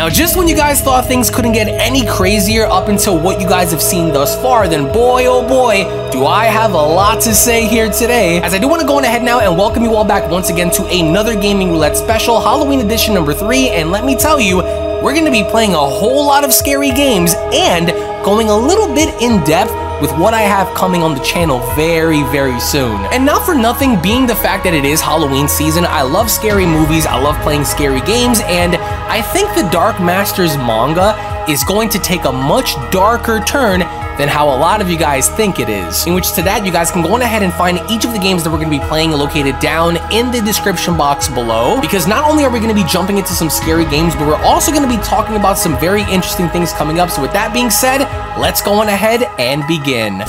Now, just when you guys thought things couldn't get any crazier up until what you guys have seen thus far, then boy oh boy, do I have a lot to say here today. As I do want to go on ahead now and welcome you all back once again to another Gaming Roulette special, Halloween edition number three, and let me tell you, we're going to be playing a whole lot of scary games and going a little bit in depth with what I have coming on the channel very, very soon. And not for nothing, being the fact that it is Halloween season, I love scary movies, I love playing scary games, and I think the Dark Masters manga is going to take a much darker turn than how a lot of you guys think it is. In which to that, you guys can go on ahead and find each of the games that we're going to be playing located down in the description box below. Because not only are we going to be jumping into some scary games, but we're also going to be talking about some very interesting things coming up. So with that being said, let's go on ahead and begin.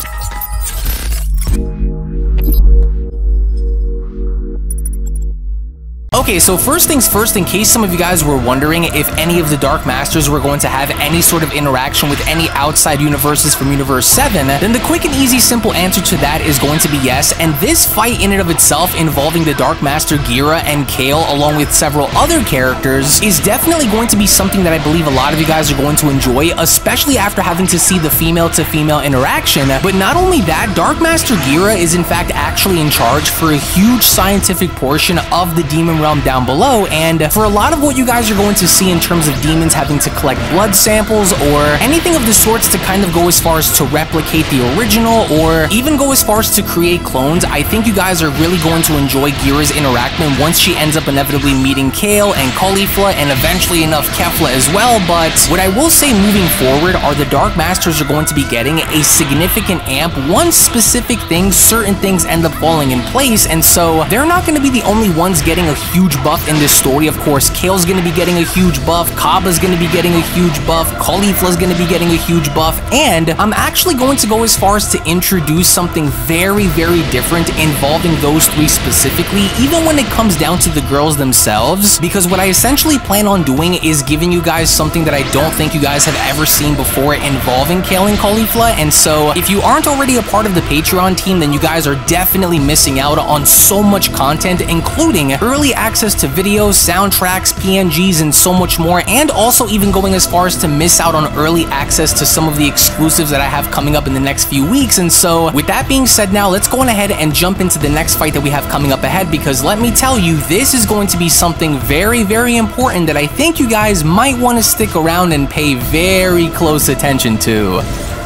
Okay, so first things first, in case some of you guys were wondering if any of the Dark Masters were going to have any sort of interaction with any outside universes from Universe 7, then the quick and easy simple answer to that is going to be yes, and this fight in and of itself involving the Dark Master Gira and Kale along with several other characters is definitely going to be something that I believe a lot of you guys are going to enjoy, especially after having to see the female-to-female -female interaction. But not only that, Dark Master Gira is in fact actually in charge for a huge scientific portion of the Demon Realm down below, and for a lot of what you guys are going to see in terms of demons having to collect blood samples or anything of the sorts to kind of go as far as to replicate the original or even go as far as to create clones, I think you guys are really going to enjoy Gira's interaction once she ends up inevitably meeting Kale and Caulifla and eventually enough Kefla as well, but what I will say moving forward are the Dark Masters are going to be getting a significant amp once specific things, certain things end up falling in place, and so they're not going to be the only ones getting a huge buff in this story. Of course, Kale's gonna be getting a huge buff, Cabba's gonna be getting a huge buff, Caulifla's gonna be getting a huge buff, and I'm actually going to go as far as to introduce something very, very different involving those three specifically, even when it comes down to the girls themselves, because what I essentially plan on doing is giving you guys something that I don't think you guys have ever seen before involving Kale and Caulifla, and so if you aren't already a part of the Patreon team, then you guys are definitely missing out on so much content, including early access to videos, soundtracks, PNGs, and so much more, and also even going as far as to miss out on early access to some of the exclusives that I have coming up in the next few weeks. And so, with that being said now, let's go on ahead and jump into the next fight that we have coming up ahead, because let me tell you, this is going to be something very, very important that I think you guys might want to stick around and pay very close attention to.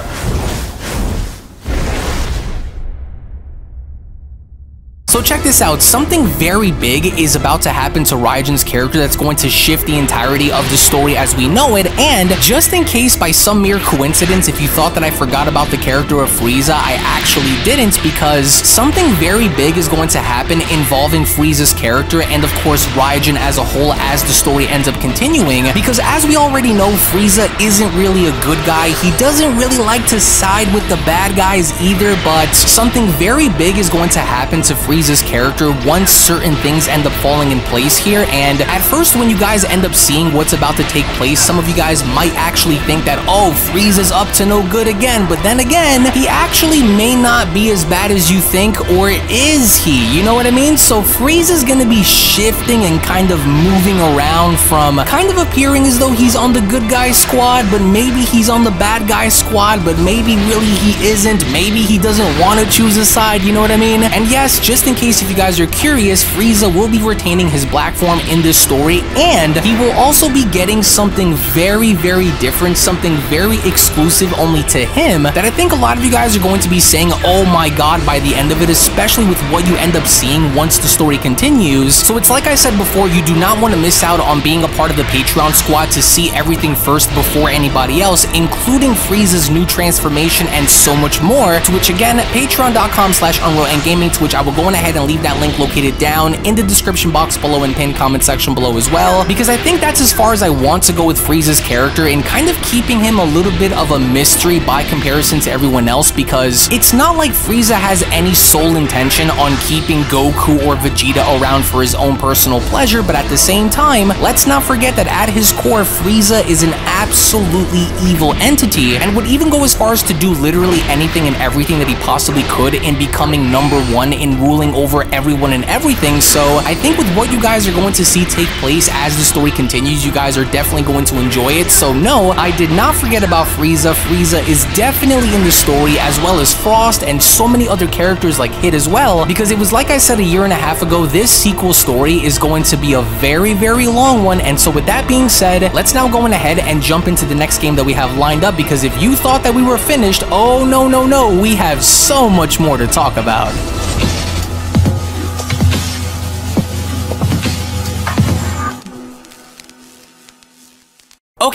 So check this out, something very big is about to happen to Raijin's character that's going to shift the entirety of the story as we know it, and just in case by some mere coincidence if you thought that I forgot about the character of Frieza, I actually didn't because something very big is going to happen involving Frieza's character and of course Raijin as a whole as the story ends up continuing, because as we already know, Frieza isn't really a good guy, he doesn't really like to side with the bad guys either, but something very big is going to happen to Frieza Frieza's character once certain things end up falling in place here, and at first when you guys end up seeing what's about to take place, some of you guys might actually think that, oh, Frieza's up to no good again, but then again, he actually may not be as bad as you think, or is he? You know what I mean? So Frieza's gonna be shifting and kind of moving around from kind of appearing as though he's on the good guy squad, but maybe he's on the bad guy squad, but maybe really he isn't. Maybe he doesn't want to choose a side, you know what I mean? And yes, just in in case if you guys are curious, Frieza will be retaining his black form in this story, and he will also be getting something very, very different, something very exclusive only to him that I think a lot of you guys are going to be saying, oh my god, by the end of it, especially with what you end up seeing once the story continues. So it's like I said before, you do not want to miss out on being a part of the Patreon squad to see everything first before anybody else, including Frieza's new transformation and so much more, to which again, patreon.com slash and Gaming, to which I will go on ahead and leave that link located down in the description box below and pinned comment section below as well, because I think that's as far as I want to go with Frieza's character and kind of keeping him a little bit of a mystery by comparison to everyone else, because it's not like Frieza has any sole intention on keeping Goku or Vegeta around for his own personal pleasure, but at the same time, let's not forget that at his core, Frieza is an absolutely evil entity, and would even go as far as to do literally anything and everything that he possibly could in becoming number one in ruling over everyone and everything. So I think with what you guys are going to see take place as the story continues, you guys are definitely going to enjoy it. So no, I did not forget about Frieza. Frieza is definitely in the story as well as Frost and so many other characters like Hit as well because it was like I said a year and a half ago, this sequel story is going to be a very, very long one. And so with that being said, let's now go on ahead and jump into the next game that we have lined up because if you thought that we were finished, oh no, no, no, we have so much more to talk about.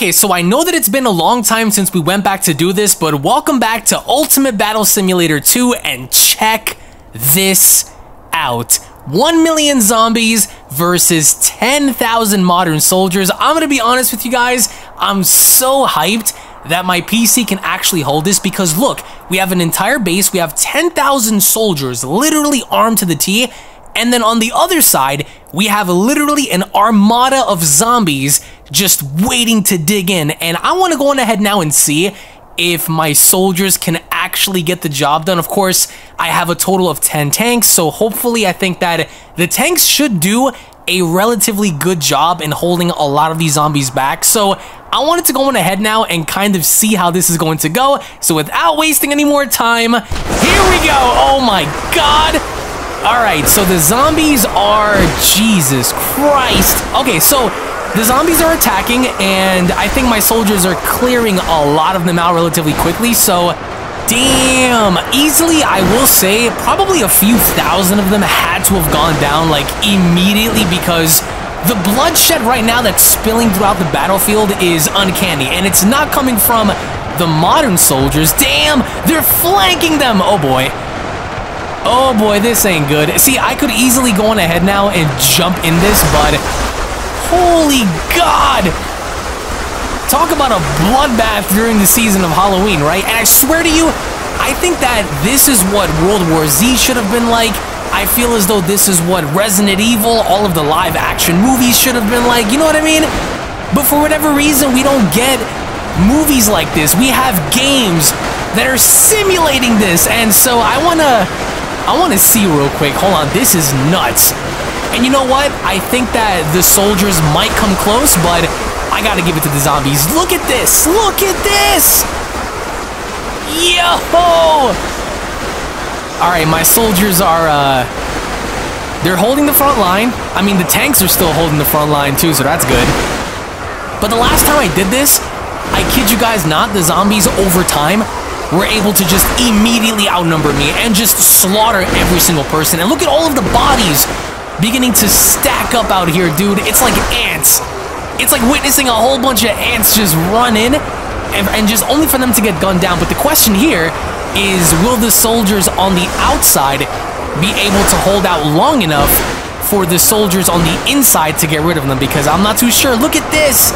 Okay, so I know that it's been a long time since we went back to do this, but welcome back to Ultimate Battle Simulator 2 and check this out. 1 million zombies versus 10,000 modern soldiers. I'm gonna be honest with you guys, I'm so hyped that my PC can actually hold this because look, we have an entire base, we have 10,000 soldiers literally armed to the T, and then on the other side, we have literally an armada of zombies just waiting to dig in. And I want to go on ahead now and see if my soldiers can actually get the job done. Of course, I have a total of 10 tanks, so hopefully I think that the tanks should do a relatively good job in holding a lot of these zombies back. So I wanted to go on ahead now and kind of see how this is going to go. So without wasting any more time, here we go. Oh my god. All right, so the zombies are, Jesus Christ. Okay, so the zombies are attacking, and I think my soldiers are clearing a lot of them out relatively quickly, so damn. Easily, I will say, probably a few thousand of them had to have gone down, like, immediately because the bloodshed right now that's spilling throughout the battlefield is uncanny, and it's not coming from the modern soldiers. Damn, they're flanking them. Oh, boy. Oh boy, this ain't good. See, I could easily go on ahead now and jump in this, but holy god! Talk about a bloodbath during the season of Halloween, right? And I swear to you, I think that this is what World War Z should have been like. I feel as though this is what Resident Evil, all of the live action movies should have been like, you know what I mean? But for whatever reason, we don't get movies like this. We have games that are simulating this, and so I wanna I want to see real quick. Hold on, this is nuts. And you know what? I think that the soldiers might come close, but I gotta give it to the zombies. Look at this! Look at this! Yo! Alright, my soldiers are, uh... They're holding the front line. I mean, the tanks are still holding the front line, too, so that's good. But the last time I did this, I kid you guys not, the zombies over time were able to just immediately outnumber me and just slaughter every single person. And look at all of the bodies beginning to stack up out here, dude. It's like ants. It's like witnessing a whole bunch of ants just run in and, and just only for them to get gunned down. But the question here is, will the soldiers on the outside be able to hold out long enough for the soldiers on the inside to get rid of them? Because I'm not too sure. Look at this.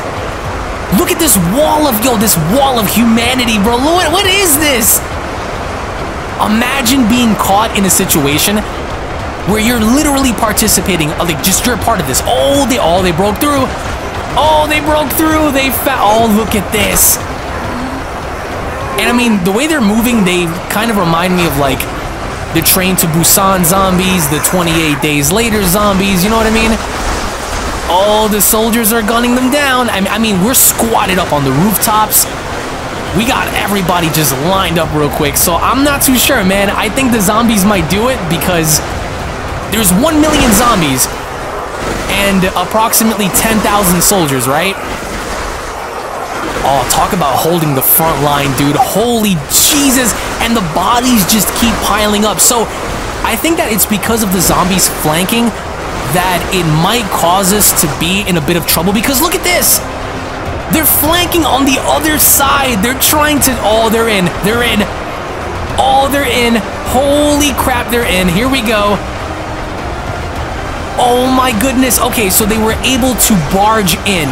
Look at this wall of, yo, this wall of humanity, bro. What, what is this? Imagine being caught in a situation where you're literally participating, like just you're a part of this. Oh, they, oh, they broke through. Oh, they broke through. They found, oh, look at this. And I mean, the way they're moving, they kind of remind me of like the Train to Busan zombies, the 28 Days Later zombies, you know what I mean? Oh, the soldiers are gunning them down. I I mean, we're squatted up on the rooftops. We got everybody just lined up real quick, so I'm not too sure, man. I think the zombies might do it because there's 1 million zombies and approximately 10,000 soldiers, right? Oh, talk about holding the front line, dude. Holy Jesus. And the bodies just keep piling up. So I think that it's because of the zombies flanking that it might cause us to be in a bit of trouble because look at this. They're flanking on the other side. They're trying to, oh, they're in, they're in. Oh, they're in. Holy crap, they're in. Here we go. Oh my goodness. Okay, so they were able to barge in.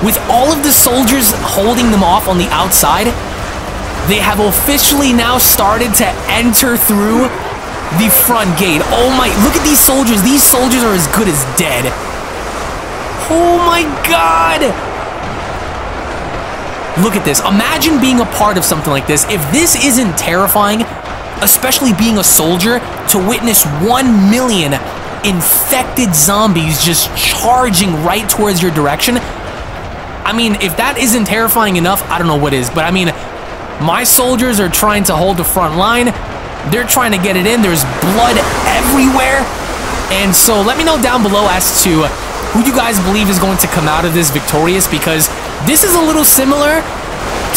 With all of the soldiers holding them off on the outside, they have officially now started to enter through the front gate. Oh my, look at these soldiers. These soldiers are as good as dead. Oh my god. Look at this. Imagine being a part of something like this. If this isn't terrifying, especially being a soldier, to witness 1 million infected zombies just charging right towards your direction. I mean, if that isn't terrifying enough, I don't know what is. But I mean, my soldiers are trying to hold the front line. They're trying to get it in. There's blood everywhere. And so let me know down below as to who you guys believe is going to come out of this victorious because this is a little similar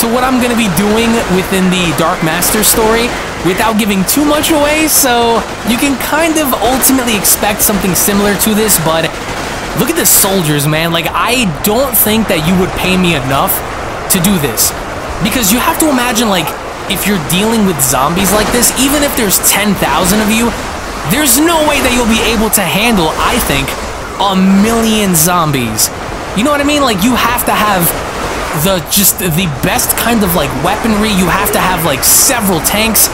to what I'm going to be doing within the Dark Master story without giving too much away, so you can kind of ultimately expect something similar to this, but look at the soldiers, man. Like, I don't think that you would pay me enough to do this. Because you have to imagine, like, if you're dealing with zombies like this, even if there's 10,000 of you, there's no way that you'll be able to handle, I think, a million zombies. You know what I mean? Like, you have to have the just the best kind of like weaponry. You have to have like several tanks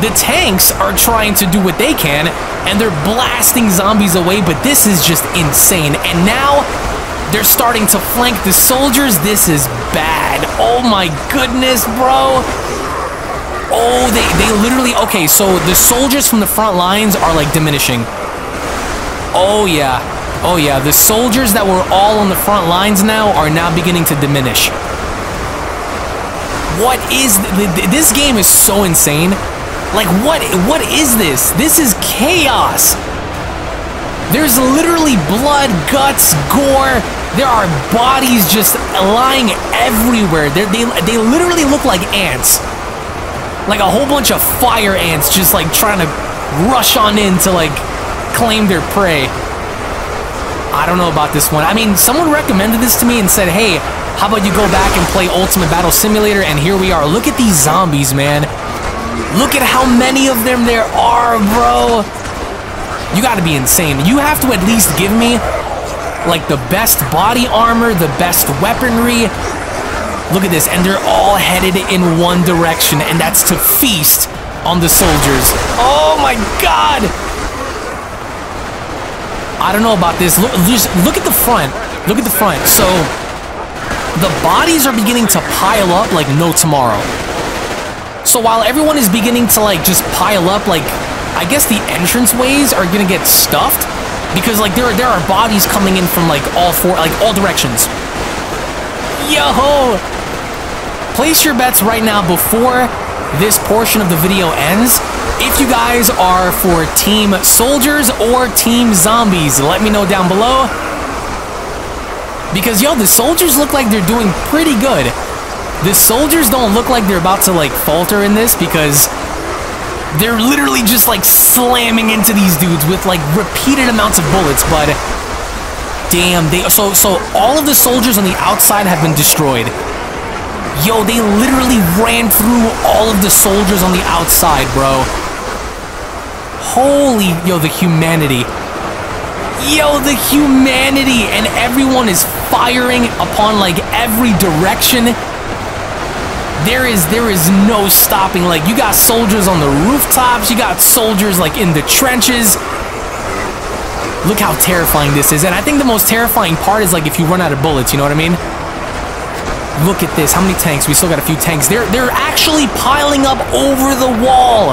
the tanks are trying to do what they can, and they're blasting zombies away, but this is just insane. And now, they're starting to flank the soldiers. This is bad. Oh my goodness, bro. Oh, they, they literally... Okay, so the soldiers from the front lines are, like, diminishing. Oh, yeah. Oh, yeah. The soldiers that were all on the front lines now are now beginning to diminish. What is... This game is so insane like, what? What is this? This is chaos. There's literally blood, guts, gore. There are bodies just lying everywhere. They're, they they literally look like ants. Like a whole bunch of fire ants just like trying to rush on in to like claim their prey. I don't know about this one. I mean, someone recommended this to me and said, hey, how about you go back and play Ultimate Battle Simulator? And here we are. Look at these zombies, man. Look at how many of them there are, bro. You gotta be insane. You have to at least give me, like, the best body armor, the best weaponry. Look at this, and they're all headed in one direction, and that's to feast on the soldiers. Oh my god! I don't know about this. Look, just look at the front. Look at the front. So, the bodies are beginning to pile up like no tomorrow. So while everyone is beginning to like just pile up, like I guess the entrance ways are gonna get stuffed because like there are, there are bodies coming in from like all four like all directions. Yo! Place your bets right now before this portion of the video ends. If you guys are for Team Soldiers or Team Zombies, let me know down below. Because, yo, the soldiers look like they're doing pretty good. The soldiers don't look like they're about to like falter in this because they're literally just like slamming into these dudes with like repeated amounts of bullets, but damn, they so so all of the soldiers on the outside have been destroyed. Yo, they literally ran through all of the soldiers on the outside, bro. Holy, yo, the humanity. Yo, the humanity, and everyone is firing upon like every direction there is there is no stopping. Like you got soldiers on the rooftops, you got soldiers like in the trenches. Look how terrifying this is. And I think the most terrifying part is like if you run out of bullets, you know what I mean? Look at this. How many tanks? We still got a few tanks. They're they're actually piling up over the wall.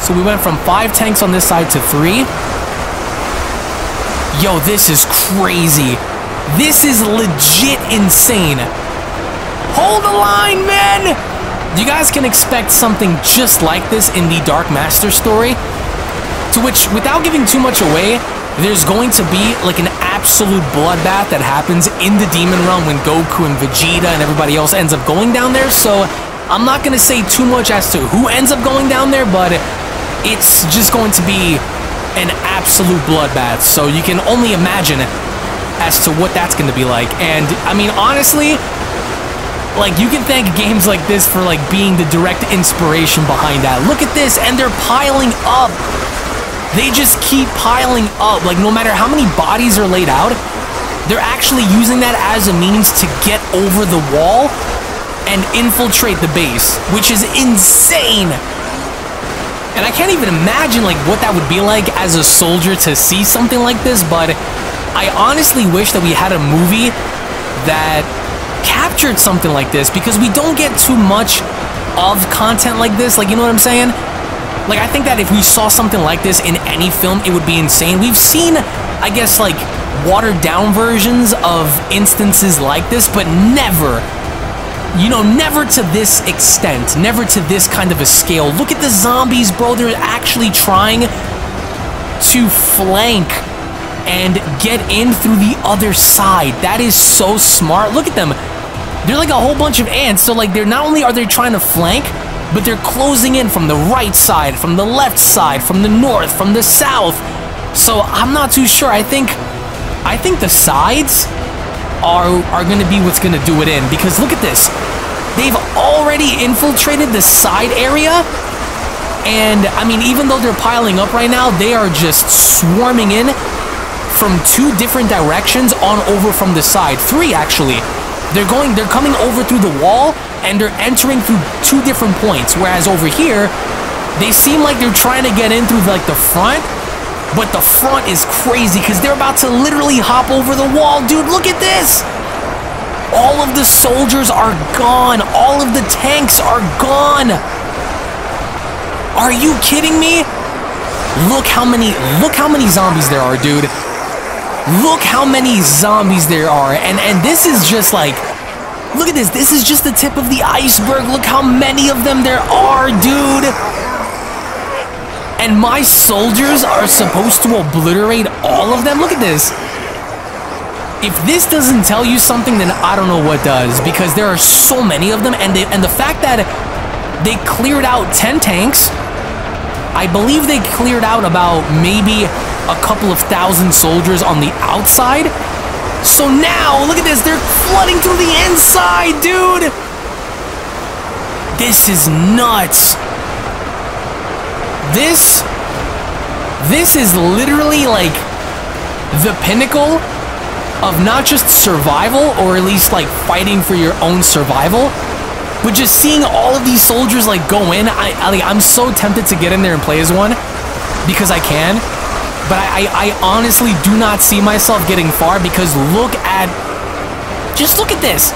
So we went from five tanks on this side to three. Yo, this is crazy. This is legit insane. Hold the line, men! You guys can expect something just like this in the Dark Master story, to which, without giving too much away, there's going to be like an absolute bloodbath that happens in the Demon Realm when Goku and Vegeta and everybody else ends up going down there, so I'm not going to say too much as to who ends up going down there, but it's just going to be an absolute bloodbath, so you can only imagine as to what that's going to be like. And, I mean, honestly, like, you can thank games like this for, like, being the direct inspiration behind that. Look at this, and they're piling up. They just keep piling up. Like, no matter how many bodies are laid out, they're actually using that as a means to get over the wall and infiltrate the base, which is insane. And I can't even imagine, like, what that would be like as a soldier to see something like this, but I honestly wish that we had a movie that captured something like this because we don't get too much of content like this. Like, you know what I'm saying? Like, I think that if we saw something like this in any film, it would be insane. We've seen, I guess, like, watered down versions of instances like this, but never, you know, never to this extent, never to this kind of a scale. Look at the zombies, bro. They're actually trying to flank and get in through the other side. That is so smart. Look at them. They're like a whole bunch of ants. So like they're not only are they trying to flank, but they're closing in from the right side, from the left side, from the north, from the south. So I'm not too sure. I think I think the sides are are going to be what's going to do it in because look at this. They've already infiltrated the side area and I mean even though they're piling up right now, they are just swarming in from two different directions on over from the side. Three actually. They're going they're coming over through the wall and they're entering through two different points whereas over here they seem like they're trying to get in through like the front but the front is crazy because they're about to literally hop over the wall. Dude, look at this! All of the soldiers are gone. All of the tanks are gone. Are you kidding me? Look how many, look how many zombies there are, dude. Look how many zombies there are. And, and this is just like, look at this. This is just the tip of the iceberg. Look how many of them there are, dude. And my soldiers are supposed to obliterate all of them? Look at this. If this doesn't tell you something, then I don't know what does. Because there are so many of them, and, they, and the fact that they cleared out 10 tanks, I believe they cleared out about maybe a couple of thousand soldiers on the outside. So now, look at this, they're flooding through the inside, dude! This is nuts. This, this is literally like the pinnacle of not just survival, or at least like fighting for your own survival, but just seeing all of these soldiers like go in. I, I like, I'm so tempted to get in there and play as one because I can, but I, I, I honestly do not see myself getting far because look at, just look at this.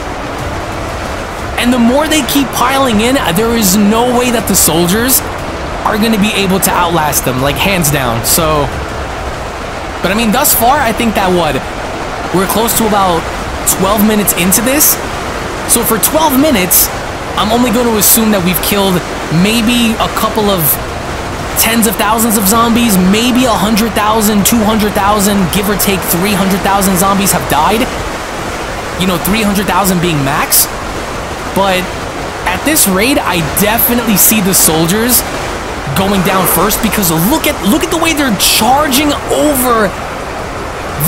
And the more they keep piling in, there is no way that the soldiers are going to be able to outlast them, like hands down. So, but I mean, thus far, I think that what we're close to about 12 minutes into this. So for 12 minutes, I'm only going to assume that we've killed maybe a couple of tens of thousands of zombies, maybe 100,000, 200,000, give or take 300,000 zombies have died. You know, 300,000 being max. But at this rate, I definitely see the soldiers going down first because look at look at the way they're charging over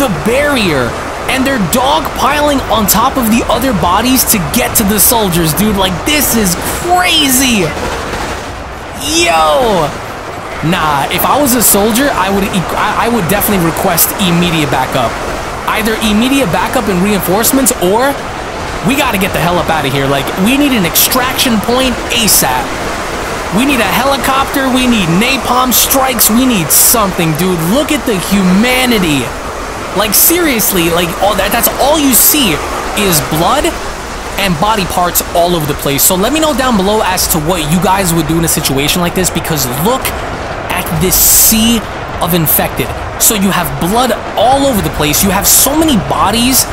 the barrier and they're dogpiling on top of the other bodies to get to the soldiers, dude. Like this is crazy. Yo. Nah, if I was a soldier, I would I would definitely request immediate backup. Either immediate backup and reinforcements or we got to get the hell up out of here. Like we need an extraction point ASAP. We need a helicopter. We need napalm strikes. We need something, dude. Look at the humanity. Like, seriously, like, all that, that's all you see is blood and body parts all over the place. So let me know down below as to what you guys would do in a situation like this because look this sea of infected. So you have blood all over the place. You have so many bodies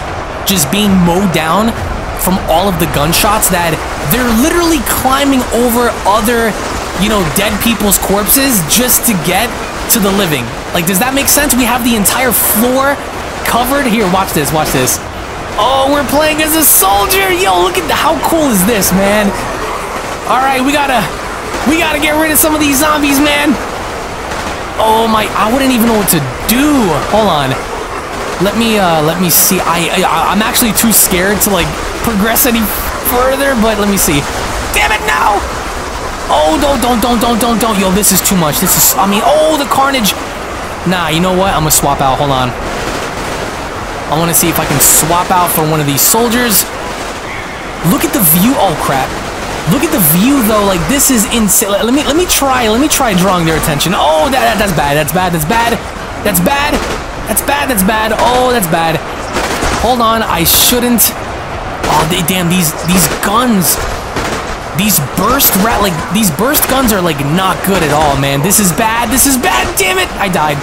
just being mowed down from all of the gunshots that they're literally climbing over other, you know, dead people's corpses just to get to the living. Like, does that make sense? We have the entire floor covered. Here, watch this, watch this. Oh, we're playing as a soldier. Yo, look at the, how cool is this, man? All right, we gotta, we gotta get rid of some of these zombies, man. Oh my, I wouldn't even know what to do. Hold on. Let me, uh, let me see. I, I I'm actually too scared to like progress any further, but let me see. Damn it, no! Oh, don't, don't, don't, don't, don't, don't. Yo, this is too much. This is, I mean, oh, the carnage. Nah, you know what? I'm gonna swap out. Hold on. I want to see if I can swap out for one of these soldiers. Look at the view. Oh, crap. Look at the view, though. Like, this is insane. Let me, let me try, let me try drawing their attention. Oh, that, that that's bad. That's bad. That's bad. That's bad. That's bad. That's bad. Oh, that's bad. Hold on. I shouldn't. Oh, they, damn, these, these guns. These burst rat like these burst guns are like not good at all, man. This is bad. This is bad. Damn it! I died.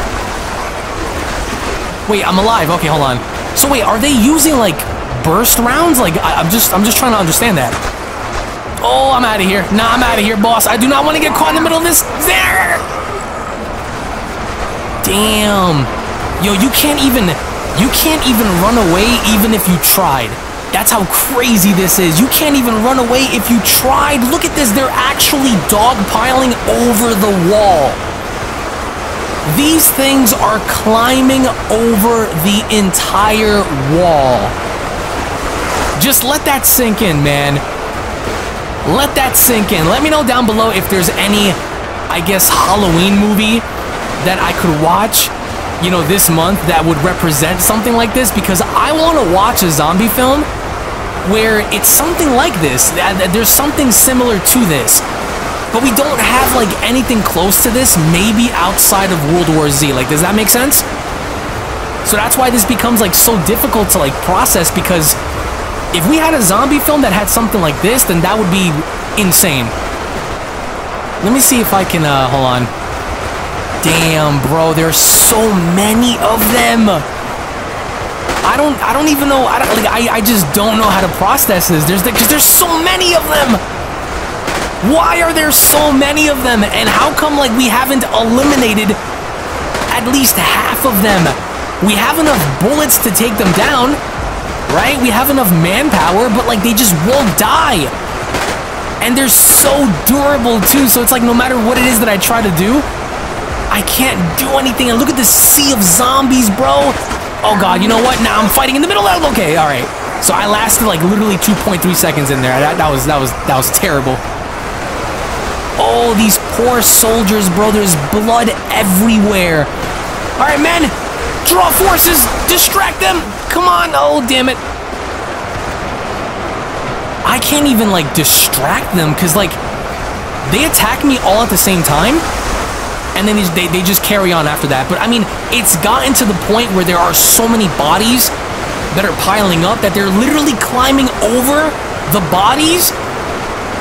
Wait, I'm alive. Okay, hold on. So wait, are they using like burst rounds? Like I, am just I'm just trying to understand that. Oh, I'm out of here. Nah, I'm out of here, boss. I do not want to get caught in the middle of this. There. Damn. Yo, you can't even you can't even run away even if you tried. That's how crazy this is. You can't even run away if you tried. Look at this. They're actually dogpiling over the wall. These things are climbing over the entire wall. Just let that sink in, man. Let that sink in. Let me know down below if there's any, I guess, Halloween movie that I could watch you know, this month that would represent something like this because I want to watch a zombie film where it's something like this. There's something similar to this. But we don't have like anything close to this, maybe outside of World War Z. Like, does that make sense? So that's why this becomes like so difficult to like process because if we had a zombie film that had something like this, then that would be insane. Let me see if I can, uh, hold on. Damn, bro, there's so many of them. I don't I don't even know I don't, like I, I just don't know how to process this. There's because there's so many of them. Why are there so many of them? And how come like we haven't eliminated at least half of them? We have enough bullets to take them down, right? We have enough manpower, but like they just won't die. And they're so durable too, so it's like no matter what it is that I try to do, I can't do anything. And look at this sea of zombies, bro. Oh god, you know what? Now I'm fighting in the middle of okay, alright. So I lasted like literally 2.3 seconds in there. That, that was that was that was terrible. Oh, these poor soldiers, bro. There's blood everywhere. Alright, men. Draw forces. Distract them. Come on. Oh, damn it. I can't even like distract them because like they attack me all at the same time and then they, they just carry on after that. But I mean, it's gotten to the point where there are so many bodies that are piling up that they're literally climbing over the bodies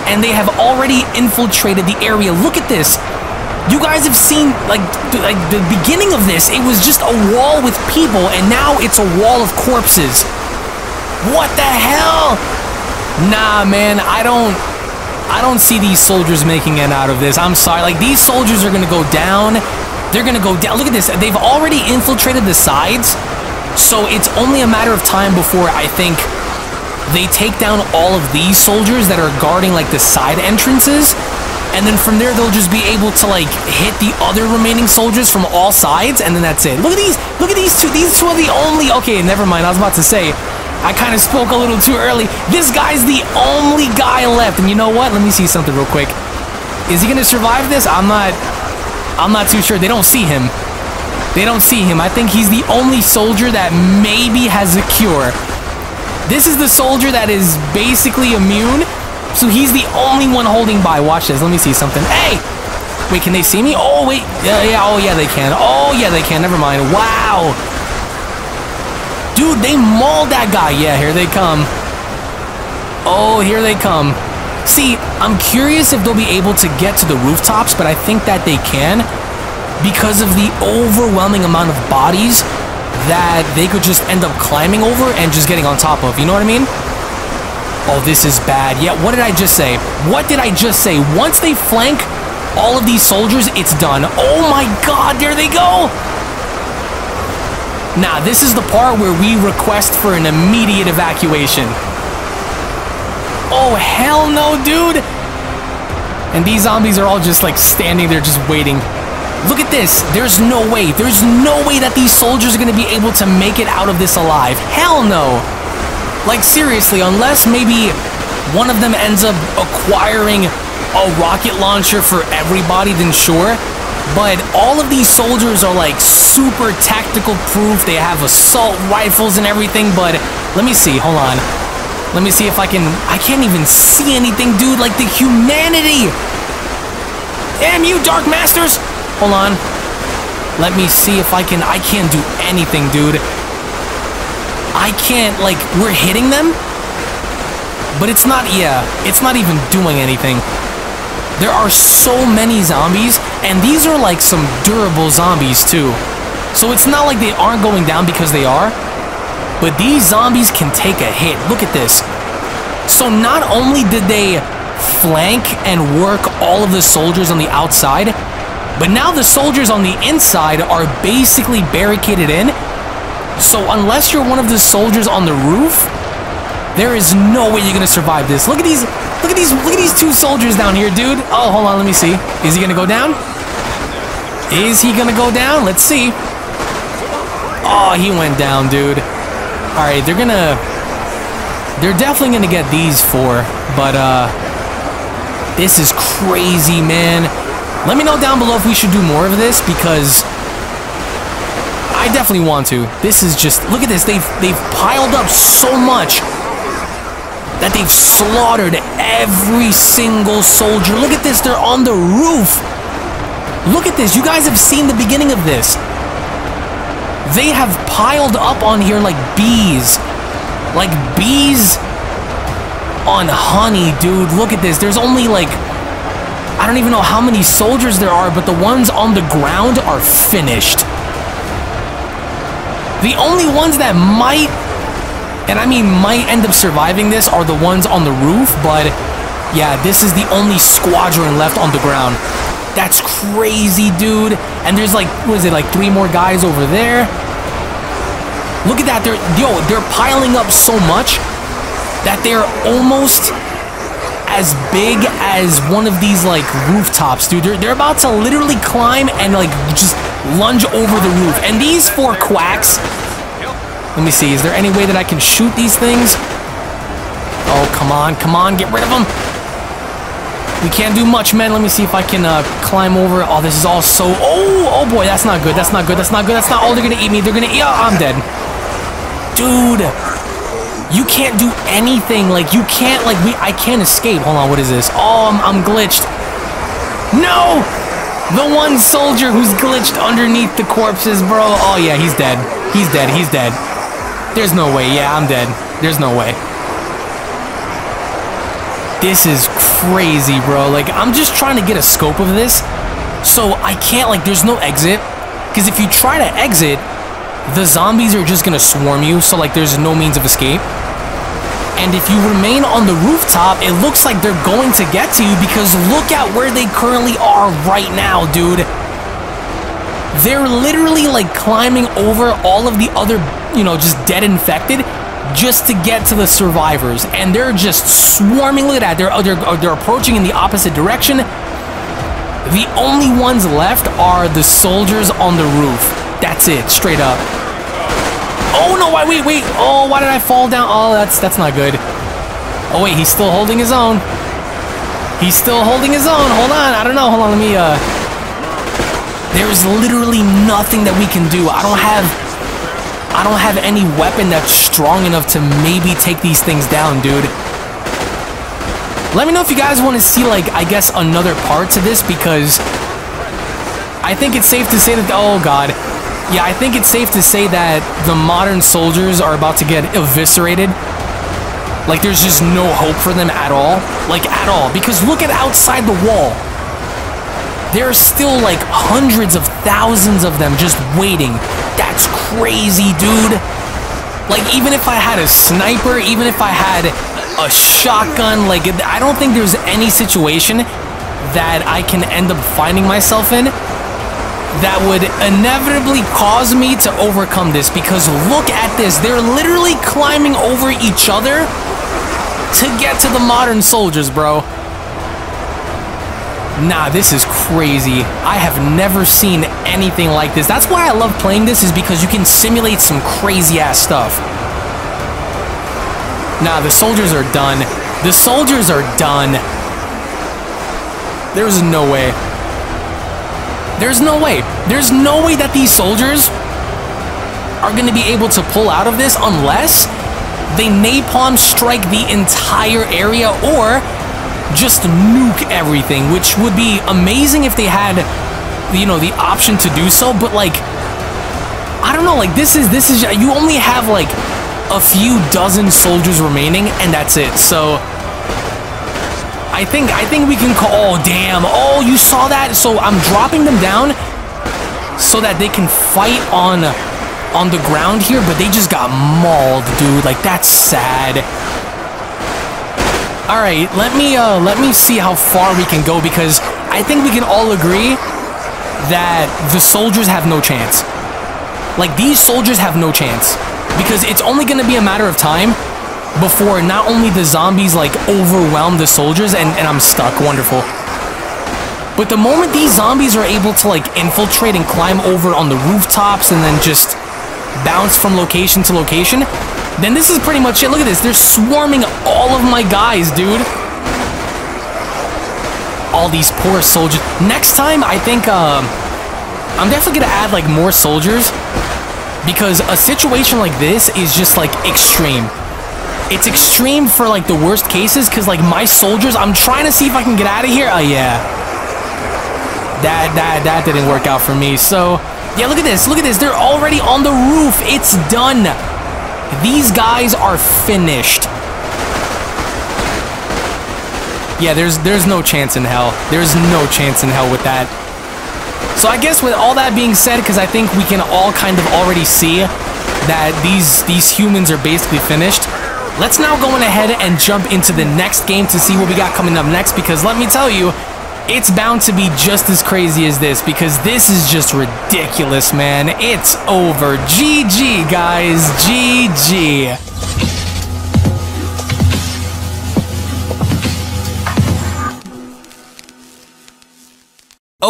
and they have already infiltrated the area. Look at this. You guys have seen like like the beginning of this, it was just a wall with people and now it's a wall of corpses. What the hell? Nah, man, I don't I don't see these soldiers making it out of this. I'm sorry. Like, these soldiers are to go down. They're to go down. Look at this. They've already infiltrated the sides. So it's only a matter of time before I think they take down all of these soldiers that are guarding, like, the side entrances. And then from there, they'll just be able to, like, hit the other remaining soldiers from all sides. And then that's it. Look at these. Look at these two. These two are the only... Okay, never mind. I was about to say... I kind of spoke a little too early. This guy's the only guy left. And you know what? Let me see something real quick. Is he to survive this? I'm not... I'm not too sure. They don't see him. They don't see him. I think he's the only soldier that maybe has a cure. This is the soldier that is basically immune. So he's the only one holding by. Watch this. Let me see something. Hey! Wait, can they see me? Oh, wait. Yeah, yeah. Oh, yeah, they can. Oh, yeah, they can. Never mind. Wow. Dude, they mauled that guy. Yeah, here they come. Oh, here they come. See, I'm curious if they'll be able to get to the rooftops, but I think that they can because of the overwhelming amount of bodies that they could just end up climbing over and just getting on top of. You know what I mean? Oh, this is bad. Yeah, what did I just say? What did I just say? Once they flank all of these soldiers, it's done. Oh my god, there they go! Now, this is the part where we request for an immediate evacuation. Oh, hell no, dude! And these zombies are all just like standing there just waiting. Look at this. There's no way. There's no way that these soldiers are going to be able to make it out of this alive. Hell no. Like, seriously, unless maybe one of them ends up acquiring a rocket launcher for everybody, then sure. But all of these soldiers are like super tactical proof. They have assault rifles and everything. But let me see. Hold on. Let me see if I can. I can't even see anything, dude. Like the humanity. Damn you, Dark Masters. Hold on. Let me see if I can. I can't do anything, dude. I can't. Like, we're hitting them. but it's not, yeah, it's not even doing anything. There are so many zombies, and these are like some durable zombies too. So it's not like they aren't going down because they are, but these zombies can take a hit. Look at this. So not only did they flank and work all of the soldiers on the outside, but now the soldiers on the inside are basically barricaded in. So unless you're one of the soldiers on the roof, there is no way you're gonna survive this. Look at these, look at these, look at these two soldiers down here, dude. Oh, hold on, let me see. Is he gonna go down? Is he gonna go down? Let's see. Oh, he went down, dude. All right, they're gonna, they're definitely gonna get these four, but uh, this is crazy, man. Let me know down below if we should do more of this because I definitely want to. This is just, look at this. They've, they've piled up so much that they've slaughtered every single soldier. Look at this. They're on the roof. Look at this. You guys have seen the beginning of this. They have piled up on here like bees. Like bees on honey, dude. Look at this. There's only like, I don't even know how many soldiers there are, but the ones on the ground are finished. The only ones that might, and I mean might end up surviving this are the ones on the roof, but yeah, this is the only squadron left on the ground. That's crazy, dude. And there's like, what is it, like three more guys over there? Look at that, they're, yo, they're piling up so much that they're almost as big as one of these like rooftops, dude. They're, they're about to literally climb and like just lunge over the roof. And these four quacks, let me see, is there any way that I can shoot these things? Oh, come on, come on, get rid of them. We can't do much, man. Let me see if I can uh, climb over. Oh, this is all so... Oh, oh boy, that's not good. That's not good. That's not good. That's not... Oh, they're gonna eat me. They're gonna... Yeah, I'm dead. Dude. You can't do anything. Like, you can't, like, we, I can't escape. Hold on, what is this? Oh, I'm, I'm glitched. No! The one soldier who's glitched underneath the corpses, bro. Oh, yeah, he's dead. He's dead. He's dead. There's no way. Yeah, I'm dead. There's no way. This is crazy, bro. Like, I'm just trying to get a scope of this. So I can't, like, there's no exit. Because if you try to exit, the zombies are just gonna swarm you. So, like, there's no means of escape. And if you remain on the rooftop, it looks like they're going to get to you because look at where they currently are right now, dude. They're literally like climbing over all of the other, you know, just dead infected just to get to the survivors. And they're just swarming. Look at that. They're, they're, they're approaching in the opposite direction. The only ones left are the soldiers on the roof. That's it, straight up. Oh no, why wait, wait. Oh, why did I fall down? Oh, that's that's not good. Oh wait, he's still holding his own. He's still holding his own. Hold on. I don't know. Hold on. Let me uh There's literally nothing that we can do. I don't have I don't have any weapon that's strong enough to maybe take these things down, dude. Let me know if you guys want to see like I guess another part to this because I think it's safe to say that oh god yeah, I think it's safe to say that the modern soldiers are about to get eviscerated. Like, there's just no hope for them at all. Like, at all. Because look at outside the wall. There are still, like, hundreds of thousands of them just waiting. That's crazy, dude. Like, even if I had a sniper, even if I had a shotgun, like, I don't think there's any situation that I can end up finding myself in that would inevitably cause me to overcome this because look at this. They're literally climbing over each other to get to the modern soldiers, bro. Nah, this is crazy. I have never seen anything like this. That's why I love playing this is because you can simulate some crazy ass stuff. Nah, the soldiers are done. The soldiers are done. There's no way. There's no way. There's no way that these soldiers are going to be able to pull out of this unless they napalm strike the entire area or just nuke everything, which would be amazing if they had, you know, the option to do so. But like, I don't know. Like this is this is you only have like a few dozen soldiers remaining, and that's it. So I think I think we can call. Oh damn! Oh, you saw that? So I'm dropping them down so that they can fight on on the ground here, but they just got mauled, dude. Like that's sad. All right, let me uh, let me see how far we can go because I think we can all agree that the soldiers have no chance. Like these soldiers have no chance because it's only going to be a matter of time before not only the zombies like overwhelm the soldiers and, and I'm stuck. Wonderful. But the moment these zombies are able to like infiltrate and climb over on the rooftops and then just bounce from location to location, then this is pretty much it. Look at this. They're swarming all of my guys, dude. All these poor soldiers. Next time, I think um, I'm definitely going to add like more soldiers because a situation like this is just like extreme. It's extreme for like the worst cases because like my soldiers, I'm trying to see if I can get out of here. Oh yeah. That, that, that didn't work out for me. So yeah, look at this. Look at this. They're already on the roof. It's done. These guys are finished. Yeah, there's there's no chance in hell. There's no chance in hell with that. So I guess with all that being said, because I think we can all kind of already see that these these humans are basically finished. Let's now go on ahead and jump into the next game to see what we got coming up next because let me tell you, it's bound to be just as crazy as this because this is just ridiculous, man. It's over. GG, guys. GG.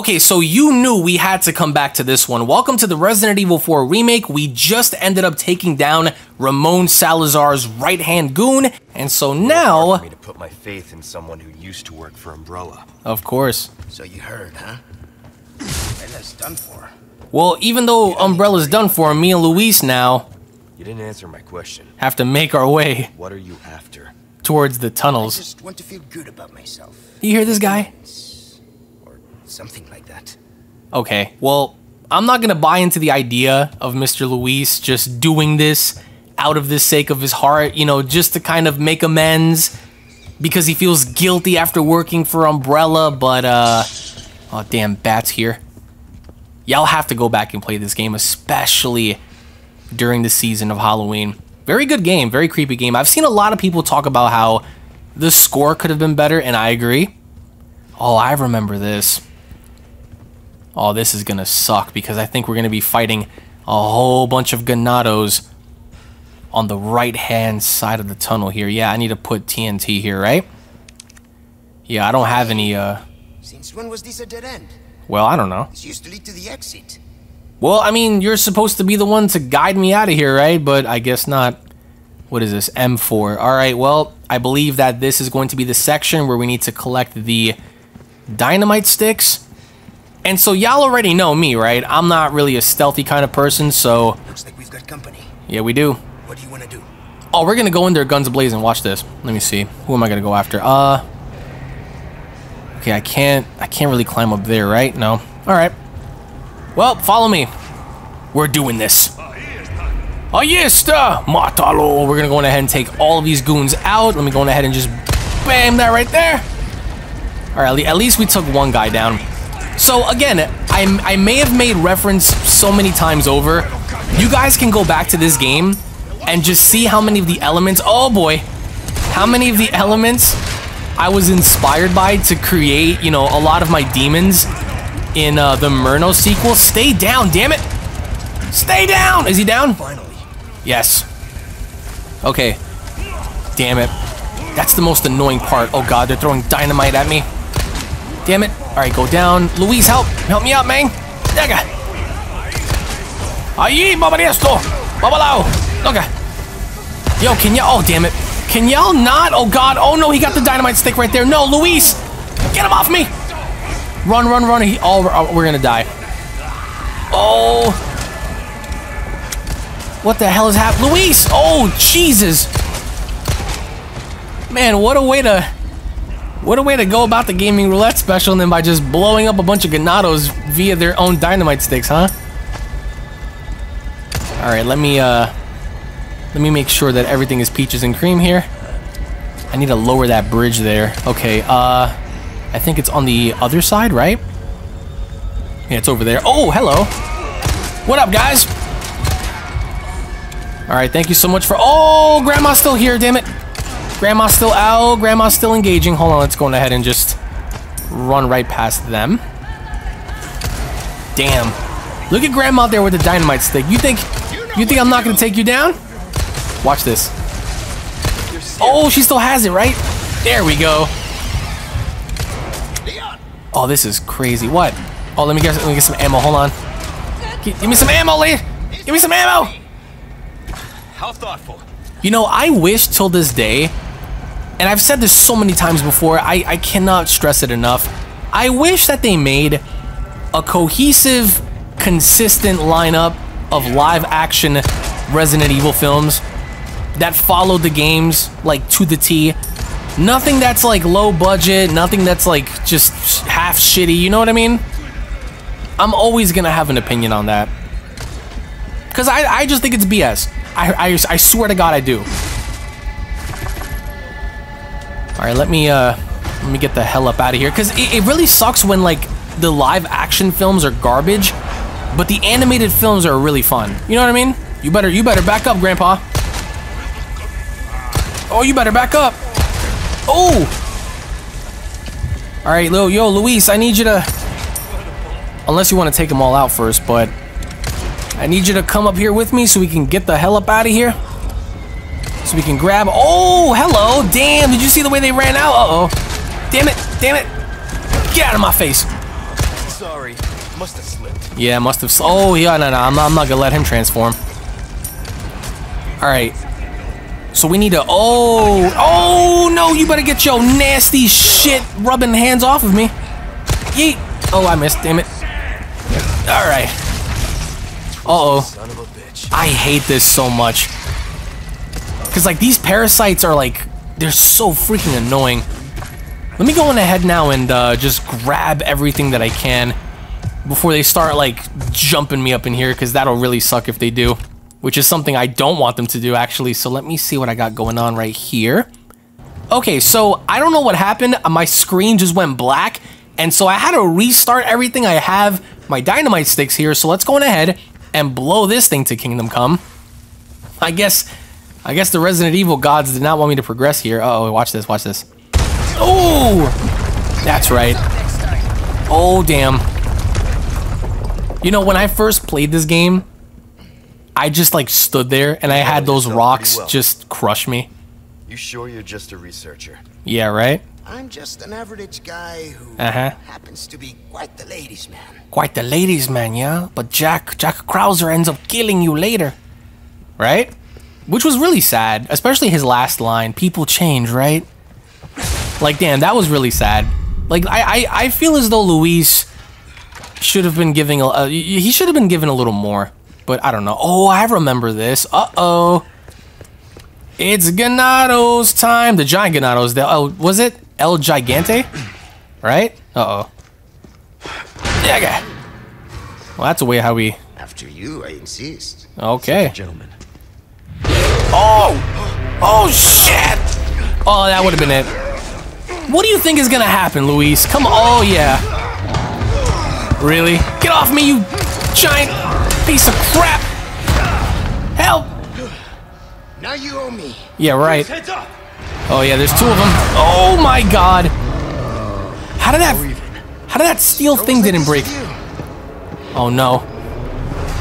Okay, so you knew we had to come back to this one. Welcome to the Resident Evil 4 remake. We just ended up taking down Ramon Salazar's right-hand goon, and so now... Me to put my faith in someone who used to work for Umbrella. Of course. So you heard, huh? Umbrella's done for. Well, even though Umbrella's done for, me and Luis now You didn't answer my question. have to make our way What are you after? towards the tunnels. I Just want to feel good about myself. You hear this guy? Something like that. Okay, well, I'm not gonna buy into the idea of Mr. Luis just doing this out of the sake of his heart, you know, just to kind of make amends because he feels guilty after working for Umbrella, but, uh, oh, damn, Bat's here. Y'all have to go back and play this game, especially during the season of Halloween. Very good game, very creepy game. I've seen a lot of people talk about how the score could have been better, and I agree. Oh, I remember this. Oh, this is gonna suck because I think we're gonna be fighting a whole bunch of Ganados on the right hand side of the tunnel here. Yeah, I need to put TNT here, right? Yeah, I don't have any, uh, Since when was this a dead end? well, I don't know. This used to lead to the exit. Well, I mean, you're supposed to be the one to guide me out of here, right? But I guess not. What is this? M4. All right, well, I believe that this is going to be the section where we need to collect the dynamite sticks. And so y'all already know me, right? I'm not really a stealthy kind of person, so Looks like we've got company. yeah, we do. What do you want to do? Oh, we're gonna go in there guns blazing. Watch this. Let me see. Who am I gonna go after? Uh. Okay, I can't. I can't really climb up there, right? No. All right. Well, follow me. We're doing this. Está, mátalo. We're gonna go on ahead and take all of these goons out. Let me go on ahead and just bam that right there. All right, at least we took one guy down. So again, I, I may have made reference so many times over. You guys can go back to this game and just see how many of the elements, oh boy, how many of the elements I was inspired by to create, you know, a lot of my demons in uh, the Murno sequel. Stay down, damn it. Stay down. Is he down? Finally. Yes. Okay. Damn it. That's the most annoying part. Oh god, they're throwing dynamite at me. Damn it. Alright, go down. Luis, help. Help me out, man. Nigga. Ahí, baba esto. Babalao. Okay. Yo, can y'all... Oh, damn it. Can y'all not? Oh, God. Oh, no, he got the dynamite stick right there. No, Luis. Get him off me. Run, run, run. He, oh, we're, we're gonna die. Oh. What the hell is happening? Luis! Oh, Jesus. Man, what a way to... What a way to go about the gaming roulette special than by just blowing up a bunch of Ganados via their own dynamite sticks, huh? Alright, let me, uh... Let me make sure that everything is peaches and cream here. I need to lower that bridge there. Okay, uh, I think it's on the other side, right? Yeah, it's over there. Oh, hello. What up, guys? All right, thank you so much for... Oh, Grandma's still here, damn it. Grandma's still out. Grandma's still engaging. Hold on, let's go ahead and just run right past them. Damn. Look at Grandma there with the dynamite stick. You think... You think I'm not going to take you down? Watch this. Oh, she still has it, right? There we go. Oh, this is crazy. What? Oh, let me get, let me get some ammo. Hold on. Give, give me some ammo, Lee. Give me some ammo. How thoughtful. You know, I wish till this day, and I've said this so many times before, I, I cannot stress it enough. I wish that they made a cohesive, consistent lineup of live action Resident Evil films that followed the games like to the T. Nothing that's like low budget, nothing that's like just half shitty, you know what I mean? I'm always gonna have an opinion on that. Because I, I just think it's BS. I, I, I swear to God I do. Alright, let me, uh, let me get the hell up out of here. Because it, it really sucks when, like, the live action films are garbage, but the animated films are really fun. You know what I mean? You better, you better back up, Grandpa. Oh, you better back up. Oh! Alright, yo, yo, Luis, I need you to... Unless you want to take them all out first, but... I need you to come up here with me so we can get the hell up out of here. So we can grab... Oh, hello! Damn, did you see the way they ran out? Uh-oh. Damn it, damn it. Get out of my face. Sorry. Must have slipped. Yeah, must have... Oh, yeah, no, no, I'm not, I'm not gonna let him transform. Alright. So we need to... Oh! Oh, no, you better get your nasty shit rubbing hands off of me. Yeet. Oh, I missed, damn it. Alright. Uh-oh. Son of a bitch. I hate this so much. Because, like, these parasites are, like, they're so freaking annoying. Let me go on ahead now and uh, just grab everything that I can before they start, like, jumping me up in here, because that'll really suck if they do. Which is something I don't want them to do, actually. So let me see what I got going on right here. Okay, so I don't know what happened. My screen just went black, and so I had to restart everything. I have my dynamite sticks here, so let's go on ahead and blow this thing to Kingdom Come. I guess, I guess the Resident Evil gods did not want me to progress here. Uh oh, watch this, watch this. Oh, that's right. Oh, damn. You know, when I first played this game, I just like stood there and I had those rocks just crush me. You sure you're just a researcher? Yeah, right? I'm just an average guy who Uh-huh. happens to be quite the ladies' man. Quite the ladies' man, yeah? But Jack, Jack Krauser ends up killing you later. Right? Which was really sad, especially his last line, people change, right? Like, damn, that was really sad. Like, I, I, I feel as though Luis should have been giving a, uh, he should have been given a little more. But I don't know. Oh, I remember this. Uh-oh. It's Ganado's time. The giant Ganado's. The, oh, was it El Gigante? Right? Uh-oh. Yeah, okay. Well, that's a way how we... After you, I insist. Okay. Gentlemen. Oh! Oh, shit! Oh, that would have been it. What do you think is gonna happen, Luis? Come on. Oh, yeah. Really? Get off me, you giant piece of crap! Help! Now you owe me. Yeah, right. Oh, yeah, there's two of them. Oh, my God. How did that... How did that steel thing didn't break? Oh, no.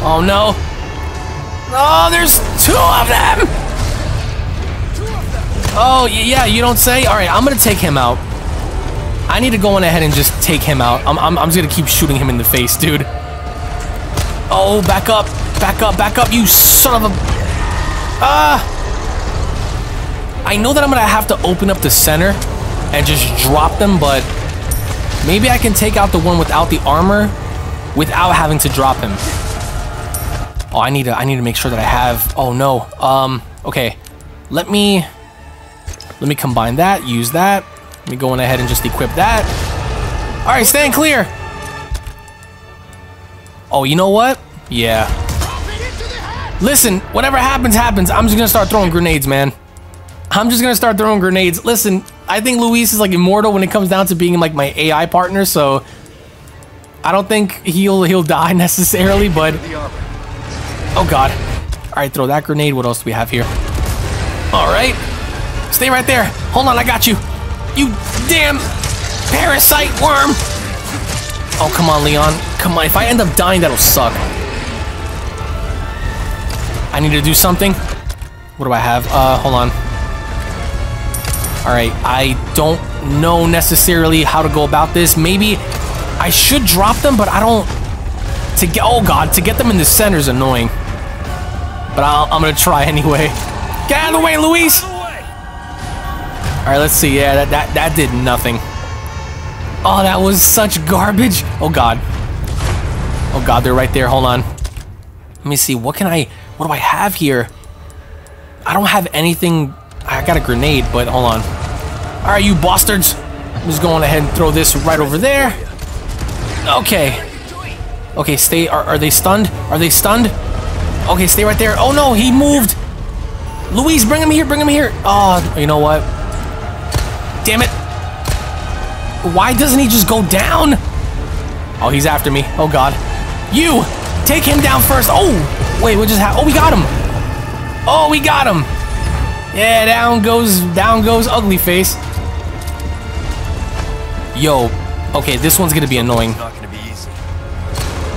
Oh, no. Oh, there's two of them! Oh, yeah, you don't say? Alright, I'm gonna take him out. I need to go on ahead and just take him out. I'm, I'm, I'm just gonna keep shooting him in the face, dude. Oh, back up. Back up, back up, you son of a... Ah! I know that I'm gonna have to open up the center and just drop them, but maybe I can take out the one without the armor without having to drop him. Oh, I need to I need to make sure that I have oh no. Um okay. Let me let me combine that, use that. Let me go on ahead and just equip that. Alright, stand clear. Oh, you know what? Yeah. Listen, whatever happens, happens. I'm just gonna start throwing grenades, man. I'm just gonna start throwing grenades. Listen, I think Luis is like immortal when it comes down to being like my AI partner, so I don't think he'll he'll die necessarily, but oh god. All right, throw that grenade. What else do we have here? All right, stay right there. Hold on, I got you. You damn parasite worm. Oh come on, Leon. Come on. If I end up dying, that'll suck. I need to do something. What do I have? Uh, hold on. All right, I don't know necessarily how to go about this. Maybe I should drop them, but I don't. To get oh god, to get them in the center is annoying. But i am gonna try anyway. Get out of the way, Luis. All right, let's see. Yeah, that that that did nothing. Oh, that was such garbage. Oh god. Oh god, they're right there. Hold on. Let me see. What can I? What do I have here? I don't have anything. I got a grenade, but hold on. All right, you bastards. I'm just going ahead and throw this right over there. Okay. Okay, stay. Are, are they stunned? Are they stunned? Okay, stay right there. Oh no, he moved. Luis, bring him here. Bring him here. Oh, you know what? Damn it. Why doesn't he just go down? Oh, he's after me. Oh god. You! Take him down first. Oh! Wait, what just happened? Oh, we got him! Oh, we got him! Yeah, down goes, down goes ugly face. Yo, okay, this one's gonna be annoying. Not gonna be easy.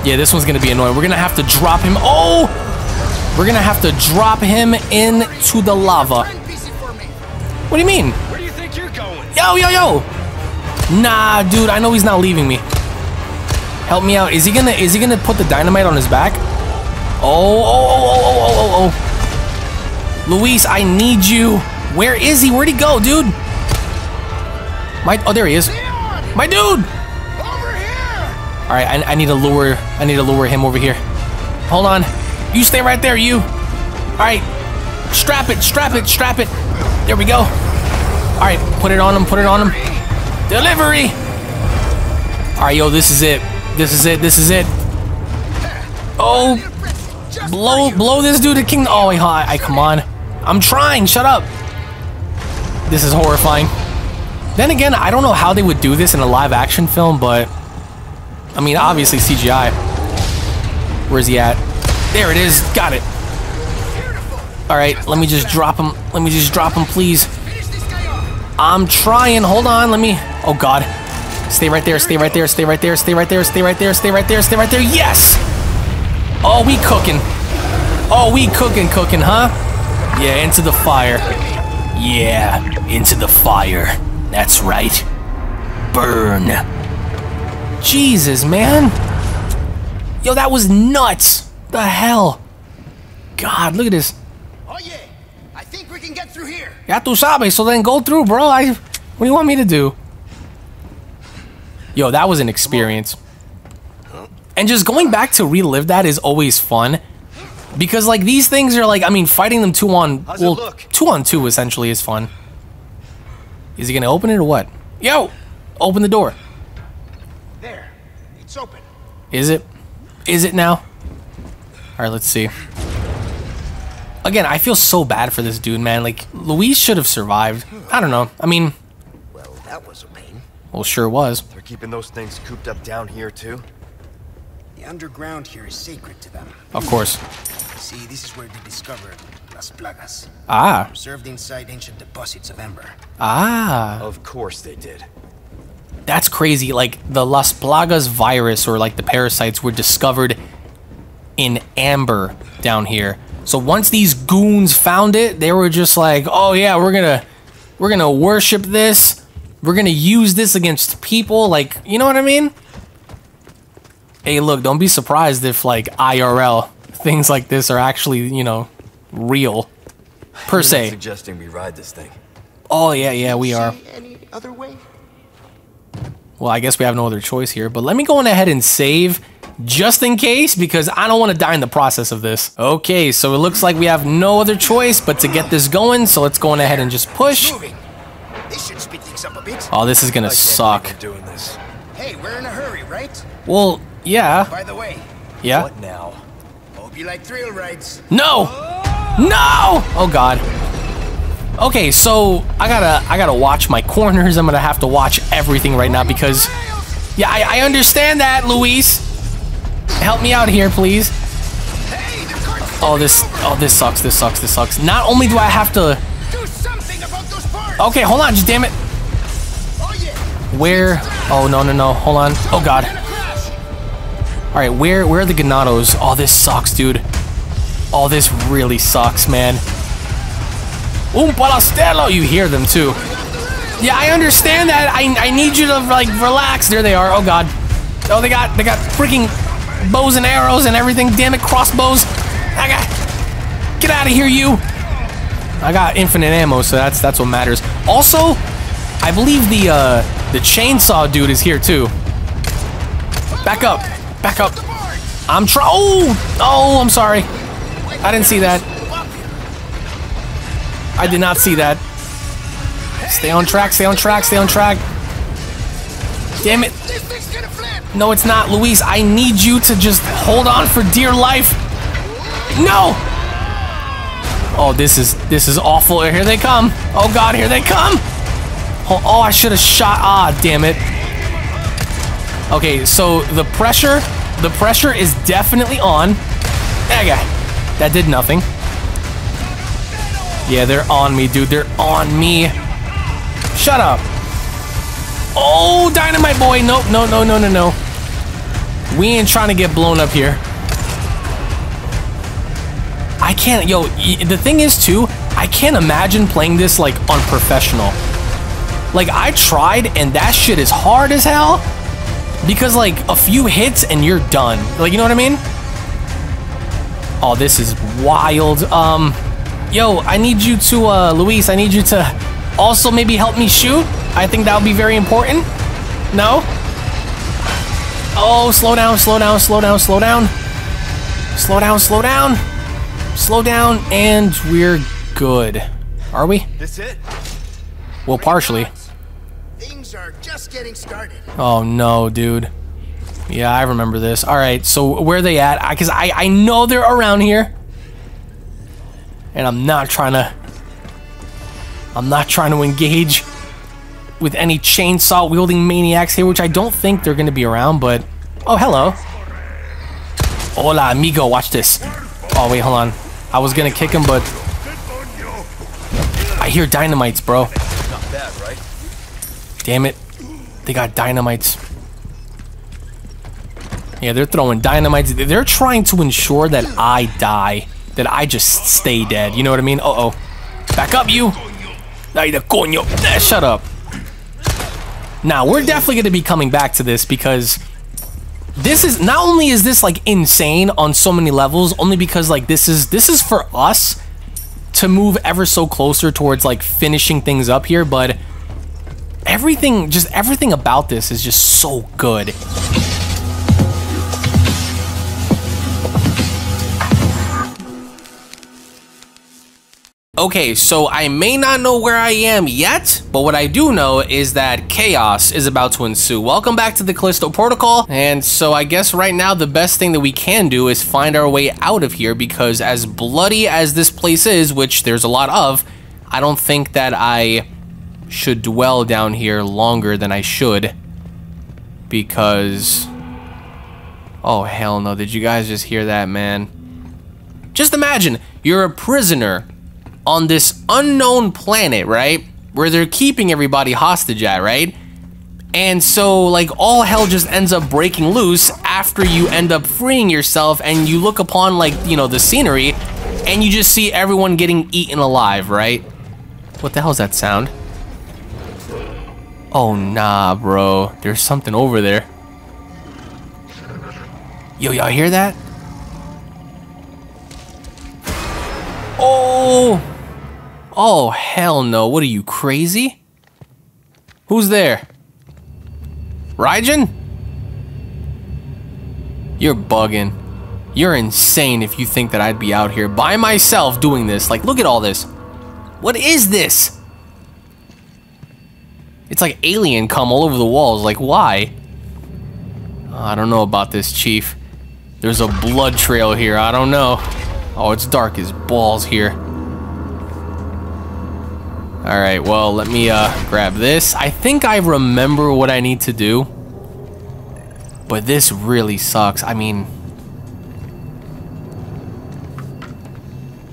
Yeah, this one's gonna be annoying. We're gonna have to drop him. Oh! We're gonna have to drop him into the lava. What do you mean? Where do you think you're going? Yo, yo, yo! Nah, dude, I know he's not leaving me. Help me out. Is he gonna is he gonna put the dynamite on his back? Oh, oh, oh, oh, oh, oh, oh, oh. oh. Luis, I need you. Where is he? Where'd he go, dude? My oh there he is. My dude! Over here! Alright, I, I need to lure I need to lure him over here. Hold on. You stay right there, you. Alright. Strap it, strap it, strap it. There we go. Alright, put it on him, put it on him. Delivery! Alright, yo, this is it. This is it. This is it. Oh, blow, blow this dude to king. Oh, I, I come on. I'm trying. Shut up. This is horrifying. Then again, I don't know how they would do this in a live action film, but I mean, obviously CGI. Where's he at? There it is. Got it. All right, let me just drop him. Let me just drop him, please. I'm trying. Hold on. Let me. Oh God. Stay right there, stay right there, stay right there, stay right there, stay right there, stay right there, stay right there. Yes! Oh, we cooking. Oh, we cooking, cooking, huh? Yeah, into the fire. Yeah, into the fire. That's right. Burn. Jesus, man. Yo, that was nuts. The hell? God, look at this. Oh yeah, I think we can get through here. Ya tu sabes, so then go through, bro. I, what do you want me to do? Yo, that was an experience. And just going back to relive that is always fun. Because, like, these things are like, I mean, fighting them two on, How's well, two on two essentially is fun. Is he gonna open it or what? Yo! Open the door. There, it's open. Is it? Is it now? Alright, let's see. Again, I feel so bad for this dude, man. Like, Luis should have survived. I don't know. I mean, Well, that was a pain. well, sure was. They're keeping those things cooped up down here too. The underground here is sacred to them. Of course. See, this is where they discovered Las Plagas, Ah. preserved inside ancient deposits of ember. Ah. Of course they did. That's crazy. Like the Las Plagas virus or like the parasites were discovered in amber down here. So once these goons found it, they were just like, "Oh yeah, we're going to we're going to worship this. We're going to use this against people." Like, you know what I mean? Hey, look, don't be surprised if like IRL things like this are actually, you know, real per You're se. Suggesting we ride this thing. Oh yeah, yeah, we are. Any other way? Well, I guess we have no other choice here, but let me go on ahead and save just in case because I don't want to die in the process of this. Okay, so it looks like we have no other choice but to get this going, so let's go on ahead and just push. Moving. This should speed things up a bit. Oh, this is gonna suck. believe I'm doing this. Hey, we're in a hurry, right? Well, yeah, By the way, yeah. What now? hope Hope you like thrill rides. No! No! Oh god. Okay, so I gotta I gotta watch my corners. I'm gonna have to watch everything right now because yeah, I, I understand that, Luis. Help me out here, please. Oh this oh this sucks, this sucks, this sucks. Not only do I have to. Okay, hold on, just damn it. Where oh no no no, hold on. Oh god. Alright, where where are the Ganados? Oh this sucks, dude. Oh this really sucks, man. Un palastello! You hear them too. Yeah, I understand that. I, I need you to like relax. There they are. Oh god. Oh, they got they got freaking bows and arrows and everything. Damn it, crossbows. I got. Get out of here, you. I got infinite ammo, so that's that's what matters. Also, I believe the uh the chainsaw dude is here too. Back up. Back up. I'm try. Oh, oh, I'm sorry. I didn't see that. I did not see that. Stay on track, stay on track, stay on track. Damn it. No, it's not, Luis. I need you to just hold on for dear life. No! Oh, this is this is awful. Here they come. Oh god, here they come. Oh, oh I should have shot. Ah, damn it. Okay, so the pressure, the pressure is definitely on. Okay, that did nothing. Yeah, they're on me, dude. They're on me. Shut up. Oh, dynamite boy. Nope, no, no, no, no, no. We ain't trying to get blown up here. I can't, yo, the thing is too, I can't imagine playing this like on professional. Like I tried and that shit is hard as hell because like a few hits and you're done. Like, you know what I mean? Oh, this is wild. Um, yo, I need you to, uh, Luis, I need you to also maybe help me shoot. I think that would be very important. No? Oh, slow down, slow down, slow down, slow down. Slow down, slow down. Slow down, and we're good. Are we? This it? Well, partially. Things are just getting started. Oh no, dude. Yeah, I remember this. All right, so where are they at? Because I, I know they're around here, and I'm not trying to. I'm not trying to engage with any chainsaw wielding maniacs here, which I don't think they're gonna be around. But oh, hello. Hola, amigo. Watch this. Oh wait, hold on. I was gonna kick him, but I hear dynamites, bro. Not bad, right? Damn it. They got dynamites. Yeah, they're throwing dynamites. They're trying to ensure that I die. That I just stay dead. You know what I mean? Uh-oh. Back up, you. Coño. Eh, shut up. Now, we're definitely going to be coming back to this because this is not only is this like insane on so many levels, only because like this is this is for us to move ever so closer towards like finishing things up here, but everything just everything about this is just so good. Okay, so I may not know where I am yet, but what I do know is that chaos is about to ensue. Welcome back to the Callisto Protocol, and so I guess right now the best thing that we can do is find our way out of here because as bloody as this place is, which there's a lot of, I don't think that I should dwell down here longer than I should because oh hell no. Did you guys just hear that man? Just imagine you're a prisoner on this unknown planet right where they're keeping everybody hostage at right and so like all hell just ends up breaking loose after you end up freeing yourself and you look upon like you know the scenery and you just see everyone getting eaten alive right what the hell is that sound Oh, nah, bro. There's something over there. Yo, y'all hear that? Oh! Oh, hell no. What are you, crazy? Who's there? Raijin? You're bugging. You're insane if you think that I'd be out here by myself doing this. Like, look at all this. What is this? It's like alien cum all over the walls. Like, why? I don't know about this, Chief. There's a blood trail here. I don't know. Oh, it's dark as balls here. Alright, well, let me uh, grab this. I think I remember what I need to do. But this really sucks. I mean...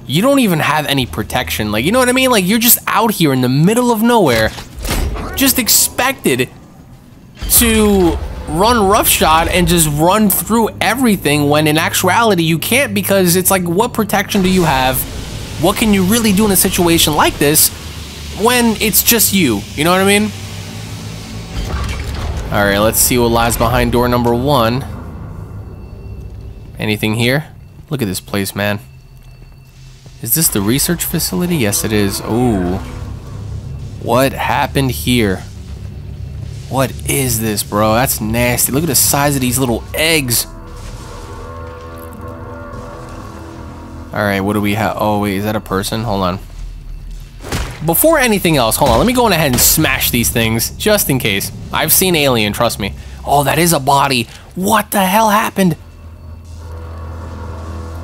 You don't even have any protection. Like, you know what I mean? Like, you're just out here in the middle of nowhere. Just expected to run roughshod and just run through everything when in actuality you can't because it's like what protection do you have? What can you really do in a situation like this when it's just you? You know what I mean? All right, let's see what lies behind door number one. Anything here? Look at this place, man. Is this the research facility? Yes, it is. Oh. What happened here? What is this, bro? That's nasty. Look at the size of these little eggs. Alright, what do we have? Oh, wait, is that a person? Hold on. Before anything else, hold on. Let me go on ahead and smash these things, just in case. I've seen Alien, trust me. Oh, that is a body. What the hell happened?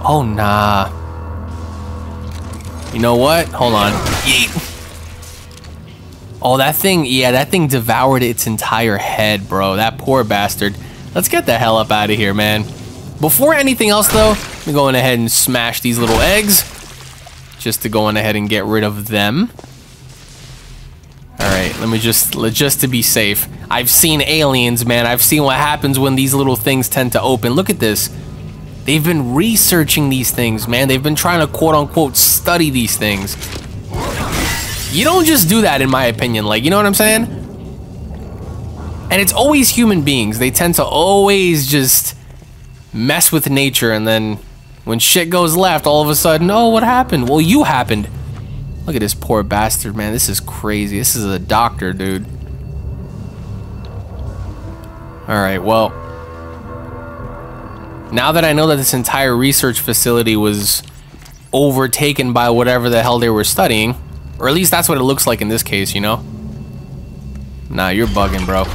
Oh, nah. You know what? Hold on. Yeet. Oh, that thing, yeah, that thing devoured its entire head, bro. That poor bastard. Let's get the hell up out of here, man. Before anything else, though, I'm going ahead and smash these little eggs. Just to go on ahead and get rid of them. Alright, let me just, just to be safe. I've seen aliens, man. I've seen what happens when these little things tend to open. Look at this. They've been researching these things, man. They've been trying to quote-unquote study these things. You don't just do that, in my opinion. Like, you know what I'm saying? And it's always human beings. They tend to always just mess with nature, and then when shit goes left, all of a sudden, oh, what happened? Well, you happened. Look at this poor bastard, man. This is crazy. This is a doctor, dude. Alright, well. Now that I know that this entire research facility was overtaken by whatever the hell they were studying, or at least that's what it looks like in this case, you know? Nah, you're bugging, bro.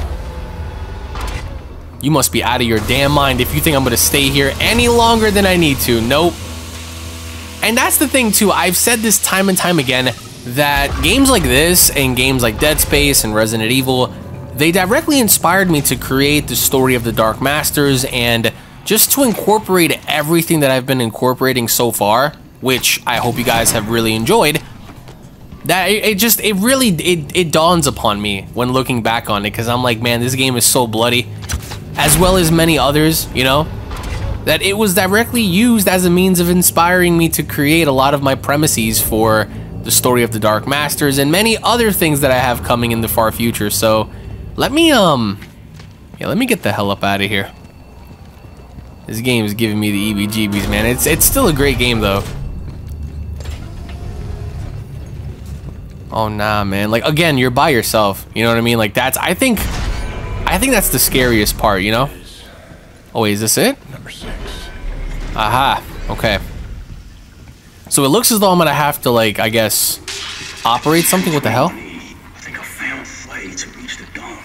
You must be out of your damn mind if you think I'm gonna stay here any longer than I need to. Nope. And that's the thing too, I've said this time and time again, that games like this and games like Dead Space and Resident Evil, they directly inspired me to create the story of the Dark Masters and just to incorporate everything that I've been incorporating so far, which I hope you guys have really enjoyed, that it, just it really it, it dawns upon me when looking back on it because i'm like man this game is so bloody as well as many others you know that it was directly used as a means of inspiring me to create a lot of my premises for the story of the dark masters and many other things that i have coming in the far future so let me um yeah let me get the hell up out of here this game is giving me the EBGBs, man. It's it's still a great game though. Oh nah, man. Like again, you're by yourself. You know what I mean? Like that's I think I think that's the scariest part, you know? Oh wait, is this it? Number six. Aha. Okay. So it looks as though I'm gonna have to like, I guess, operate something. What the hell? I think I found a way to reach the dome.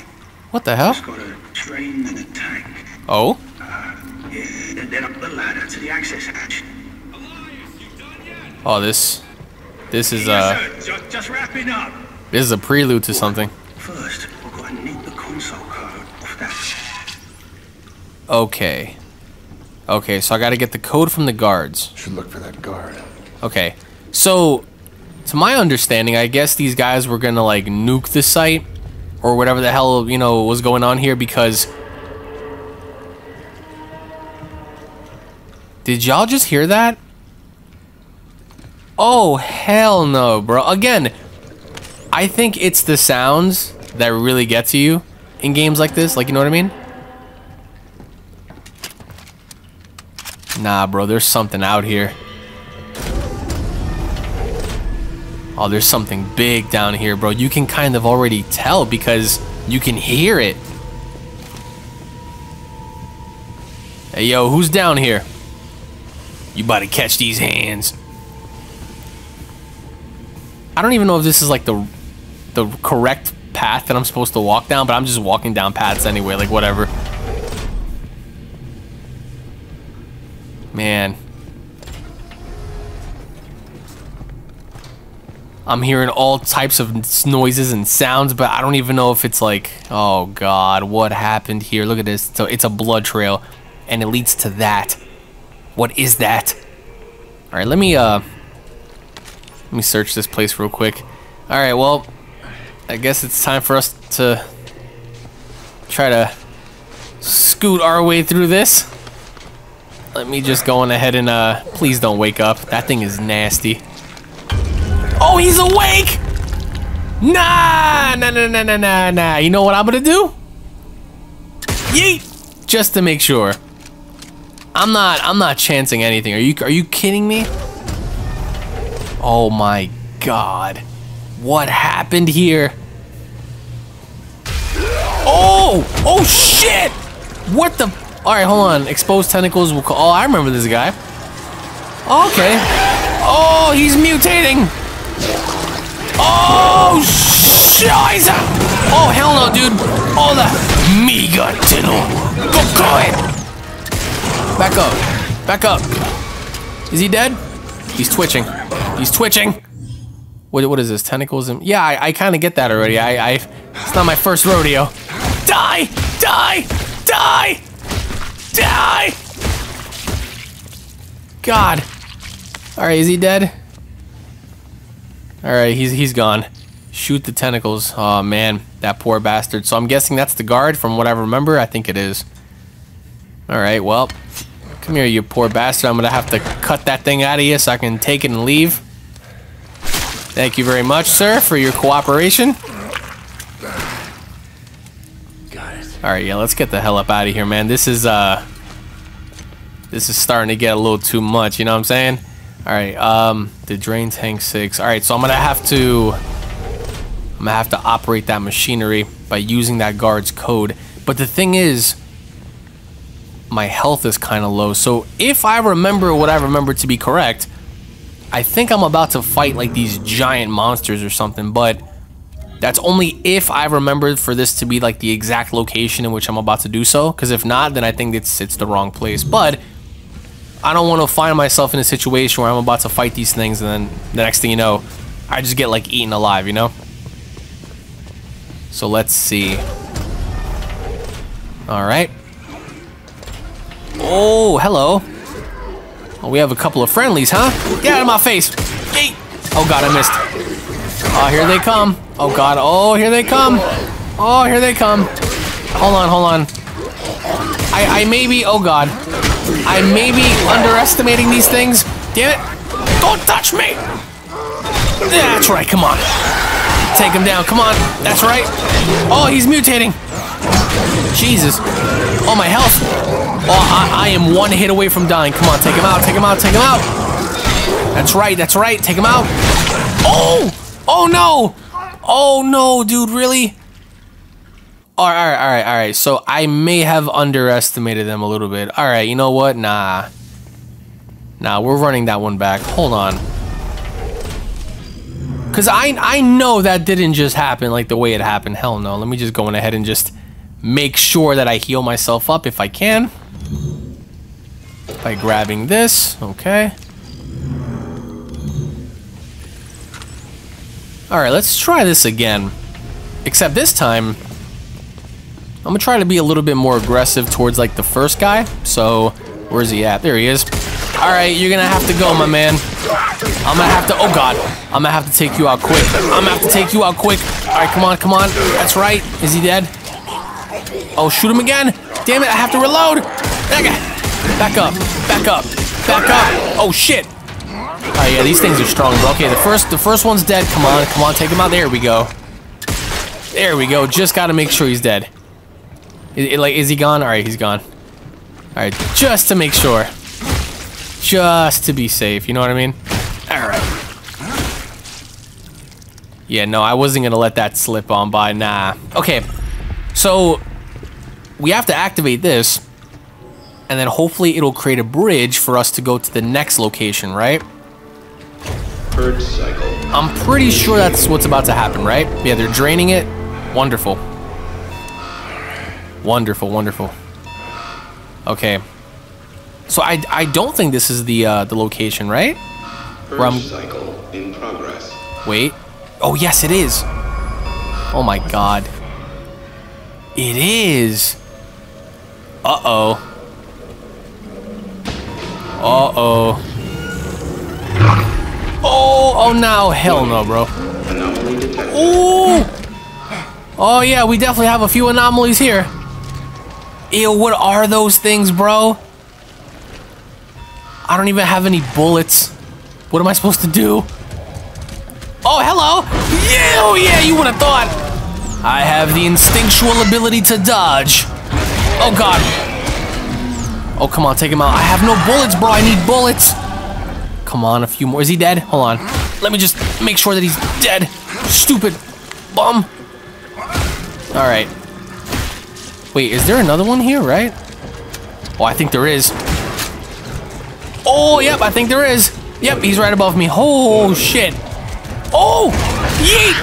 What the hell? It's got a train and a tank. Oh? Yeah, then up the ladder to the access hatch. Oh, this, this is uh, sir. Just, just wrapping this is a prelude to something. First, we've got to nick the console code that. Okay. Okay, so I gotta get the code from the guards. Should look for that guard. Okay, so to my understanding, I guess these guys were gonna like nuke the site or whatever the hell you know was going on here because. Did y'all just hear that? Oh hell no, bro! Again, I think it's the sounds that really get to you in games like this. Like, you know what I mean? Nah, bro, there's something out here. Oh, there's something big down here, bro. You can kind of already tell because you can hear it. Hey, yo, who's down here? You about to catch these hands. I don't even know if this is like the the correct path that I'm supposed to walk down, but I'm just walking down paths anyway, like whatever. Man. I'm hearing all types of noises and sounds, but I don't even know if it's like, oh god, what happened here? Look at this. So it's a blood trail, and it leads to that. What is that? All right, let me uh, let me search this place real quick. All right, well, I guess it's time for us to try to scoot our way through this. Let me just go on ahead and uh, please don't wake up. That thing is nasty. Oh, he's awake! Nah, nah, nah, nah, nah, nah, nah. You know what I'm gonna do? Yeet! Just to make sure. I'm not, I'm not chancing anything. Are you, are you kidding me? Oh my god. What happened here? Oh! Oh shit! What the? Alright, hold on. Exposed tentacles will call. Oh, I remember this guy. Oh, okay. Oh, he's mutating! Oh, scheiße! Oh, hell no, dude. Oh, the mega tunnel. Go, go ahead. Back up. Back up. Is he dead? He's twitching. He's twitching. What, what is this? Tentacles and yeah, I, I kind of get that already. I, I, it's not my first rodeo. Die! Die! Die! Die! God. All right, is he dead? All right, he's he's gone. Shoot the tentacles. Oh man, that poor bastard. So I'm guessing that's the guard from what I remember. I think it is. All right, well, come here, you poor bastard. I'm gonna have to cut that thing out of you so I can take it and leave. Thank you very much, sir, for your cooperation. Got it. All right, yeah, let's get the hell up out of here, man. This is uh, this is starting to get a little too much. You know what I'm saying? All right, um, the drain tank six. All right, so I'm gonna have to, I'm gonna have to operate that machinery by using that guard's code. But the thing is, my health is kind of low. So if I remember what I remember to be correct, I think I'm about to fight like these giant monsters or something. But that's only if I remember for this to be like the exact location in which I'm about to do so. Because if not, then I think it's it's the wrong place. But I don't want to find myself in a situation where I'm about to fight these things and then the next thing you know, I just get like eaten alive, you know? So let's see. Alright. Oh, hello. Oh, we have a couple of friendlies, huh? Get out of my face! Yeet! Oh god, I missed. Oh, here they come. Oh god, oh, here they come. Oh, here they come. Hold on, hold on. I, I may be, oh god. I may be underestimating these things. Damn it. Don't touch me. That's right, come on. Take him down, come on. That's right. Oh, he's mutating. Jesus. Oh, my health. Oh, I, I am one hit away from dying. Come on, take him out, take him out, take him out. That's right, that's right. Take him out. Oh! Oh, no! Oh, no, dude, really? All right, all right, all right, all right. So I may have underestimated them a little bit. All right, you know what? Nah. Nah, we're running that one back. Hold on. Because I, I know that didn't just happen like the way it happened. Hell no. Let me just go in ahead and just make sure that I heal myself up if I can. By grabbing this. Okay. All right, let's try this again. Except this time, I'm gonna try to be a little bit more aggressive towards like the first guy. So, where's he at? There he is. All right, you're gonna have to go, my man. I'm gonna have to, oh God. I'm gonna have to take you out quick. I'm gonna have to take you out quick. All right, come on, come on. That's right. Is he dead? Oh, shoot him again. Damn it, I have to reload. Back up, back up, back up. Oh shit. Right, yeah, these things are strong. bro. Okay, the first, the first one's dead. Come on, come on, take him out. There we go. There we go. Just gotta make sure he's dead. Is, like, is he gone? All right, he's gone. All right, just to make sure. Just to be safe, you know what I mean? All right. Yeah, no, I wasn't gonna let that slip on by, nah. Okay, so we have to activate this, and then hopefully it'll create a bridge for us to go to the next location, right? Cycle. I'm pretty sure that's what's about to happen, right? Yeah, they're draining it. Wonderful. Wonderful, wonderful. Okay. So I, I don't think this is the uh, the location, right? Where I'm- cycle in progress. Wait. Oh, yes, it is. Oh my god. It is. Uh-oh. Uh-oh. Oh, oh oh no. Hell no, bro. Anomaly detected. Oh! Oh yeah, we definitely have a few anomalies here. Ew, what are those things, bro? I don't even have any bullets. What am I supposed to do? Oh, hello! Yeah, oh yeah, you would have thought. I have the instinctual ability to dodge. Oh god. Oh, come on, take him out. I have no bullets, bro. I need bullets. Come on, a few more. Is he dead? Hold on. Let me just make sure that he's dead. Stupid bum. All right. Wait, is there another one here, right? Oh, I think there is. Oh, yep, I think there is. Yep, he's right above me. Oh, shit. Oh, yeet.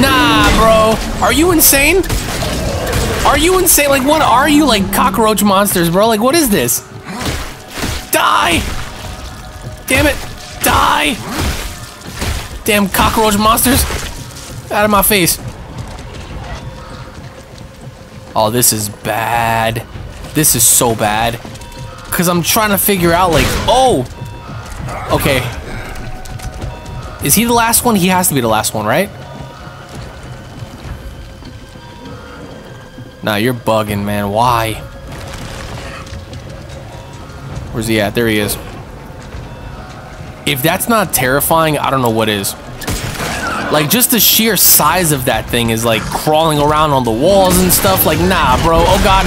Nah, bro. Are you insane? Are you insane? Like, what are you, like, cockroach monsters, bro? Like, what is this? Die! Damn it! Die! Damn cockroach monsters! Out of my face. Oh, this is bad. This is so bad. Cause I'm trying to figure out like, oh! Okay. Is he the last one? He has to be the last one, right? Nah, you're bugging, man. Why? Where's he at? There he is. If that's not terrifying, I don't know what is. Like, just the sheer size of that thing is like crawling around on the walls and stuff. Like, nah, bro. Oh, God.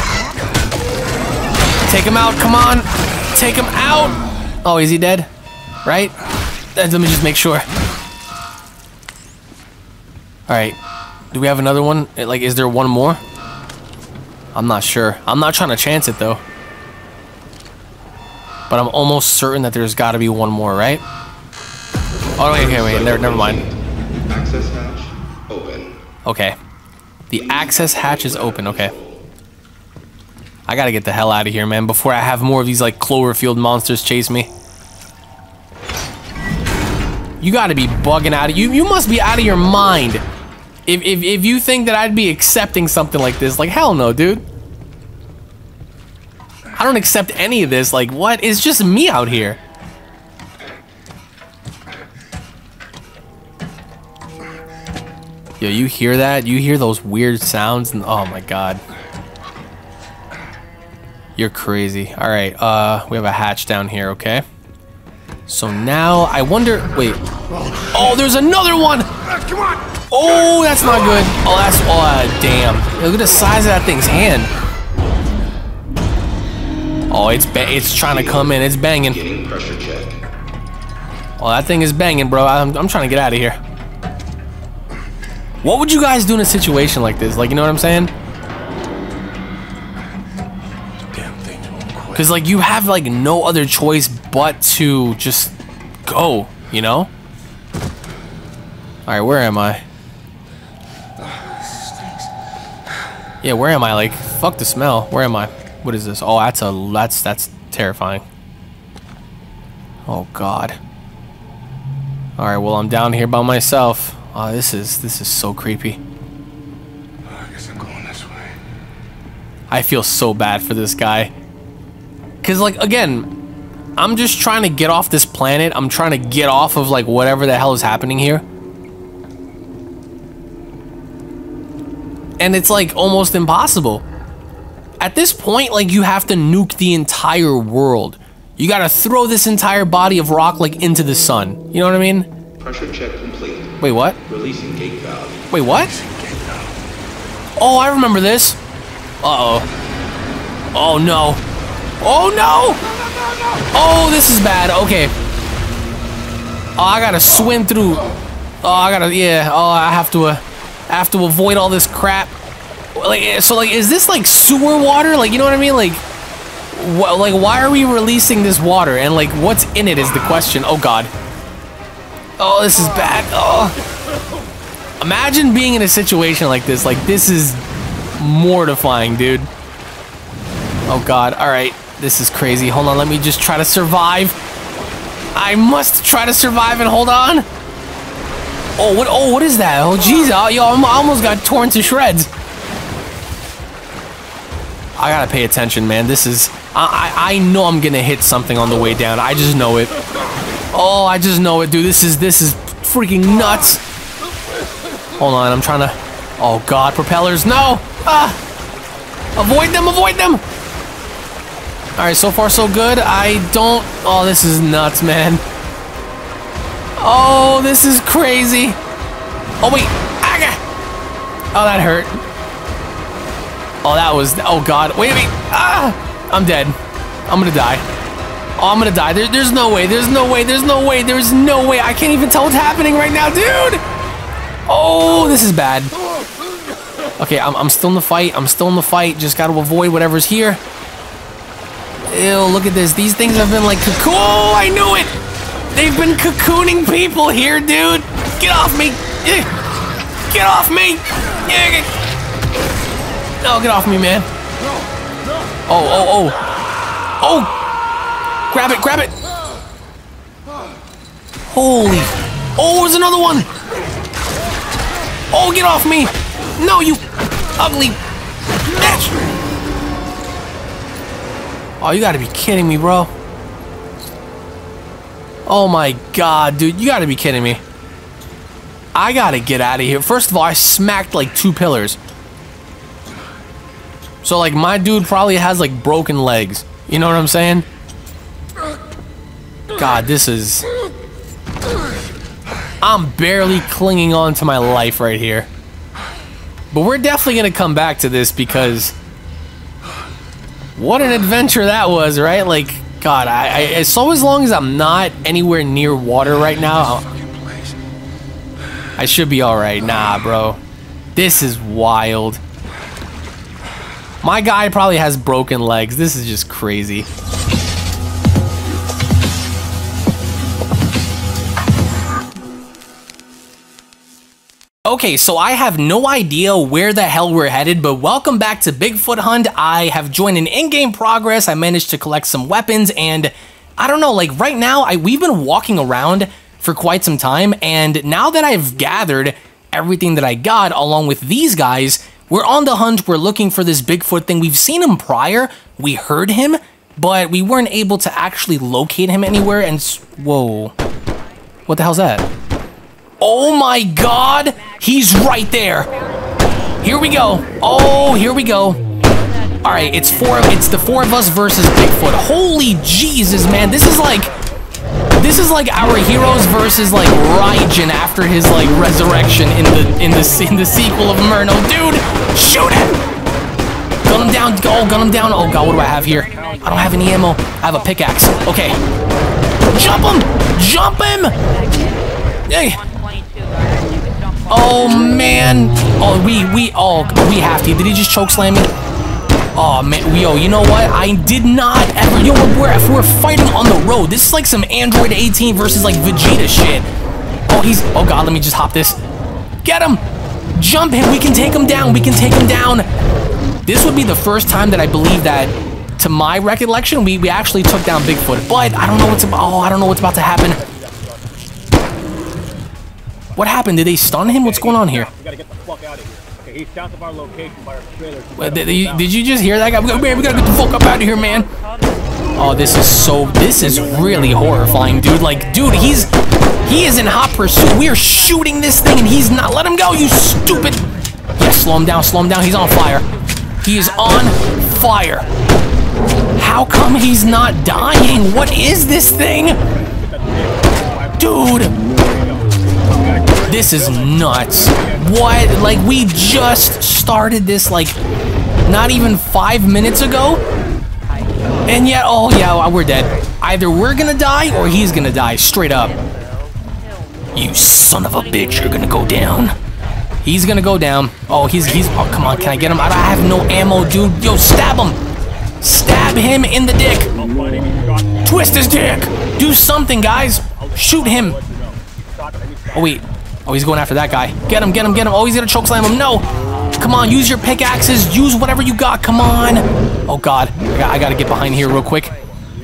Take him out. Come on. Take him out. Oh, is he dead? Right? Uh, Let me just make sure. All right. Do we have another one? Like, is there one more? I'm not sure. I'm not trying to chance it, though. But I'm almost certain that there's got to be one more, right? Oh, wait, okay, wait. Never, never mind. Access hatch open. Okay. The access hatch is open, okay. I gotta get the hell out of here, man, before I have more of these, like, Cloverfield monsters chase me. You gotta be bugging out of you. You must be out of your mind. If, if, if you think that I'd be accepting something like this, like, hell no, dude. I don't accept any of this. Like, what? It's just me out here. Yo, you hear that? You hear those weird sounds? And oh my god. You're crazy. All right, uh, we have a hatch down here, okay? So now I wonder. Wait. Oh, there's another one. Come on! Oh, that's not good. Oh, that's. Oh, damn. Look at the size of that thing's hand. Oh, it's ba it's trying to come in. It's banging. Beginning. Oh, that thing is banging, bro. I'm, I'm trying to get out of here. What would you guys do in a situation like this? Like, you know what I'm saying? Damn thing won't quit. Because, like, you have, like, no other choice but to just go, you know? Alright, where am I? Ah, yeah, where am I? Like, fuck the smell. Where am I? What is this? Oh, that's a, that's, that's terrifying. Oh, God. Alright, well, I'm down here by myself. Oh, this is, this is so creepy. I guess I'm going this way. I feel so bad for this guy. Cause like again, I'm just trying to get off this planet. I'm trying to get off of like whatever the hell is happening here. And it's like almost impossible. At this point, like you have to nuke the entire world. You gotta throw this entire body of rock like into the sun. You know what I mean? Pressure check complete. Wait, what? Releasing gate valve. Wait, what? Oh, I remember this. Uh-oh. Oh, no. Oh, no! Oh, this is bad. Okay. Oh, I gotta swim through. Oh, I gotta, yeah. Oh, I have to, uh, I have to avoid all this crap. Like, eh, so, like, is this, like, sewer water? Like, you know what I mean? Like, wh like, why are we releasing this water? And, like, what's in it is the question. Oh, God. Oh, this is bad. Oh. Imagine being in a situation like this. Like, this is mortifying, dude. Oh, God. All right. This is crazy. Hold on, let me just try to survive. I must try to survive and hold on. Oh, what? Oh, what is that? Oh, jeez, oh, yo, I almost got torn to shreds. I gotta pay attention, man. This is. I, I I know I'm gonna hit something on the way down. I just know it. Oh, I just know it, dude. This is this is freaking nuts. Hold on, I'm trying to. Oh God, propellers! No! Ah! Avoid them! Avoid them! All right, so far so good. I don't. Oh, this is nuts, man. Oh, this is crazy. Oh wait. Aga! Oh, that hurt. Oh, that was. Oh God. Wait a minute. Ah! I'm dead. I'm gonna die. Oh, I'm gonna die. There, there's no way. There's no way. There's no way. There's no way. I can't even tell what's happening right now, dude. Oh, this is bad. Okay, I'm, I'm still in the fight. I'm still in the fight. Just gotta avoid whatever's here. Ew, look at this. These things have been like cocoon. Oh, I knew it. They've been cocooning people here, dude. Get off me. Get off me. Oh, get off me, man. Oh, oh, oh. Oh. Grab it, grab it. Holy. Oh, there's another one. Oh, get off me. No, you ugly bitch. Oh, you gotta be kidding me, bro. Oh my god, dude. You gotta be kidding me. I gotta get out of here. First of all, I smacked like two pillars. So, like, my dude probably has like broken legs. You know what I'm saying? God, this is. I'm barely clinging on to my life right here. But we're definitely gonna come back to this because what an adventure that was, right? Like, God, I, I so as long as I'm not anywhere near water right now, I should be all right. Nah, bro, this is wild. My guy probably has broken legs. This is just crazy. Okay, so I have no idea where the hell we're headed, but welcome back to Bigfoot Hunt. I have joined an in-game progress. I managed to collect some weapons, and I don't know, like right now, I we've been walking around for quite some time, and now that I've gathered everything that I got along with these guys, we're on the hunt. We're looking for this Bigfoot thing. We've seen him prior. We heard him, but we weren't able to actually locate him anywhere. And whoa, what the hell's that? Oh my god! He's right there! Here we go! Oh, here we go. Alright, it's four it's the four of us versus Bigfoot. Holy Jesus, man. This is like this is like our heroes versus like Raijin after his like resurrection in the in the in the sequel of Murno. Dude, shoot him! Gun him down. Oh, gun him down. Oh god, what do I have here? I don't have any ammo. I have a pickaxe. Okay. Jump him! Jump him! Hey. Oh man! Oh we we oh we have to. Did he just choke slam me? Oh man, yo, you know what? I did not ever. Yo, we're we're fighting on the road. This is like some Android 18 versus like Vegeta shit. Oh, he's. Oh god, let me just hop this. Get him! Jump him! We can take him down. We can take him down. This would be the first time that I believe that, to my recollection, we we actually took down Bigfoot. But I don't know what's about. Oh, I don't know what's about to happen. What happened? Did they stun him? What's going on here? We gotta get the fuck out of here. Okay, he's south of our location by our trailer. Wait, Did, you- did you just hear that guy? We gotta, man, we gotta get the fuck up out of here, man. Oh, this is so. This is really horrifying, dude. Like, dude, he's he is in hot pursuit. We are shooting this thing, and he's not. Let him go, you stupid. Yeah, slow him down. Slow him down. He's on fire. He is on fire. How come he's not dying? What is this thing, dude? This is nuts. What? Like, we just started this, like, not even five minutes ago? And yet, oh, yeah, we're dead. Either we're gonna die or he's gonna die, straight up. You son of a bitch, you're gonna go down. He's gonna go down. Oh, he's, he's, oh, come on, can I get him? I have no ammo, dude. Yo, stab him. Stab him in the dick. Twist his dick. Do something, guys. Shoot him. Oh, wait. Oh, he's going after that guy. Get him, get him, get him. Oh, he's gonna choke slam him. No. Come on, use your pickaxes. Use whatever you got. Come on. Oh, God. I, got, I gotta get behind here real quick.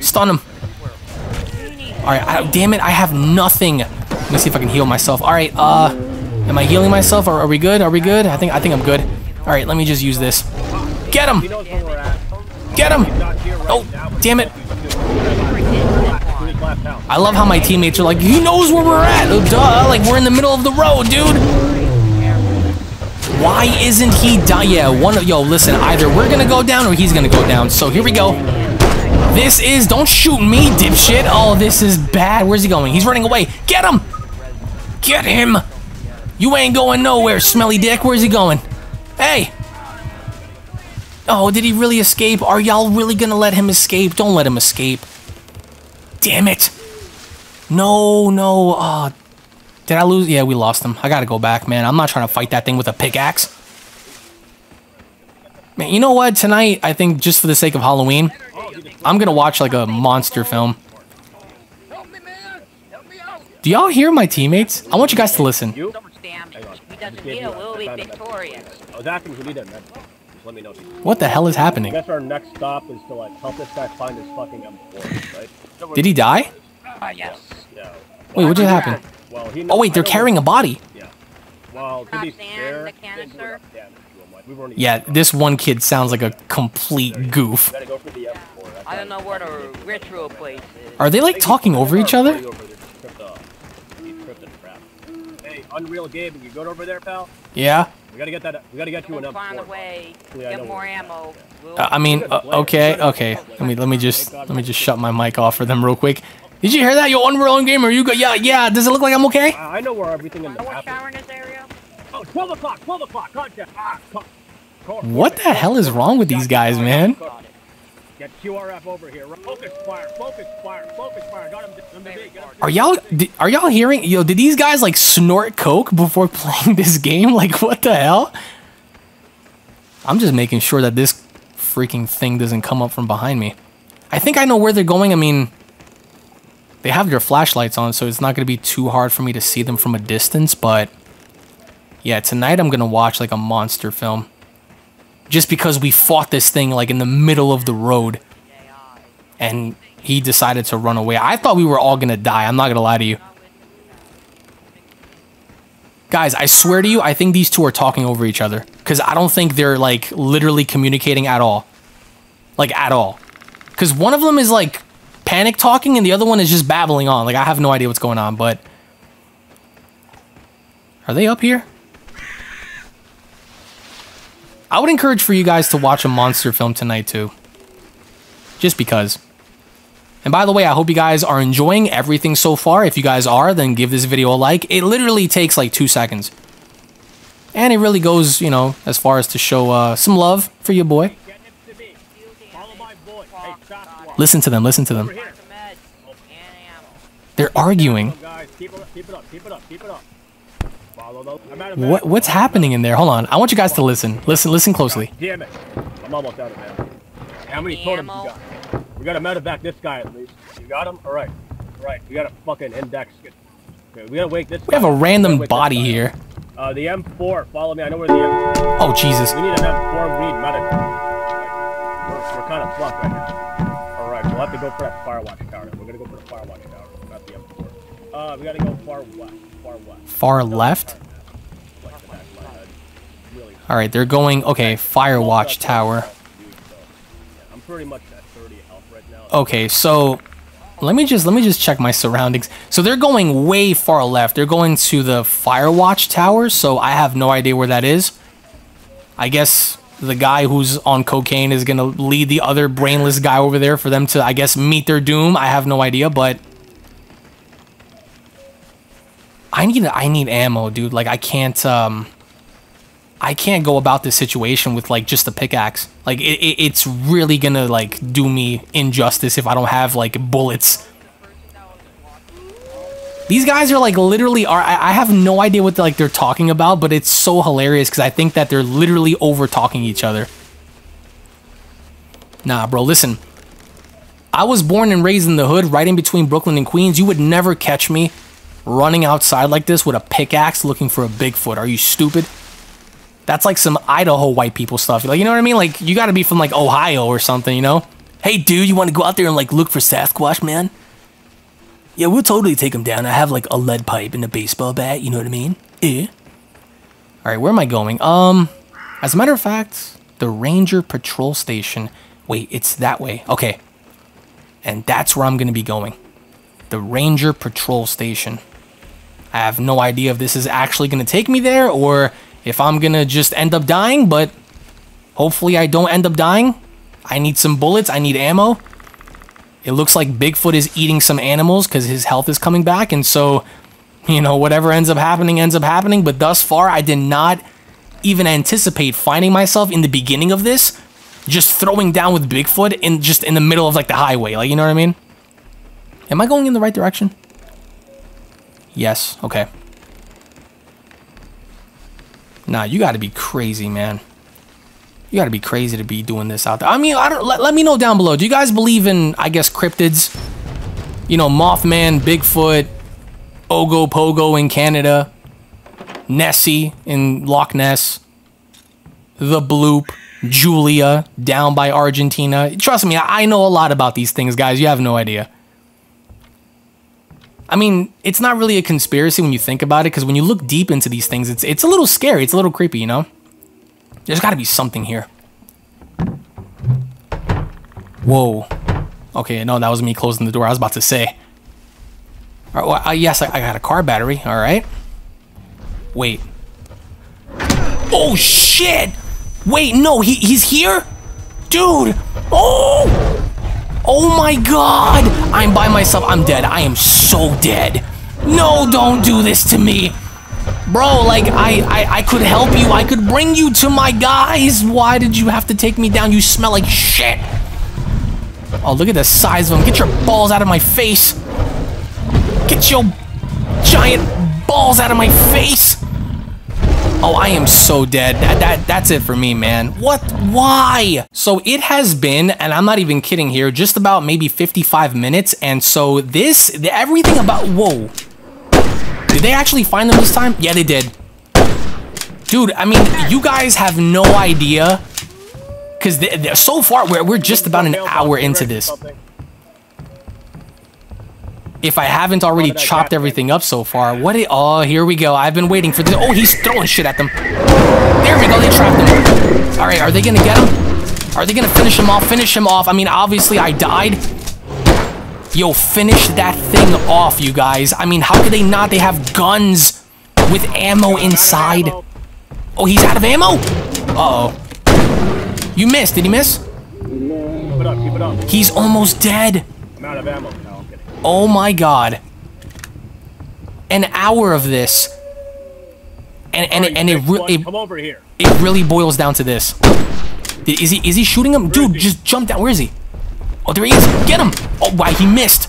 Stun him. All right, I, damn it. I have nothing. Let me see if I can heal myself. All right, uh, am I healing myself? Are, are we good? Are we good? I think I think I'm good. All right, let me just use this. Get him. Get him. Oh, damn it. he's to his left house. I love how my teammates are like, he knows where we're at. Oh, duh. Like, we're in the middle of the road, dude. Why isn't he down? Yeah, one of, yo, listen, either we're gonna go down or he's gonna go down. So here we go. This is, don't shoot me, dipshit. Oh, this is bad. Where's he going? He's running away. Get him. Get him. You ain't going nowhere, smelly dick. Where's he going? Hey. Oh, did he really escape? Are y'all really gonna let him escape? Don't let him escape. Damn it. No, no. Uh, did I lose? Yeah, we lost him. I gotta go back, man. I'm not trying to fight that thing with a pickaxe. Man, you know what? Tonight, I think just for the sake of Halloween, I'm gonna watch like a monster film. Do y'all hear my teammates? I want you guys to listen. You? Damn it. If he doesn't be victorious. I was asking if we need a med. Just let me know. if you- What the hell is happening? I happening? guess our next stop is to like help this guy find his fucking M4, right? Did he die? Ah, yes. Yeah. Wait, what just happened? Well, Oh wait, they're carrying a body. Yeah. Well, to be fair, the didn't do canister. enough damage to him. Like, we weren't even- Yeah, this one kid sounds like a complete goof. We gotta go for the M4. That's I don't know right. where the ritual place is. Are they like talking over each other? He tripped off. He tripped and crap. Hey, Unreal Gaming, you good over there, pal? Yeah. We gotta get that. We gotta get you an We'll find a M4. way. Yeah, I Get more where it's at. ammo. We'll Uh, I mean, uh, okay, okay. Let me let me just let me just shut my mic off for them real quick. Did you hear that? You're Yo, Unreal Gamer, you go. Yeah, yeah. Does it look like I'm okay? I I know where everything in the no one map is. shower in this area? Oh, 12 o'clock, 12 o'clock, contact. Ah, co- co- What the hell is wrong with these guys, man? Get QRF over here. Focus fire, focus fire, focus fire. Got him. Him. Are y'all are y'all hearing? Yo, did these guys like snort coke before playing this game? Like, what the hell? I'm just making sure that this freaking thing doesn't come up from behind me. I think I know where they're going. I mean, they have their flashlights on, so it's not going to be too hard for me to see them from a distance. But yeah, tonight I'm going to watch like a monster film. Just because we fought this thing like in the middle of the road and he decided to run away. I thought we were all gonna die. I'm not gonna lie to you. Guys, I swear to you, I think these two are talking over each other. Because I don't think they're like literally communicating at all. Like at all. Because one of them is like panic talking and the other one is just babbling on. Like I have no idea what's going on, but. Are they up here? I would encourage for you guys to watch a monster film tonight too. Just because. And by the way, I hope you guys are enjoying everything so far. If you guys are, then give this video a like. It literally takes like two seconds. And it really goes, you know, as far as to show uh, some love for your boy. Listen to them, listen to them. They're arguing. What what's happening in there? Hold on. I want you guys to listen. Listen, listen closely. Damn it. I'm almost out of ammo. How many totems you got? We gotta medevac this guy at least. You got him? Alright. Alright, we got a fucking index. Okay, we gotta wake this We have a random body here. Uh, the M4. Follow me. I know where the M4 Oh, Jesus. We need an M4 read medical. Like, we're, we're kind of fucked right now. Alright, we'll have to go for that Firewatch tower. We're gonna go for the Firewatch tower, not the M4. Uh, we gotta go far west. Far west. Far left? Like the back of my head. Really. Alright, they're going. Okay, Firewatch Tower. I'm pretty much at 30 health right now. Okay, so let me just let me just check my surroundings. So they're going way far left. They're going to the Firewatch Tower, so I have no idea where that is. I guess the guy who's on cocaine is gonna lead the other brainless guy over there for them to, I guess, meet their doom. I have no idea, but I need I need ammo, dude. Like I can't um I can't go about this situation with like just a pickaxe. Like it, it, it's really gonna like do me injustice if I don't have like bullets. These guys are like literally are I, I have no idea what like they're talking about, but it's so hilarious because I think that they're literally over talking each other. Nah, bro, listen. I was born and raised in the hood, right in between Brooklyn and Queens. You would never catch me running outside like this with a pickaxe looking for a Bigfoot. Are you stupid? That's like some Idaho white people stuff. Like, you know what I mean? Like, you gotta be from like Ohio or something, you know? Hey, dude, you wanna go out there and like look for Sasquatch, man? Yeah, we'll totally take him down. I have like a lead pipe and a baseball bat, you know what I mean? Eh. Alright, where am I going? Um, as a matter of fact, the Ranger Patrol Station. Wait, it's that way. Okay. And that's where I'm gonna be going. The Ranger Patrol Station. I have no idea if this is actually gonna take me there or if I'm gonna just end up dying, but hopefully I don't end up dying. I need some bullets, I need ammo. It looks like Bigfoot is eating some animals because his health is coming back, and so, you know, whatever ends up happening, ends up happening. But thus far, I did not even anticipate finding myself in the beginning of this just throwing down with Bigfoot in just in the middle of like the highway. Like, you know what I mean? Am I going in the right direction? Yes, okay. Nah, you gotta be crazy, man. You gotta be crazy to be doing this out there. I mean, I don't. Let, let me know down below. Do you guys believe in, I guess, cryptids? You know, Mothman, Bigfoot, Ogopogo in Canada, Nessie in Loch Ness, the Bloop, Julia down by Argentina. Trust me, I know a lot about these things, guys. You have no idea. I mean, it's not really a conspiracy when you think about it, because when you look deep into these things, it's it's a little scary. It's a little creepy, you know. There's got to be something here. Whoa. Okay, no, that was me closing the door. I was about to say. All right, well, uh, yes, I, I got a car battery. All right. Wait. Oh shit! Wait, no, he he's here, dude. Oh. Oh my god! I'm by myself. I'm dead. I am so dead. No, don't do this to me. Bro, like, I, I, I could help you. I could bring you to my guys. Why did you have to take me down? You smell like shit. Oh, look at the size of him. Get your balls out of my face. Get your giant balls out of my face. Oh, I am so dead. That, that That's it for me, man. What? Why? So it has been, and I'm not even kidding here, just about maybe 55 minutes. And so this, everything about, whoa. Did they actually find them this time? Yeah, they did. Dude, I mean, you guys have no idea. Because so far, we're, we're just about an hour into this. If I haven't already chopped everything up so far, what it, oh, here we go. I've been waiting for this. Oh, he's throwing shit at them. There we go, they trapped him. All right, are they gonna get him? Are they gonna finish him off? Finish him off. I mean, obviously I died. Yo, finish that thing off, you guys. I mean, how could they not? They have guns with ammo inside. Oh, he's out of ammo? Uh-oh. You missed. Did he miss? Keep it up, keep it up. He's almost dead. I'm out of ammo. No, I'm kidding. Oh my god. An hour of this. And and, Alright, and it, next one, it Come over here. it really boils down to this. Is he is he shooting him? Dude, just jump down. Where is he? Oh, there he is. Get him. Oh, why he missed.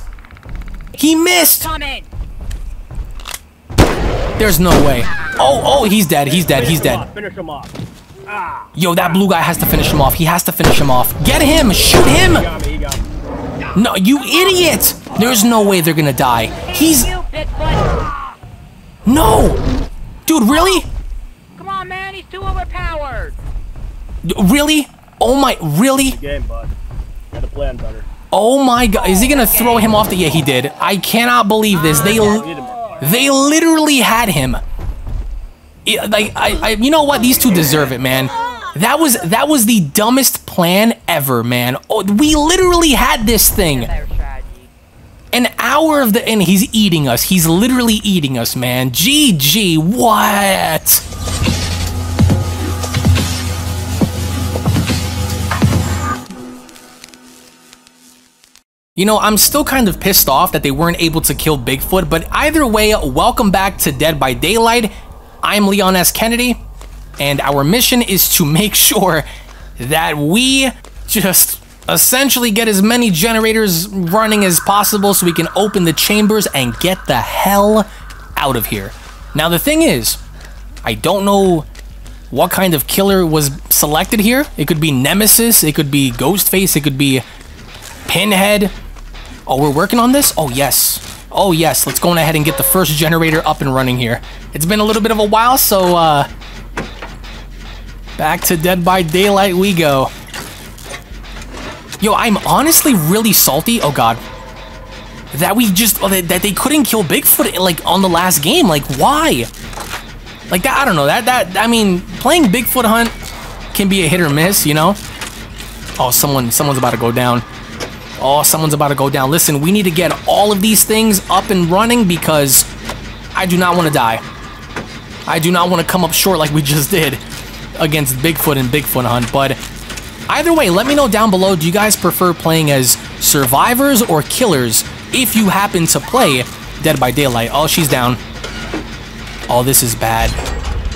He missed. Coming! There's no way. Oh, oh, he's dead. He's dead. He's dead. Finish him off. Ah, Yo, that blue guy has to finish him off. He has to finish him off. Get him. Shoot him. No, you idiot. There's no way they're gonna die. He's no. Dude, really? Come on, man, he's too overpowered! Really? Oh my, really? Game, bud. Got a plan better. Oh my god, is he gonna throw him off the? Yeah, he did. I cannot believe this. They, Need him more. they literally had him. It- like, I, I, you know what? These two deserve it, man. That was that was the dumbest plan ever, man. Oh, we literally had this thing. An hour of the, and he's eating us. He's literally eating us, man. GG, what? You know, I'm still kind of pissed off that they weren't able to kill Bigfoot, but either way, welcome back to Dead by Daylight. I'm Leon S. Kennedy, and our mission is to make sure that we just essentially get as many generators running as possible so we can open the chambers and get the hell out of here. Now, the thing is, I don't know what kind of killer was selected here. It could be Nemesis, it could be Ghostface, it could be Pinhead. Oh, we're working on this? Oh, yes. Oh, yes. Let's go on ahead and get the first generator up and running here. It's been a little bit of a while, so, uh... Back to Dead by Daylight we go. Yo, I'm honestly really salty. Oh god. That we just oh, that, that they couldn't kill Bigfoot like on the last game. Like why? Like that I don't know. That that I mean, playing Bigfoot hunt can be a hit or miss, you know? Oh, someone someone's about to go down. Oh, someone's about to go down. Listen, we need to get all of these things up and running because I do not want to die. I do not want to come up short like we just did against Bigfoot and Bigfoot Hunt. But either way, let me know down below. Do you guys prefer playing as survivors or killers if you happen to play Dead by Daylight? Oh, she's down. Oh, this is bad.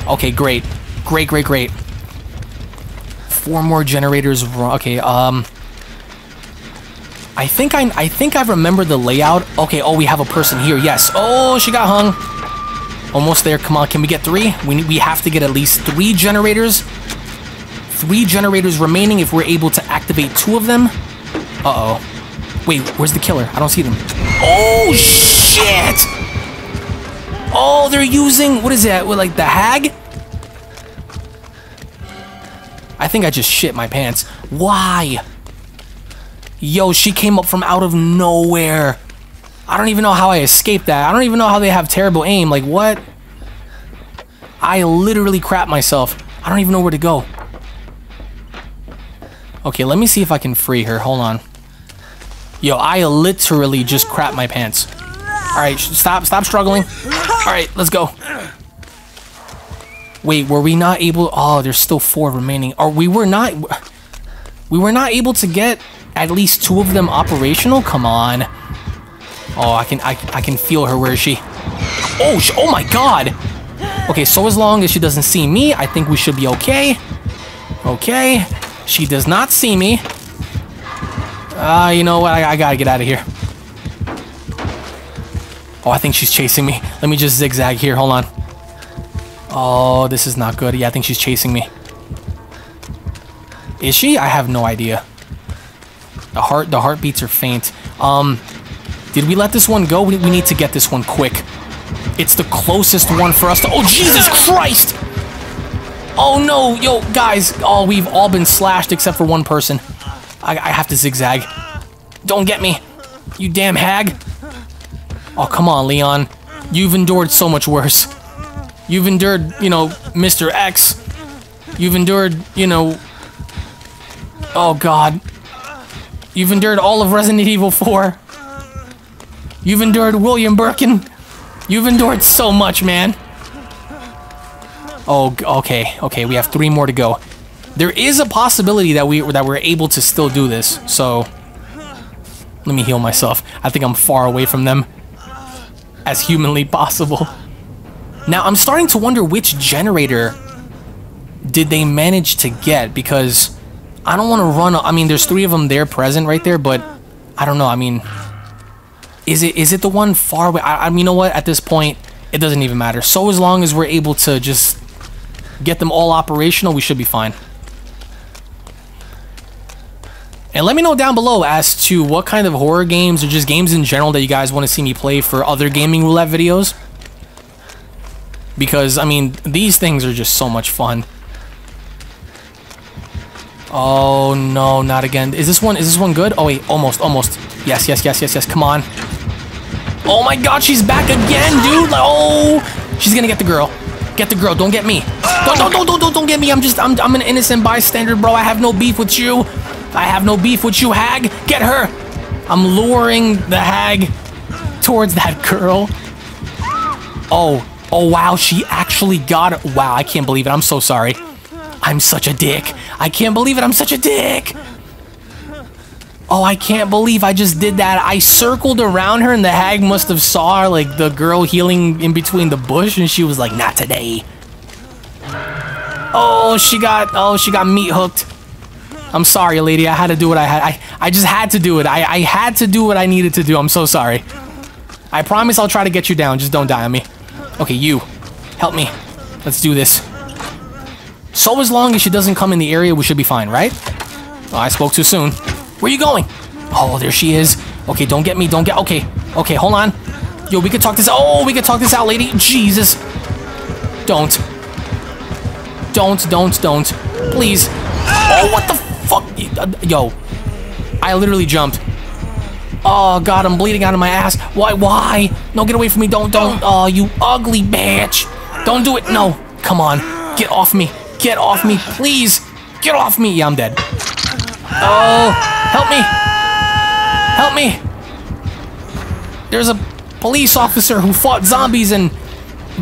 Okay, great. Great, great, great. Four more generators. Okay, um... I think I, I think I remember the layout. Okay, oh, we have a person here. Yes. Oh, she got hung. Almost there. Come on, can we get three? We, we have to get at least three generators. Three generators remaining if we're able to activate two of them. Uh-oh. Wait, where's the killer? I don't see them. Oh, shit! Oh, they're using, what is that, with like the hag? I think I just shit my pants. Why? Yo, she came up from out of nowhere. I don't even know how I escaped that. I don't even know how they have terrible aim. Like, what? I literally crap myself. I don't even know where to go. Okay, let me see if I can free her. Hold on. Yo, I literally just crap my pants. Alright, stop, stop struggling. Alright, let's go. Wait, were we not able... Oh, there's still four remaining. Or we were not... We were not able to get at least two of them operational? Come on. Oh, I can I, I can feel her. Where is she? Oh, sh oh my god. Okay, so as long as she doesn't see me, I think we should be okay. Okay. She does not see me. Ah, uh, you know what? I, I gotta get out of here. Oh, I think she's chasing me. Let me just zigzag here. Hold on. Oh, this is not good. Yeah, I think she's chasing me. Is she? I have no idea. The heart, the heartbeats are faint. Um, did we let this one go? We, need to get this one quick. It's the closest one for us to- Oh, Jesus Christ! Oh, no! Yo, guys! Oh, we've all been slashed except for one person. I, I have to zigzag. Don't get me! You damn hag! Oh, come on, Leon. You've endured so much worse. You've endured, you know, Mr. X. You've endured, you know... Oh, God. You've endured all of Resident Evil 4. You've endured William Birkin. You've endured so much, man. Oh, okay, okay, we have three more to go. There is a possibility that we that we're able to still do this. So, let me heal myself. I think I'm far away from them as humanly possible. Now, I'm starting to wonder which generator did they manage to get because I don't want to run. I mean, there's three of them there present right there, but I don't know. I mean, is it is it the one far away? I, I mean, you know what? At this point, it doesn't even matter. So as long as we're able to just get them all operational, we should be fine. And let me know down below as to what kind of horror games or just games in general that you guys want to see me play for other gaming roulette videos. Because, I mean, these things are just so much fun. Oh, no, not again. Is this one, is this one good? Oh, wait, almost, almost. Yes, yes, yes, yes, yes, come on. Oh my god, she's back again, dude! Oh! She's gonna get the girl. Get the girl, don't get me. Don't, don't, don't, don't, don't, don't get me. I'm just, I'm, I'm an innocent bystander, bro. I have no beef with you. I have no beef with you, hag. Get her. I'm luring the hag towards that girl. Oh, oh wow, she actually got it. Wow, I can't believe it. I'm so sorry. I'm such a dick. I can't believe it. I'm such a dick. Oh, I can't believe I just did that. I circled around her and the hag must have saw her, like the girl healing in between the bush and she was like, not today. Oh, she got, oh, she got meat hooked. I'm sorry, lady. I had to do what I had. I, I just had to do it. I, I had to do what I needed to do. I'm so sorry. I promise I'll try to get you down. Just don't die on me. Okay, you. Help me. Let's do this. So as long as she doesn't come in the area, we should be fine, right? Oh, I spoke too soon. Where are you going? Oh, there she is. Okay, don't get me. Don't get... Okay. Okay, hold on. Yo, we could talk this... Oh, we could talk this out, lady. Jesus. Don't. Don't, don't, don't. Please. Oh, what the fuck? Yo. I literally jumped. Oh, God, I'm bleeding out of my ass. Why, why? No, get away from me. Don't, don't. Oh, you ugly bitch. Don't do it. No. Come on. Get off me. Get off me, please. Get off me. Yeah, I'm dead. Oh, help me. Help me. There's a police officer who fought zombies and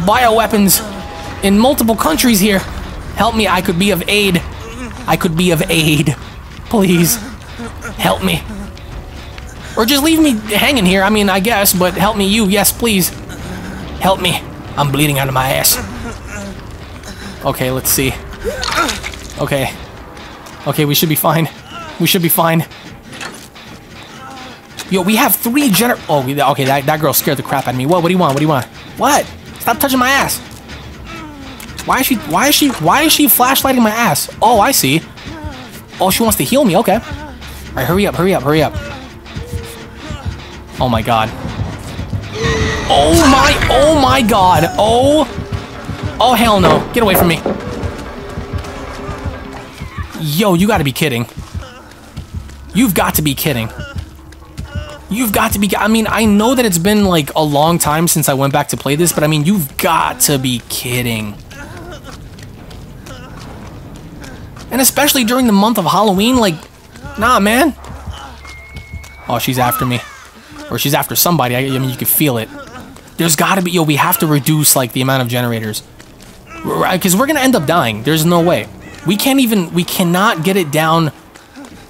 bioweapons in multiple countries here. Help me, I could be of aid. I could be of aid. Please, help me. Or just leave me hanging here, I mean, I guess, but help me you, yes, please. Help me. I'm bleeding out of my ass. Okay, let's see. Okay. Okay, we should be fine. We should be fine. Yo, we have three gener- Oh, okay, that, that girl scared the crap out of me. What, what do you want? What do you want? What? Stop touching my ass. Why is she, why is she, why is she flashlighting my ass? Oh, I see. Oh, she wants to heal me, okay. Alright, hurry up, hurry up, hurry up. Oh my god. Oh my, oh my god. Oh. Oh, hell no. Get away from me. Yo, you gotta be kidding. You've got to be kidding. You've got to be. I mean, I know that it's been like a long time since I went back to play this, but I mean, you've got to be kidding. And especially during the month of Halloween, like, nah, man. Oh, she's after me. Or she's after somebody. I, I mean, you can feel it. There's got to be. Yo, we have to reduce, like, the amount of generators. Because we're going to end up dying. There's no way. We can't even. We cannot get it down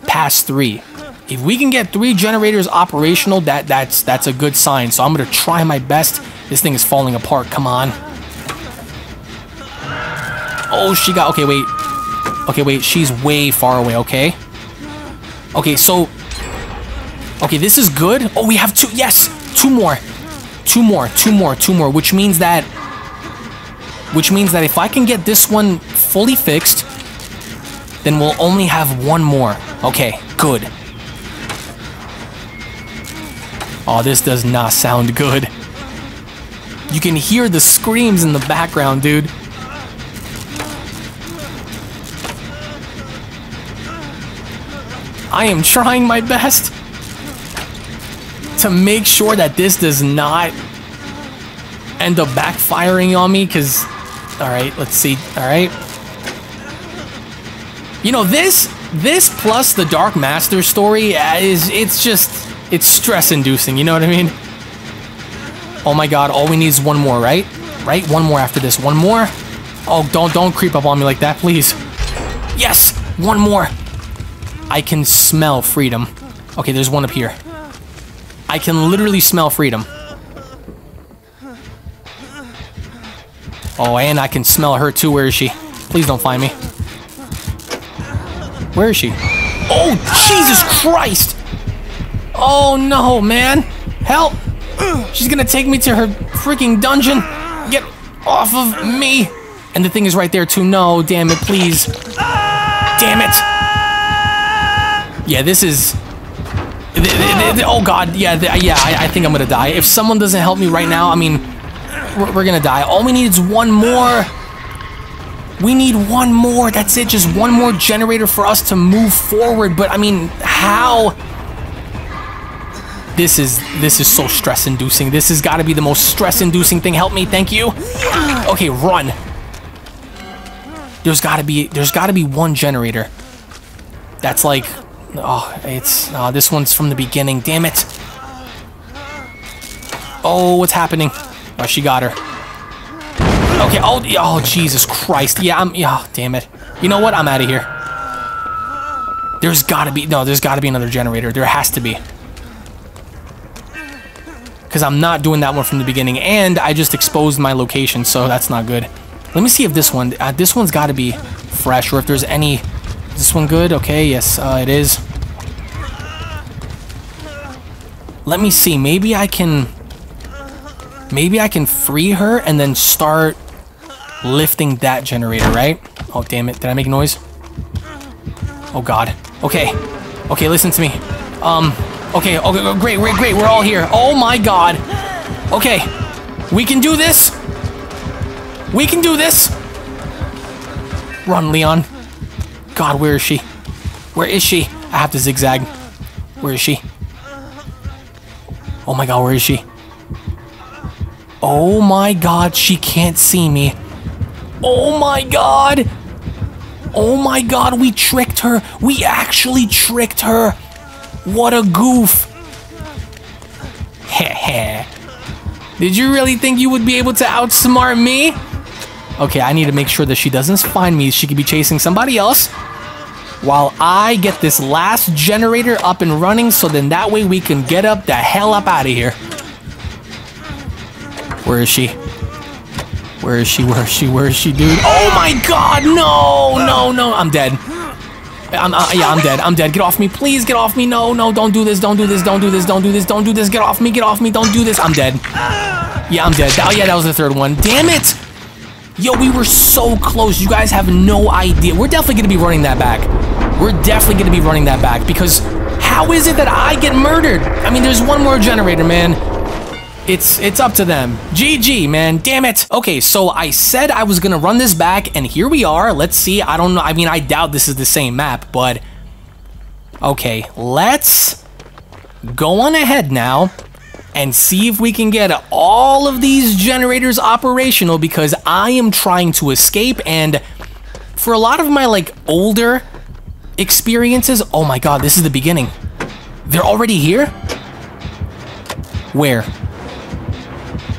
past three. If we can get three generators operational, that that's that's a good sign. So I'm gonna try my best. This thing is falling apart. Come on. Oh, she got. Okay, wait. Okay, wait. She's way far away. Okay. Okay, so. Okay, this is good. Oh, we have two. Yes, two more. Two more. Two more. Two more. Which means that. Which means that if I can get this one fully fixed, then we'll only have one more. Okay, good. Oh, this does not sound good. You can hear the screams in the background, dude. I am trying my best to make sure that this does not end up backfiring on me, because... Alright, let's see. Alright. You know, this this plus the Dark Master story uh, is it's just it's stress inducing, you know what I mean? Oh my god, all we need is one more, right? Right? One more after this. One more? Oh, don't don't creep up on me like that, please. Yes! One more. I can smell freedom. Okay, there's one up here. I can literally smell freedom. Oh, and I can smell her too. Where is she? Please don't find me. Where is she? Oh, Jesus Christ! Oh no, man! Help! She's gonna take me to her freaking dungeon! Get off of me! And the thing is right there too. No, damn it, please. Damn it! Yeah, this is... Oh god, yeah, yeah, I think I'm gonna die. If someone doesn't help me right now, I mean, we're, we're gonna die. All we need is one more. We need one more. That's it. Just one more generator for us to move forward. But I mean, how? This is this is so stress inducing. This has got to be the most stress inducing thing. Help me. Thank you. Okay, run. There's got to be there's got to be one generator. That's like oh, it's oh, this one's from the beginning. Damn it. Oh, what's happening? Oh, she got her. Okay, oh, oh, Jesus Christ. Yeah, I'm, yeah, oh, damn it. You know what? I'm out of here. There's gotta be, no, there's gotta be another generator. There has to be. Because I'm not doing that one from the beginning, and I just exposed my location, so that's not good. Let me see if this one, uh, this one's gotta be fresh, or if there's any, is this one good? Okay, yes, uh, it is. Let me see, maybe I can, maybe I can free her and then start lifting that generator, right? Oh, damn it. Did I make noise? Oh, God. Okay. Okay, listen to me. Um, okay, okay, great, great, great. We're all here. Oh, my God. Okay. We can do this. We can do this. Run, Leon. God, where is she? Where is she? I have to zigzag. Where is she? Oh my god, where is she? Oh my god, she can't see me. Oh my god! Oh my god, we tricked her. We actually tricked her. What a goof. Heh heh. Did you really think you would be able to outsmart me? Okay, I need to make sure that she doesn't find me. She could be chasing somebody else. While I get this last generator up and running so then that way we can get up the hell up out of here. Where is she? Where is she? Where is she? Where is she, dude? Oh my god, no, no, no, I'm dead. I'm, uh, yeah, I'm dead. I'm dead. Get off me. Please get off me. No, no, don't do this. Don't do this. Don't do this. Don't do this. Don't do this. Get off me. Get off me. Don't do this. I'm dead. Yeah, I'm dead. Oh, yeah, that was the third one. Damn it. Yo, we were so close. You guys have no idea. We're definitely going to be running that back. We're definitely going to be running that back because how is it that I get murdered? I mean, there's one more generator, man. It's it's up to them. GG, man. Damn it. Okay, so I said I was gonna run this back, and here we are. Let's see. I don't know. I mean, I doubt this is the same map, but okay. Let's go on ahead now and see if we can get all of these generators operational because I am trying to escape and for a lot of my like older experiences, oh my god, this is the beginning. They're already here? Where?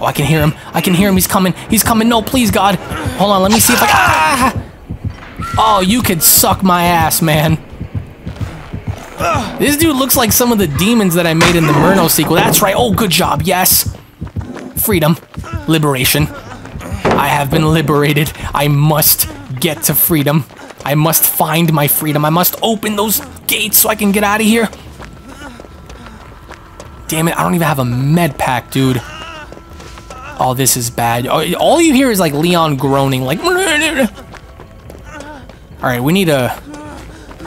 Oh, I can hear him. I can hear him. He's coming. He's coming. No, please, God. Hold on. Let me see if I... Ah! Oh, you could suck my ass, man. This dude looks like some of the demons that I made in the Murno sequel. That's right. Oh, good job. Yes. Freedom. Liberation. I have been liberated. I must get to freedom. I must find my freedom. I must open those gates so I can get out of here. Damn it, I don't even have a med pack, dude. Oh, this is bad. All you hear is like Leon groaning, like. All right, we need to.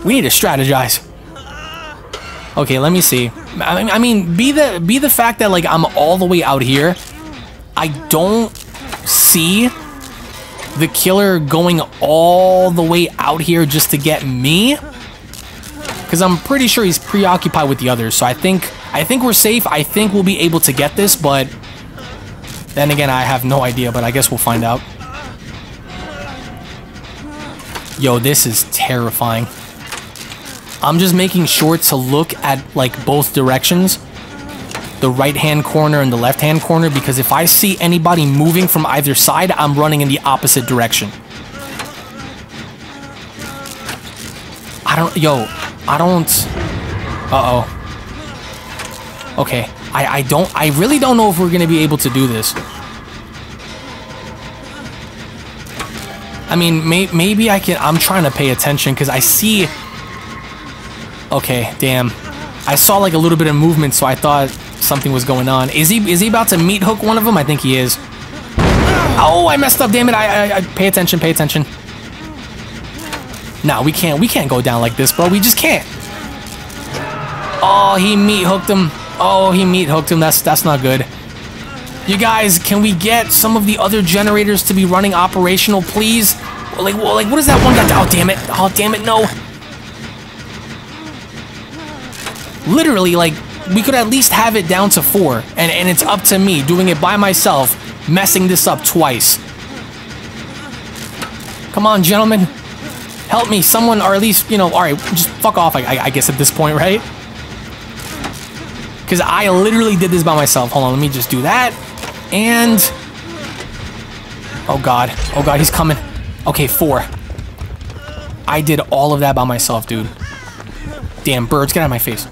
We need to strategize. Okay, let me see. I mean, be the be the fact that like I'm all the way out here. I don't see the killer going all the way out here just to get me. Because I'm pretty sure he's preoccupied with the others. So I think I think we're safe. I think we'll be able to get this, but then again, I have no idea, but I guess we'll find out. Yo, this is terrifying. I'm just making sure to look at like both directions. The right hand corner and the left hand corner because if I see anybody moving from either side, I'm running in the opposite direction. I don't, yo, I don't, uh-oh. Okay, I, I don't, I really don't know if we're gonna be able to do this. I mean, may, maybe I can, I'm trying to pay attention because I see, okay, damn. I saw like a little bit of movement, so I thought something was going on. Is he, is he about to meat hook one of them? I think he is. Oh, I messed up, damn it, I, I, I pay attention, pay attention. Nah, we can't, we can't go down like this, bro, we just can't. Oh, he meat hooked him. Oh, he meat hooked him. That's that's not good. You guys, can we get some of the other generators to be running operational, please? Like, like, what is that one guy? Oh, damn it! Oh, damn it! No. Literally, like, we could at least have it down to four, and and it's up to me doing it by myself, messing this up twice. Come on, gentlemen, help me, someone, or at least you know, all right, just fuck off. I, I guess at this point, right? Because I literally did this by myself. Hold on, let me just do that. And... Oh god. Oh god, he's coming. Okay, four. I did all of that by myself, dude. Damn, birds, get out of my face.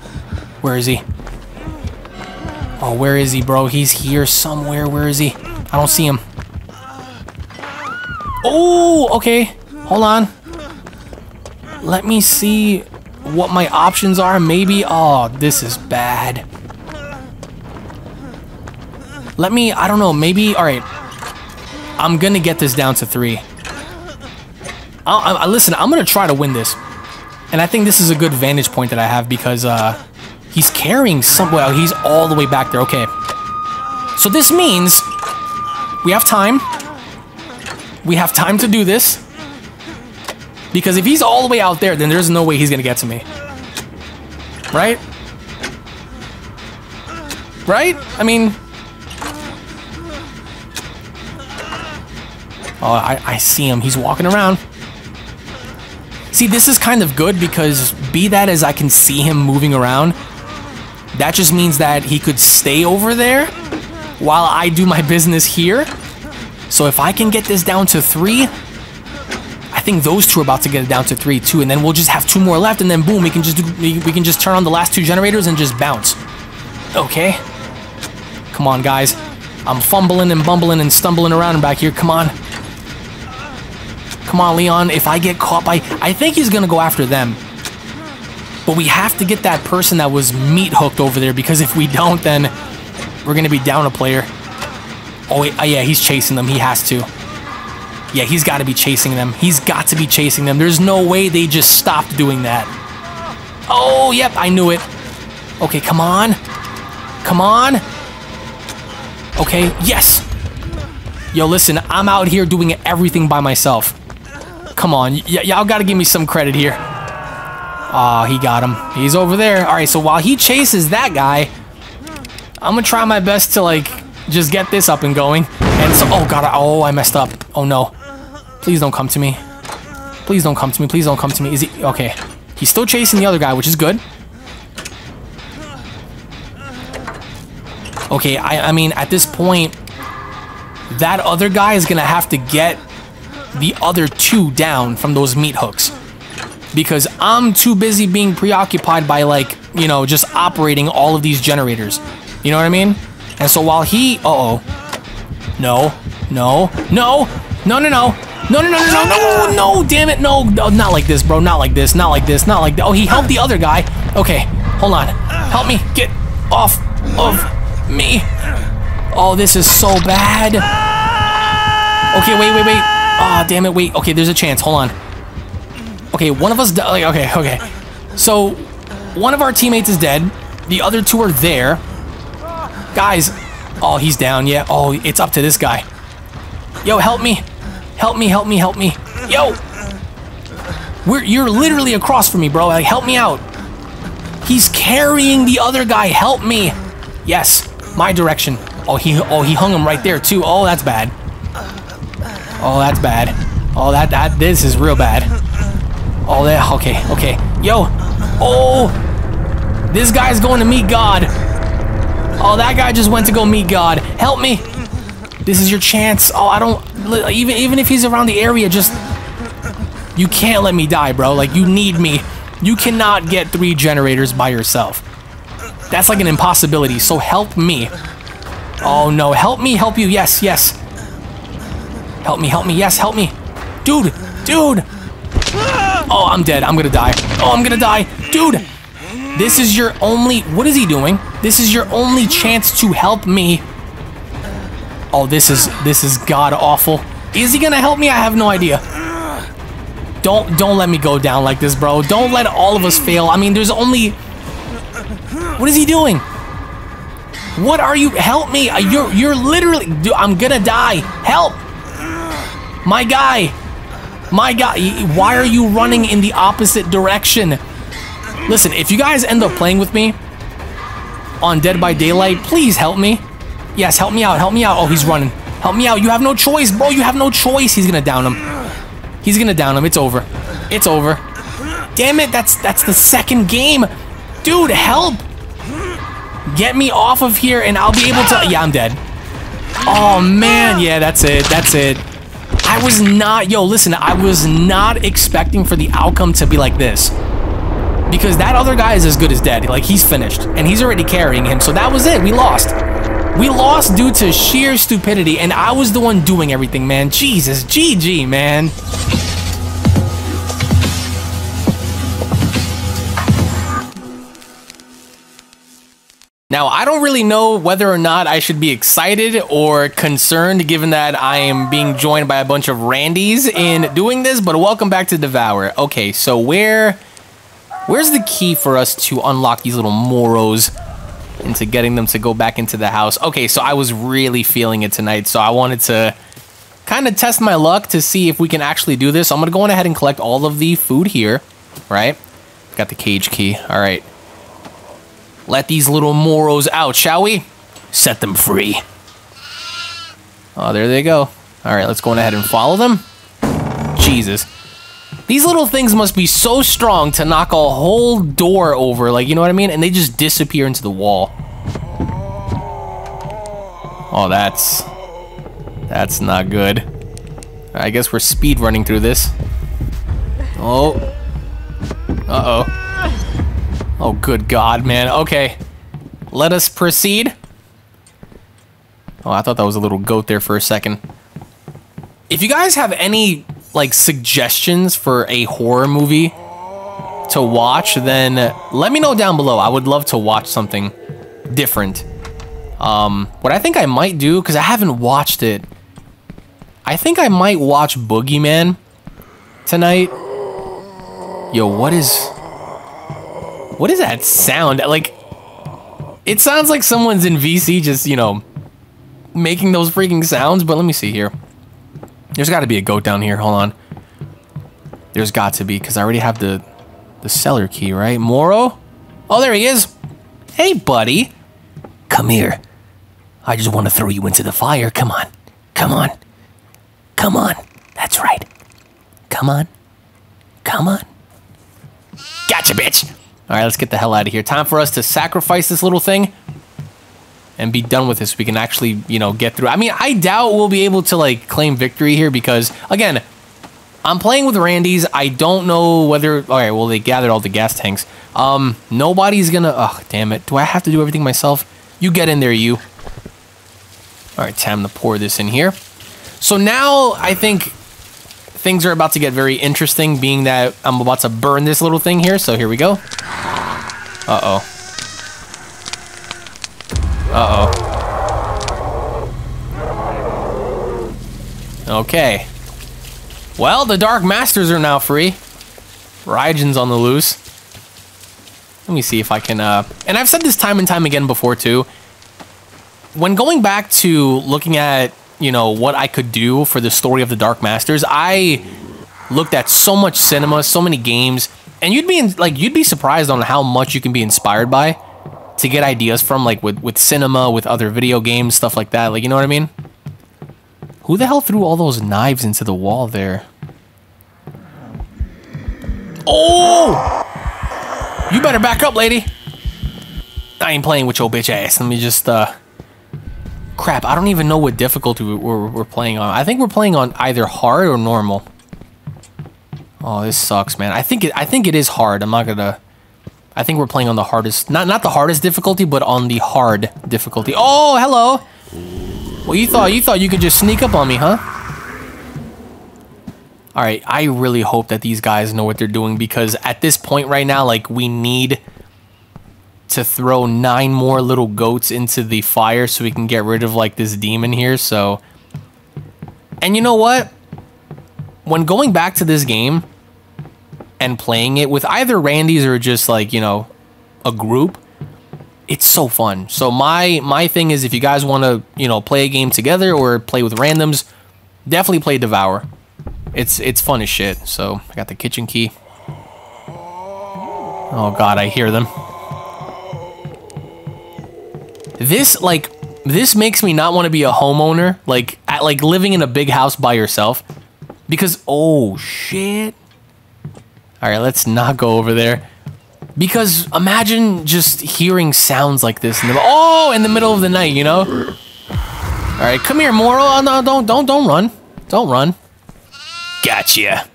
Where is he? Oh, where is he, bro? He's here somewhere. Where is he? I don't see him. Oh, okay. Hold on. Let me see what my options are. Maybe. Oh, this is bad. Let me. I don't know. Maybe. All right. I'm gonna get this down to three. I, I, listen. I'm gonna try to win this, and I think this is a good vantage point that I have because uh, he's carrying some. Well, he's all the way back there. Okay. So this means we have time. We have time to do this. Because if he's all the way out there, then there's no way he's gonna get to me. Right? Right? I mean... Oh, I, I see him. He's walking around. See, this is kind of good because be that as I can see him moving around, that just means that he could stay over there while I do my business here. So if I can get this down to three, I think those two are about to get it down to three too, and then we'll just have two more left, and then boom, we can just do, we, we can just turn on the last two generators and just bounce. Okay. Come on, guys. I'm fumbling and bumbling and stumbling around back here. Come on. Come on, Leon. If I get caught by, I think he's gonna go after them. But we have to get that person that was meat hooked over there because if we don't, then we're gonna be down a player. Oh wait, oh, yeah, he's chasing them. He has to. Yeah, he's got to be chasing them. He's got to be chasing them. There's no way they just stopped doing that. Oh, yep, I knew it. Okay, come on. Come on. Okay, yes. Yo, listen, I'm out here doing everything by myself. Come on, y'all got to give me some credit here. Ah, he got him. He's over there. All right, so while he chases that guy, I'm gonna try my best to like just get this up and going. And so, oh god, oh I messed up. Oh no, please don't come to me. Please don't come to me. Please don't come to me. Is he okay? He's still chasing the other guy, which is good. Okay, I I mean at this point, that other guy is gonna have to get the other two down from those meat hooks because I'm too busy being preoccupied by like, you know, just operating all of these generators. You know what I mean? And so while he, uh-oh. No, no, no, no, no, no. No, no, no, no, no, no, no, damn it, no, no, not like this, bro, not like this, not like this, not like that. Oh, he helped the other guy. Okay, hold on. Help me get off of me. Oh, this is so bad. Okay, wait, wait, wait. Ah, damn it, wait. Okay, there's a chance. Hold on. Okay, one of us. Like, okay, okay. So, one of our teammates is dead. The other two are there. Guys. Oh, he's down. Yeah. Oh, it's up to this guy. Yo, help me. Help me, help me, help me. Yo. We're, you're literally across from me, bro. Like, help me out. He's carrying the other guy. Help me. Yes. My direction. Oh, he oh he hung him right there too. Oh, that's bad. Oh, that's bad. Oh, that that this is real bad. Oh, that okay, okay. Yo. Oh. This guy's going to meet God. Oh, that guy just went to go meet God. Help me. This is your chance. Oh, I don't even even if he's around the area just you can't let me die, bro. Like you need me. You cannot get 3 generators by yourself. That's like an impossibility. So help me. Oh no, help me, help you. Yes, yes. Help me, help me. Yes, help me. Dude, dude. Oh, I'm dead. I'm gonna die. Oh, I'm gonna die. Dude, this is your only. What is he doing? This is your only chance to help me. Oh, this is this is god awful. Is he gonna help me? I have no idea. Don't don't let me go down like this, bro. Don't let all of us fail. I mean, there's only. What is he doing? What are you? Help me! Uh, You're you're literally. Dude, I'm gonna die. Help! My guy. My guy. Why are you running in the opposite direction? Listen, if you guys end up playing with me on Dead by Daylight, please help me. Yes, help me out. Help me out. Oh, he's running. Help me out. You have no choice, bro. You have no choice. He's gonna down him. He's gonna down him. It's over. It's over. Damn it. That's that's the second game. Dude, help. Get me off of here and I'll be able to. Yeah, I'm dead. Oh man, yeah, that's it. That's it. Was not. Yo, listen, I was not expecting for the outcome to be like this. Because that other guy is as good as dead. Like, he's finished. And he's already carrying him. So that was it. We lost. We lost due to sheer stupidity. And I was the one doing everything, man. Jesus. GG, man. Now, I don't really know whether or not I should be excited or concerned given that I am being joined by a bunch of Randys in doing this, but welcome back to Devour. Okay, so where where's the key for us to unlock these little moros into getting them to go back into the house? Okay, so I was really feeling it tonight, so I wanted to kind of test my luck to see if we can actually do this. I'm going to go on ahead and collect all of the food here, right? Got the cage key. All right. Let these little moros out, shall we? Set them free. Oh, there they go. All right, let's go on ahead and follow them. Jesus. These little things must be so strong to knock a whole door over, like, you know what I mean? And they just disappear into the wall. Oh, that's... That's not good. I guess we're speed running through this. Oh. Uh-oh. Oh, good God, man. Okay. Let us proceed. Oh, I thought that was a little goat there for a second. If you guys have any, like, suggestions for a horror movie to watch, then let me know down below. I would love to watch something different. Um, what I think I might do, because I haven't watched it, I think I might watch Boogeyman tonight. Yo, what is... What is that sound? Like, it sounds like someone's in VC just, you know, making those freaking sounds, but let me see here. There's got to be a goat down here. Hold on. There's got to be, because I already have the, the cellar key, right? Moro? Oh, there he is. Hey, buddy. Come here. I just want to throw you into the fire. Come on. Come on. Come on. That's right. Come on. Come on. Gotcha, bitch. All right, let's get the hell out of here. Time for us to sacrifice this little thing and be done with this. We can actually, you know, get through. I mean, I doubt we'll be able to like claim victory here because again, I'm playing with Randy's. I don't know whether. All right, well they gathered all the gas tanks. Um, nobody's gonna. Oh, damn it! Do I have to do everything myself? You get in there, you. All right, time to pour this in here. So now I think things are about to get very interesting, being that I'm about to burn this little thing here. So here we go. Uh-oh. Uh-oh. Okay. Well, the Dark Masters are now free. Raijin's on the loose. Let me see if I can, uh... And I've said this time and time again before, too. When going back to looking at, you know, what I could do for the story of the Dark Masters, I looked at so much cinema, so many games, and you'd be in, like you'd be surprised on how much you can be inspired by to get ideas from like with with cinema with other video games stuff like that like you know what i mean? Who the hell threw all those knives into the wall there? Oh! You better back up lady. I ain't playing with your bitch ass. Let me just uh crap i don't even know what difficulty we're, we're playing on i think we're playing on either hard or normal Oh, this sucks, man. I think it. I think it is hard. I'm not gonna. I think we're playing on the hardest. Not not the hardest difficulty, but on the hard difficulty. Oh, hello. Well, you thought you thought you could just sneak up on me, huh? All right. I really hope that these guys know what they're doing because at this point right now, like we need to throw nine more little goats into the fire so we can get rid of like this demon here. So, and you know what? When going back to this game, and playing it with either Randy's or just like, you know, a group, it's so fun. So my my thing is if you guys want to, you know, play a game together or play with randoms, definitely play Devour. It's it's fun as shit. So I got the kitchen key. Oh god, I hear them. This like this makes me not want to be a homeowner, like at, like living in a big house by yourself because oh shit all right, let's not go over there. Because imagine just hearing sounds like this in the oh in the middle of the night, you know. All right, come here, Moro. Oh, no, don't don't don't run, don't run. Gotcha.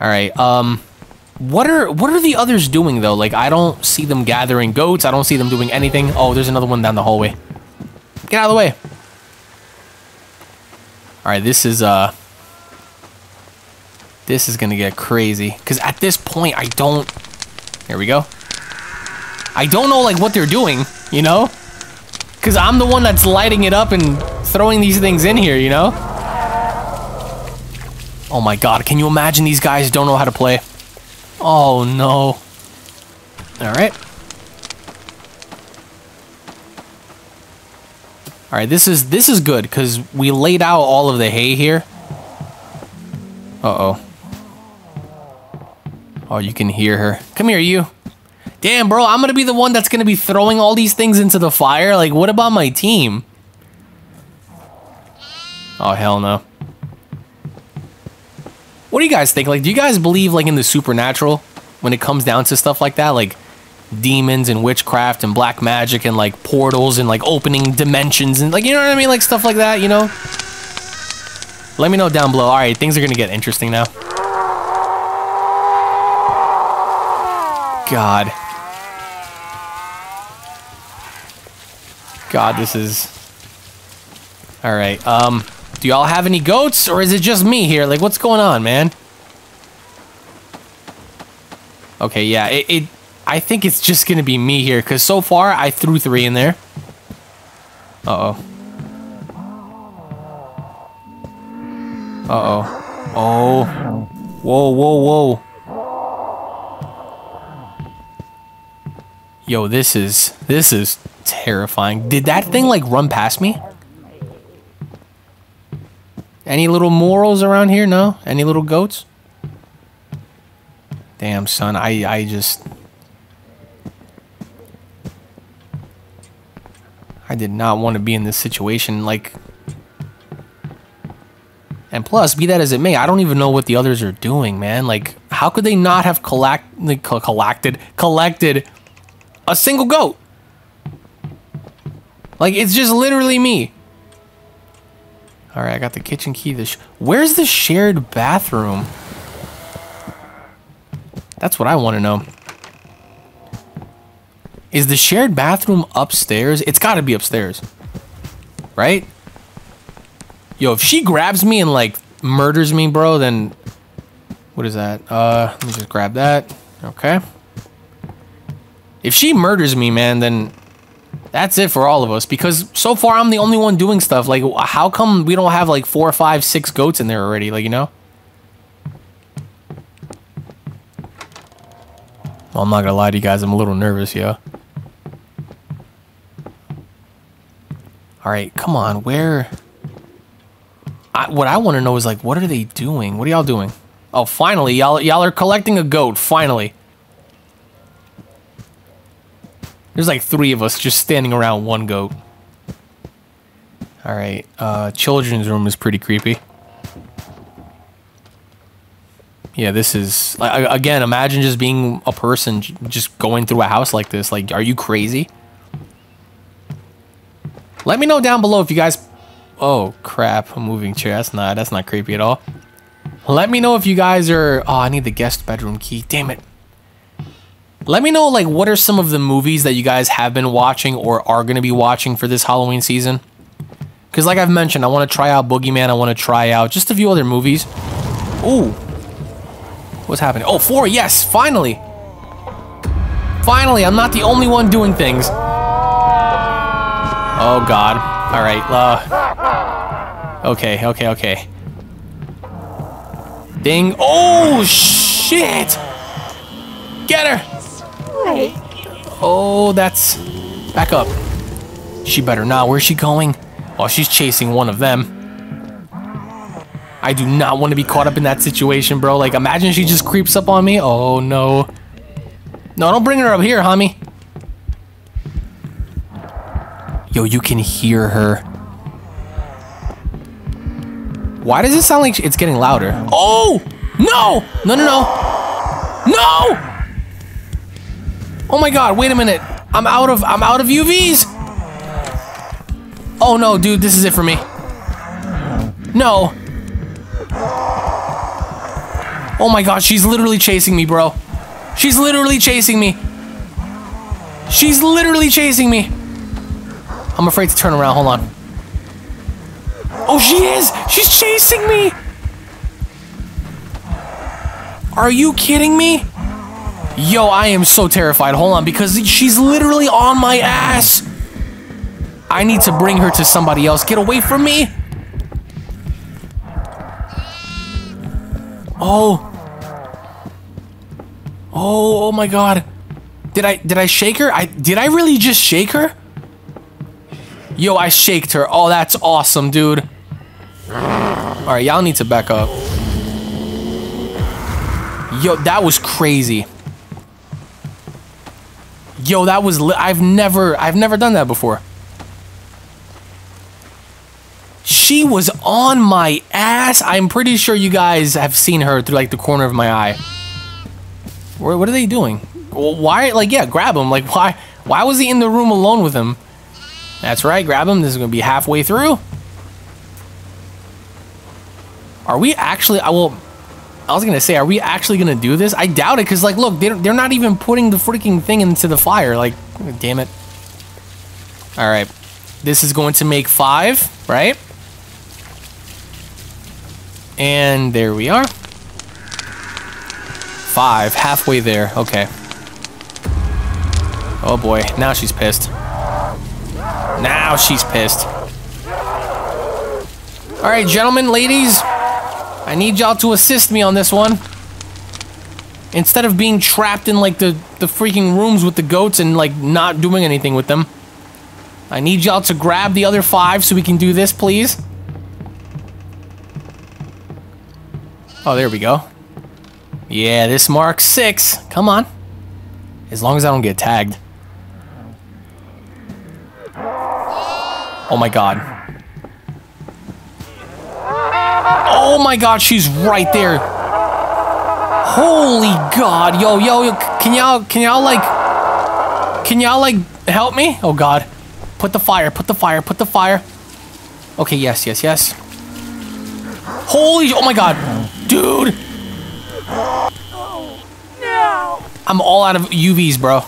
All right. Um, what are what are the others doing though? Like I don't see them gathering goats. I don't see them doing anything. Oh, there's another one down the hallway. Get out of the way. All right, this is uh this is gonna get crazy. Because at this point, I don't... Here we go. I don't know like what they're doing, you know? Cause I'm the one that's lighting it up and throwing these things in here, you know? Oh my god, can you imagine these guys don't know how to play? Oh no. Alright. Alright, this is this is good because we laid out all of the hay here. Uh-oh. Oh, you can hear her. Come here, you. Damn, bro, I'm gonna be the one that's gonna be throwing all these things into the fire? Like, what about my team? Oh, hell no. What do you guys think? Like, do you guys believe, like, in the supernatural when it comes down to stuff like that? Like, demons and witchcraft and black magic and, like, portals and, like, opening dimensions and, like, you know what I mean? Like, stuff like that, you know? Let me know down below. All right, things are gonna get interesting now. God. God, this is... Alright, um... Do y'all have any goats, or is it just me here? Like, what's going on, man? Okay, yeah, it... it I think it's just gonna be me here, because so far, I threw three in there. Uh-oh. Uh-oh. Oh. Whoa, whoa, whoa. Yo, this is this is terrifying. Did that thing like run past me? Any little morals around here? No? Any little goats? Damn, son, I I just I did not want to be in this situation like and plus, be that as it may, I don't even know what the others are doing, man. Like, how could they not have collect, collected, collected a single goat? Like, it's just literally me. All right, I got the kitchen key. The Where's the shared bathroom? That's what I want to know. Is the shared bathroom upstairs? It's got to be upstairs. Right? Yo, if she grabs me and like murders me, bro, then what is that? Uh, let me just grab that. Okay. If she murders me, man, then that's it for all of us because so far I'm the only one doing stuff. Like, how come we don't have like four, five, six goats in there already? Like, you know? Well, I'm not gonna lie to you guys, I'm a little nervous, yo. Alright, come on, where... I, what I want to know is like, what are they doing? What are y'all doing? Oh, finally, y'all y'all are collecting a goat. Finally. There's like three of us just standing around one goat. All right, uh, children's room is pretty creepy. Yeah, this is like again. Imagine just being a person just going through a house like this. Like, are you crazy? Let me know down below if you guys Oh, crap. A moving chair. That's not, that's not creepy at all. Let me know if you guys are... Oh, I need the guest bedroom key. Damn it. Let me know, like, what are some of the movies that you guys have been watching or are going to be watching for this Halloween season? Because, like I've mentioned, I want to try out Boogeyman. I want to try out just a few other movies. Ooh. What's happening? Oh, four. Yes, finally. Finally, I'm not the only one doing things. Oh, God. All right. Uh, Okay, okay, okay. Ding. Oh, shit! Get her! Oh, that's... Back up. She better not. Where's she going? Oh, she's chasing one of them. I do not want to be caught up in that situation, bro. Like, imagine she just creeps up on me. Oh, no. No, don't bring her up here, homie. Yo, you can hear her. Why does it sound like it's getting louder? Oh! No! No, no, no! No! Oh my god, wait a minute. I'm out of I'm out of UVs. Oh no, dude, this is it for me. No. Oh my god, she's literally chasing me, bro. She's literally chasing me. She's literally chasing me. I'm afraid to turn around. Hold on. Oh, she is! She's chasing me! Are you kidding me? Yo, I am so terrified. Hold on, because she's literally on my ass. I need to bring her to somebody else. Get away from me. Oh. Oh, oh my god. Did I did I shake her? I did I really just shake her? Yo, I shaked her. Oh, that's awesome, dude. Alright, y'all need to back up. Yo, that was crazy. Yo, that was I've never I've never done that before. She was on my ass. I'm pretty sure you guys have seen her through like the corner of my eye. What, what are they doing? Well, why? Like, yeah, grab him. Like, why? Why was he in the room alone with him? That's right, grab him. This is gonna be halfway through. Are we actually? I will. I was gonna say, are we actually gonna do this? I doubt it, cause like, look, they're they're not even putting the freaking thing into the fire. Like, damn it. All right, this is going to make five, right? And there we are. Five, halfway there. Okay. Oh boy, now she's pissed. Now she's pissed. Alright, gentlemen, ladies. I need y'all to assist me on this one. Instead of being trapped in like the, the freaking rooms with the goats and like not doing anything with them. I need y'all to grab the other five so we can do this, please. Oh, there we go. Yeah, this marks six. Come on. As long as I don't get tagged. Oh my god. Oh my god, she's right there. Holy god. Yo, yo, yo. Can y'all, can y'all like, can y'all like help me? Oh god. Put the fire, put the fire, put the fire. Okay, yes, yes, yes. Holy, oh my god. Dude. Oh, No! I'm all out of UVs, bro.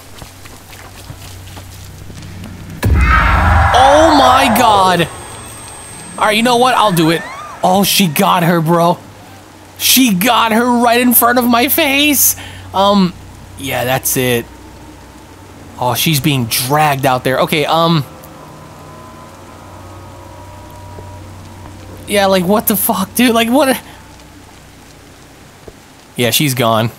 Oh my god. Alright, you know what? I'll do it. Oh, she got her, bro. She got her right in front of my face. Um, yeah, that's it. Oh, she's being dragged out there. Okay, um... Yeah, like, what the fuck, dude? Like, what... Yeah, she's gone.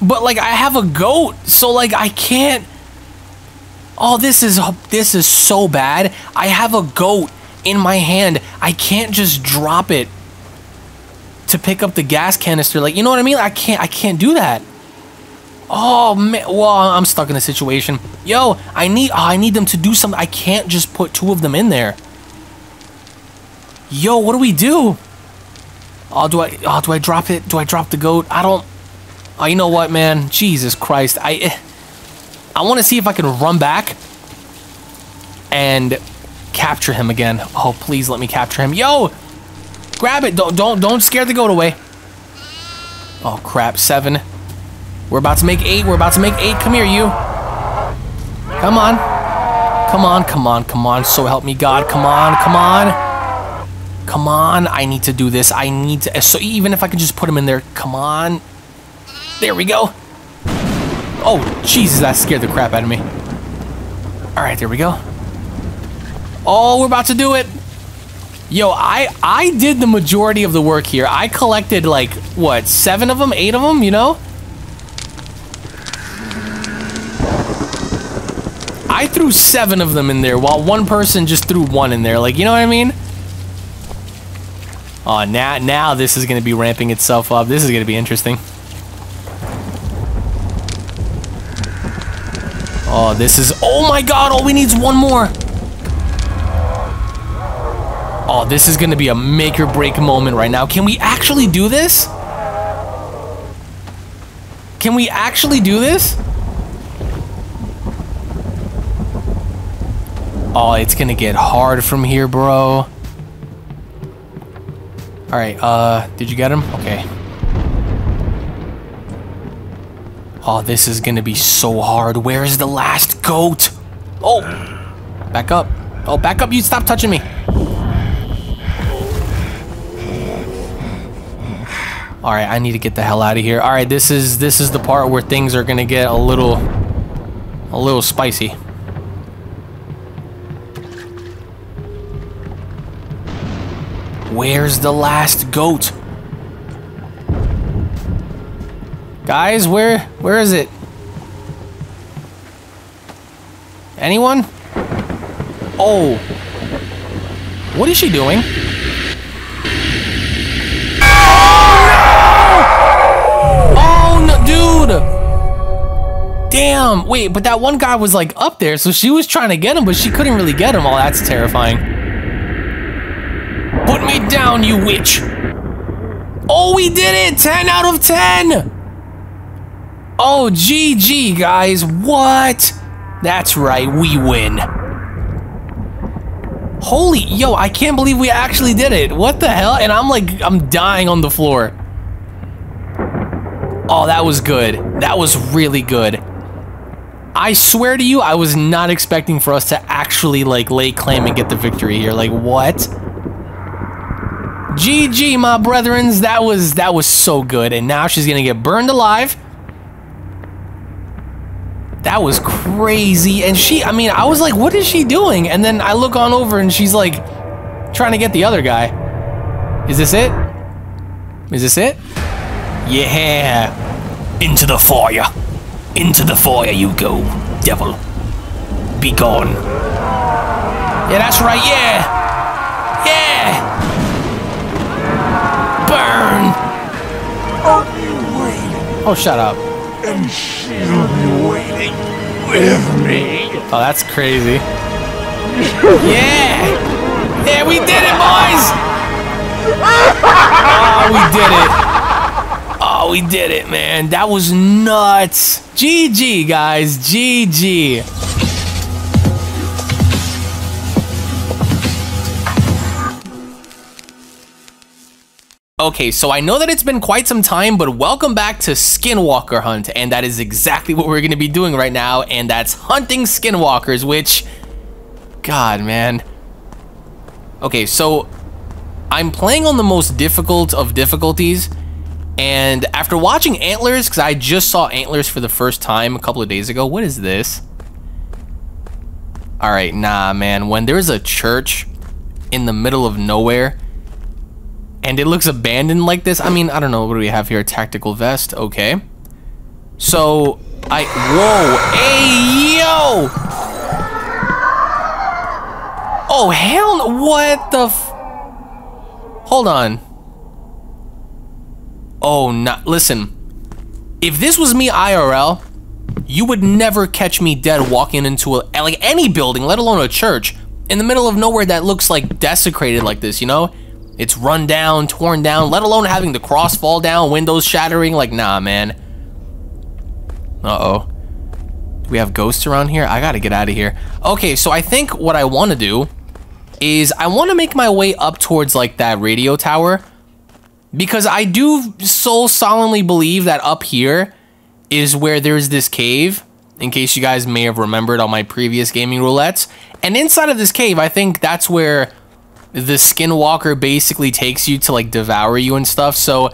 But like I have a goat, so like I can't Oh, this is this is so bad. I have a goat in my hand. I can't just drop it to pick up the gas canister. Like, you know what I mean? I can't I can't do that. Oh man, well, I'm stuck in a situation. Yo, I need oh, I need them to do something. I can't just put two of them in there. Yo, what do we do? Oh, do I oh, do I drop it? Do I drop the goat? I don't Oh, you know what, man? Jesus Christ. I eh. I want to see if I can run back and capture him again. Oh, please let me capture him. Yo! Grab it. Don't don't don't scare the goat away. Oh, crap. 7. We're about to make 8. We're about to make 8. Come here, you. Come on. Come on, come on, come on. So help me God. Come on, come on. Come on. I need to do this. I need to so even if I can just put him in there. Come on. There we go. Oh, Jesus, that scared the crap out of me. All right, there we go. Oh, we're about to do it. Yo, I I did the majority of the work here. I collected like what, seven of them, eight of them, you know? I threw seven of them in there while one person just threw one in there. Like, you know what I mean? Oh, now now this is gonna be ramping itself up. This is gonna be interesting. Oh, this is... Oh my god, all we need is one more. Oh, this is going to be a make or break moment right now. Can we actually do this? Can we actually do this? Oh, it's going to get hard from here, bro. Alright, uh, did you get him? Okay. Oh, this is gonna be so hard. Where's the last goat? Oh! Back up. Oh, back up. You stop touching me. All right, I need to get the hell out of here. All right, this is this is the part where things are gonna get a little, a little spicy. Where's the last goat? Guys, where where is it? Anyone? Oh. What is she doing? Oh, oh no, dude! Damn, wait, but that one guy was like up there, so she was trying to get him, but she couldn't really get him. Oh, that's terrifying. Put me down, you witch! Oh, we did it! 10 out of 10! Oh, GG, guys. What? That's right, we win. Holy, yo, I can't believe we actually did it. What the hell? And I'm like, I'm dying on the floor. Oh, that was good. That was really good. I swear to you, I was not expecting for us to actually like lay claim and get the victory here. Like, what? GG, my brethrens. That was that was so good. And now she's gonna get burned alive. That was crazy. And she, I mean, I was like, what is she doing? And then I look on over and she's like trying to get the other guy. Is this it? Is this it? Yeah. Into the fire. Into the fire you go, devil. Be gone. Yeah, that's right, yeah. Yeah. Burn. Oh, shut up. And she'll be waiting with me. Oh, that's crazy. yeah! Yeah, we did it, boys! Oh, we did it. Oh, we did it, man. That was nuts. GG, guys. GG. Okay, so I know that it's been quite some time, but welcome back to Skinwalker Hunt, and that is exactly what we're going to be doing right now, and that's hunting skinwalkers, which... God, man. Okay, so I'm playing on the most difficult of difficulties, and after watching Antlers, because I just saw Antlers for the first time a couple of days ago, what is this? Alright, nah, man, when there's a church in the middle of nowhere and it looks abandoned like this. I mean, I don't know. What do we have here? Tactical vest. Okay. So, I... Whoa. Hey, yo! Oh, hell no. What the f... Hold on. Oh, not... Listen. If this was me IRL, you would never catch me dead walking into a... Like, any building, let alone a church, in the middle of nowhere that looks, like, desecrated like this, you know? It's run down, torn down, let alone having the cross fall down, windows shattering. Like, nah, man. Uh-oh. Do we have ghosts around here? I gotta get out of here. Okay, so I think what I want to do is I want to make my way up towards, like, that radio tower. Because I do so solemnly believe that up here is where there's this cave. In case you guys may have remembered on my previous gaming roulettes. And inside of this cave, I think that's where the skinwalker basically takes you to like devour you and stuff. So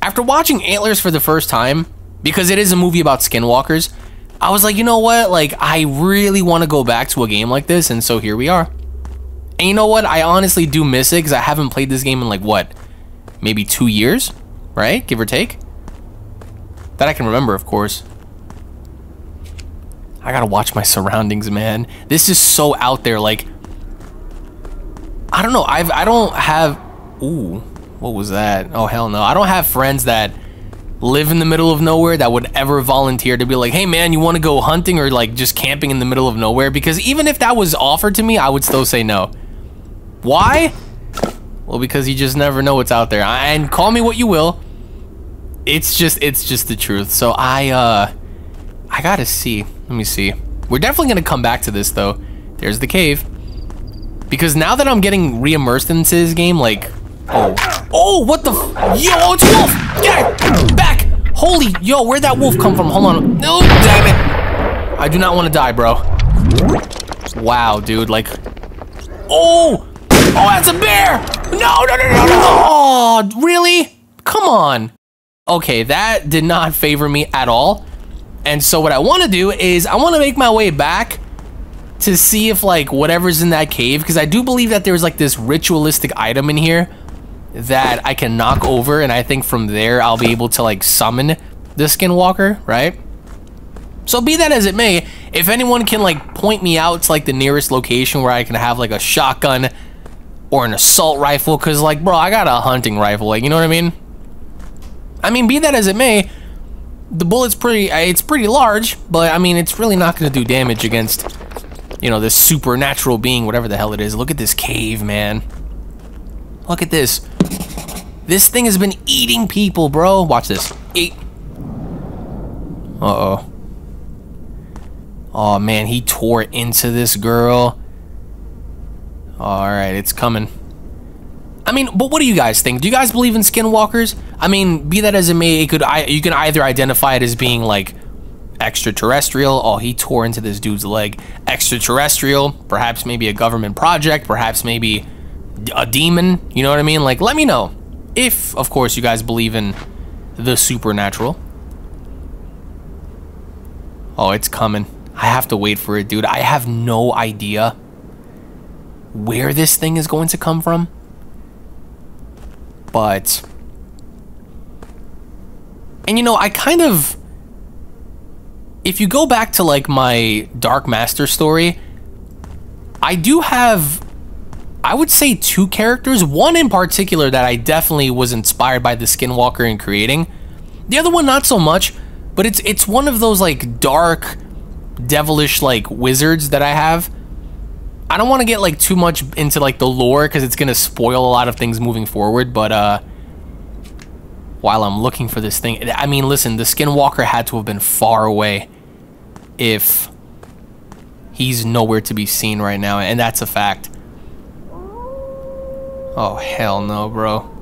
after watching Antlers for the first time, because it is a movie about skinwalkers, I was like, you know what? Like, I really want to go back to a game like this, and so here we are. And you know what? I honestly do miss it because I haven't played this game in like what, maybe two years, right? Give or take. That I can remember, of course. I gotta watch my surroundings, man. This is so out there. Like, I don't know. I've I don't have. Ooh, what was that? Oh hell no! I don't have friends that live in the middle of nowhere that would ever volunteer to be like, hey man, you want to go hunting or like just camping in the middle of nowhere? Because even if that was offered to me, I would still say no. Why? Well, because you just never know what's out there. And call me what you will. It's just it's just the truth. So I uh I gotta see. Let me see. We're definitely gonna come back to this though. There's the cave. Because now that I'm getting re-immersed into this game, like, oh, oh, what the, yo, oh, it's Wolf, it, back, holy, yo, where'd that wolf come from? Hold on, no, damn it, I do not want to die, bro. Wow, dude, like, oh, oh, that's a bear, no, no, no, no, no, oh, really? Come on. Okay, that did not favor me at all. And so what I want to do is I want to make my way back to see if like whatever's in that cave because I do believe that there's like this ritualistic item in here that I can knock over and I think from there I'll be able to like summon the skinwalker, right? So be that as it may, if anyone can like point me out to like the nearest location where I can have like a shotgun or an assault rifle cuz like bro, I got a hunting rifle, like you know what I mean? I mean, be that as it may, the bullet's pretty it's pretty large, but I mean, it's really not going to do damage against you know, this supernatural being, whatever the hell it is. Look at this cave, man. Look at this. This thing has been eating people, bro. Watch this. Eat. Uh-oh. Oh, man, he tore into this girl. Alright, it's coming. I mean, but what do you guys think? Do you guys believe in skinwalkers? I mean, be that as it may, it could I, you can either identify it as being like extraterrestrial. Oh, he tore into this dude's leg. Extraterrestrial, perhaps maybe a government project, perhaps maybe a demon. You know what I mean? Like, let me know if, of course, you guys believe in the supernatural. Oh, it's coming. I have to wait for it, dude. I have no idea where this thing is going to come from. But... And you know, I kind of... If you go back to like my Dark Master story, I do have... I would say two characters. One in particular that I definitely was inspired by the Skinwalker in creating. The other one not so much, but it's it's one of those like dark, devilish like wizards that I have. I don't want to get like too much into like the lore because it's gonna spoil a lot of things moving forward. But uh, while I'm looking for this thing, I mean, listen, the Skinwalker had to have been far away if he's nowhere to be seen right now, and that's a fact. Oh hell no, bro.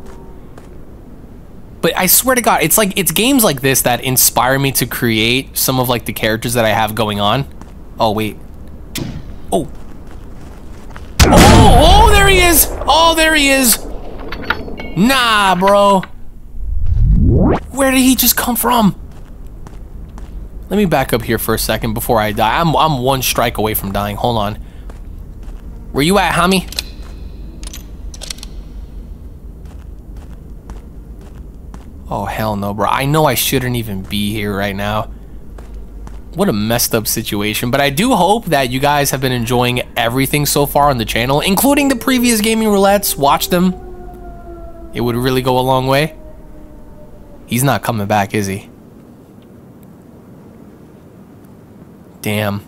But I swear to God, it's like it's games like this that inspire me to create some of like the characters that I have going on. Oh wait. Oh. Oh, oh, there he is. Oh, there he is. Nah, bro. Where did he just come from? Let me back up here for a second before I die. I'm I'm one strike away from dying. Hold on. Where you at, homie? Oh, hell no, bro. I know I shouldn't even be here right now. What a messed up situation. But I do hope that you guys have been enjoying everything so far on the channel, including the previous gaming roulettes. Watch them. It would really go a long way. He's not coming back, is he? Damn.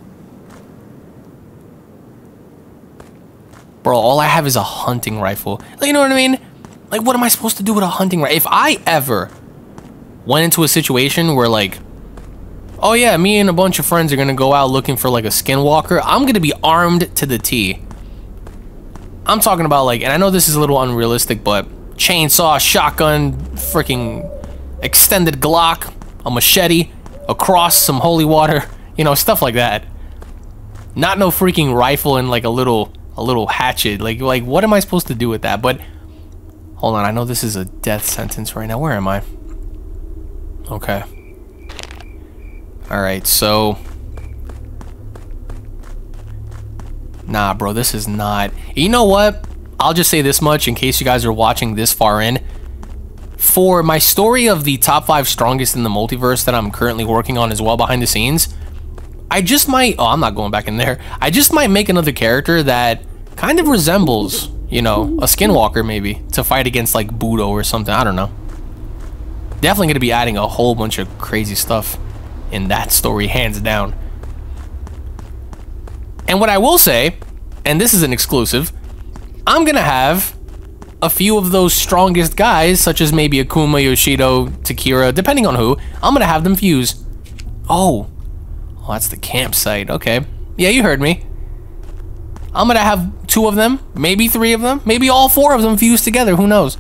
Bro, all I have is a hunting rifle. You know what I mean? Like, what am I supposed to do with a hunting rifle? If I ever went into a situation where, like, oh yeah, me and a bunch of friends are gonna go out looking for, like, a skinwalker, I'm gonna be armed to the T. I'm talking about, like, and I know this is a little unrealistic, but chainsaw, shotgun, freaking extended Glock, a machete, a cross, some holy water, you know, stuff like that. Not no freaking rifle and, like, a little, a little hatchet. Like, like, what am I supposed to do with that? But Hold on, I know this is a death sentence right now. Where am I? Okay. Alright, so... Nah, bro, this is not... You know what? I'll just say this much in case you guys are watching this far in. For my story of the top 5 strongest in the multiverse that I'm currently working on as well behind the scenes, I just might... Oh, I'm not going back in there. I just might make another character that kind of resembles you know, a skinwalker maybe to fight against like Budo or something. I don't know. Definitely going to be adding a whole bunch of crazy stuff in that story, hands down. And what I will say, and this is an exclusive, I'm going to have a few of those strongest guys, such as maybe Akuma, Yoshido, Takira, depending on who, I'm going to have them fuse. Oh. Oh, that's the campsite. Okay. Yeah, you heard me. I'm gonna have two of them, maybe three of them, maybe all four of them fused together. Who knows?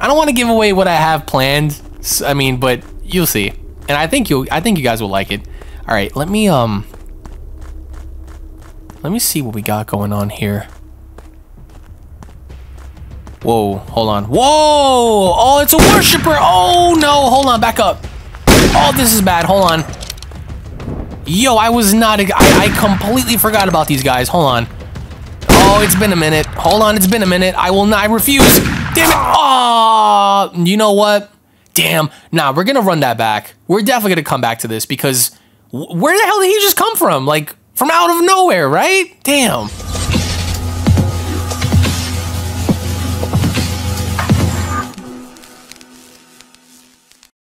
I don't want to give away what I have planned. I mean, but you'll see. And I think you, I think you guys will like it. All right, let me um, let me see what we got going on here. Whoa, hold on. Whoa! Oh, it's a worshiper! Oh no, hold on, back up. Oh, this is bad, hold on. Yo, I was not, I, I completely forgot about these guys, hold on. Oh, it's been a minute. Hold on, it's been a minute. I will not, I refuse. Damn it. Oh, you know what? Damn. Nah, we're gonna run that back. We're definitely gonna come back to this because where the hell did he just come from? Like, from out of nowhere, right? Damn.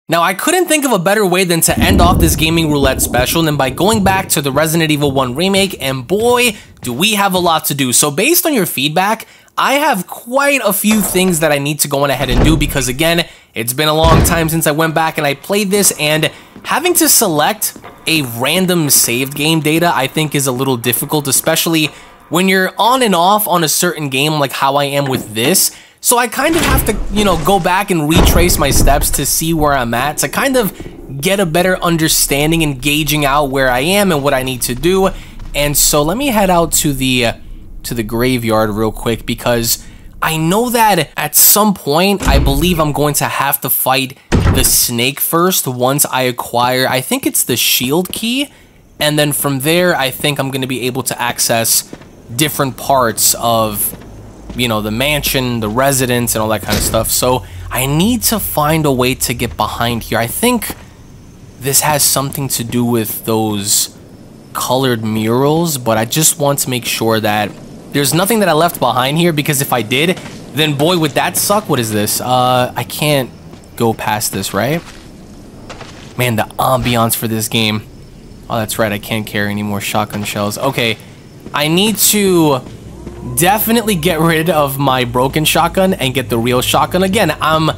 Now, I couldn't think of a better way than to end off this Gaming Roulette special than by going back to the Resident Evil 1 remake, and boy, do we have a lot to do. So based on your feedback, I have quite a few things that I need to go on ahead and do because again, it's been a long time since I went back and I played this and having to select a random saved game data I think is a little difficult, especially when you're on and off on a certain game like how I am with this. So I kind of have to, you know, go back and retrace my steps to see where I'm at to kind of get a better understanding and gauging out where I am and what I need to do. And so let me head out to the uh, to the graveyard real quick because I know that at some point I believe I'm going to have to fight the snake first once I acquire I think it's the shield key and then from there I think I'm going to be able to access different parts of you know, the mansion, the residence, and all that kind of stuff. So I need to find a way to get behind here. I think this has something to do with those colored murals, but I just want to make sure that there's nothing that I left behind here because if I did, then boy, would that suck. What is this? Uh, I can't go past this, right? Man, the ambiance for this game. Oh, that's right. I can't carry any more shotgun shells. Okay, I need to definitely get rid of my broken shotgun and get the real shotgun. Again, I'm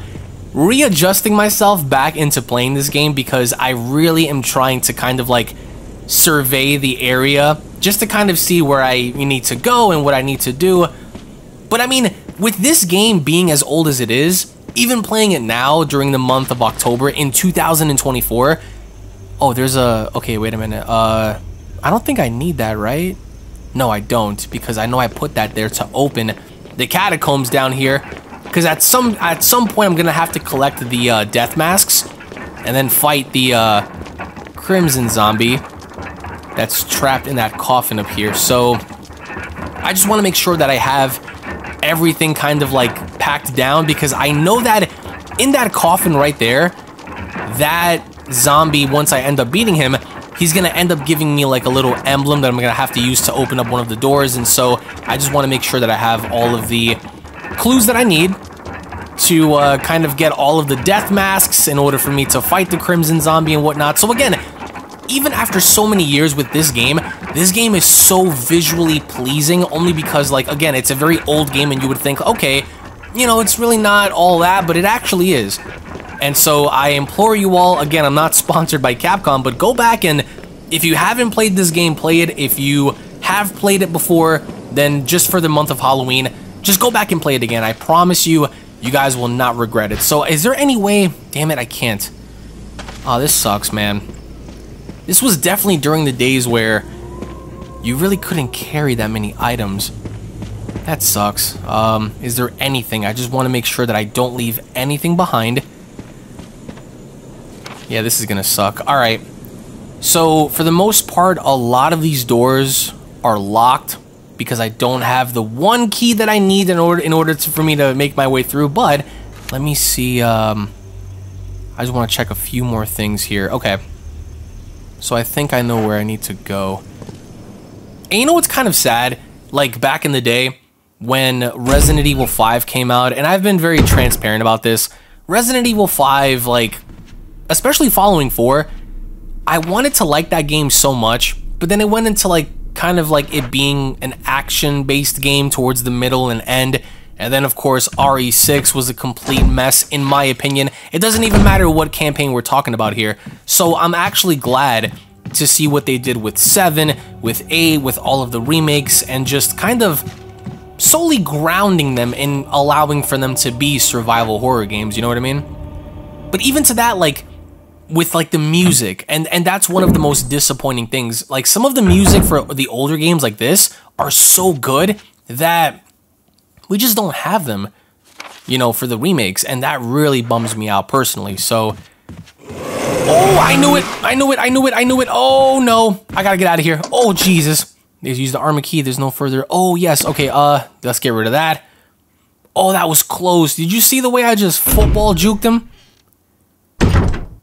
readjusting myself back into playing this game because I really am trying to kind of like survey the area just to kind of see where I need to go and what I need to do. But I mean, with this game being as old as it is, even playing it now during the month of October in 2024, oh, there's a, okay, wait a minute, uh, I don't think I need that, right? No, I don't, because I know I put that there to open the catacombs down here. Because at some at some point, I'm going to have to collect the uh, death masks and then fight the uh, crimson zombie that's trapped in that coffin up here. So I just want to make sure that I have everything kind of like packed down because I know that in that coffin right there, that zombie, once I end up beating him, he's gonna end up giving me like a little emblem that I'm gonna have to use to open up one of the doors. And so I just want to make sure that I have all of the clues that I need to uh, kind of get all of the death masks in order for me to fight the Crimson Zombie and whatnot. So again, even after so many years with this game, this game is so visually pleasing only because, like, again, it's a very old game and you would think, okay, you know, it's really not all that, but it actually is. And so I implore you all, again, I'm not sponsored by Capcom, but go back and if you haven't played this game, play it. If you have played it before, then just for the month of Halloween, just go back and play it again. I promise you, you guys will not regret it. So is there any way... Damn it, I can't. Oh, this sucks, man. This was definitely during the days where you really couldn't carry that many items. That sucks. Um, is there anything? I just want to make sure that I don't leave anything behind. Yeah, this is gonna suck. Alright. So, for the most part, a lot of these doors are locked because I don't have the one key that I need in order in order to, for me to make my way through. But, let me see, um... I just want to check a few more things here. Okay. So I think I know where I need to go. And you know what's kind of sad? Like, back in the day, when Resident Evil 5 came out, and I've been very transparent about this, Resident Evil 5, like, especially following 4, I wanted to like that game so much, but then it went into like kind of like it being an action based game towards the middle and end. And then, of course, RE6 was a complete mess, in my opinion. It doesn't even matter what campaign we're talking about here. So I'm actually glad to see what they did with 7, with 8, with all of the remakes, and just kind of solely grounding them in allowing for them to be survival horror games, you know what I mean? But even to that, like, with like the music and and that's one of the most disappointing things like some of the music for the older games like this are so good that we just don't have them you know, for the remakes, and that really bums me out personally. So, oh, I knew it, I knew it, I knew it, I knew it. Oh no, I gotta get out of here. Oh Jesus, they use the armor key. There's no further. Oh yes, okay. Uh, let's get rid of that. Oh, that was close. Did you see the way I just football juked him,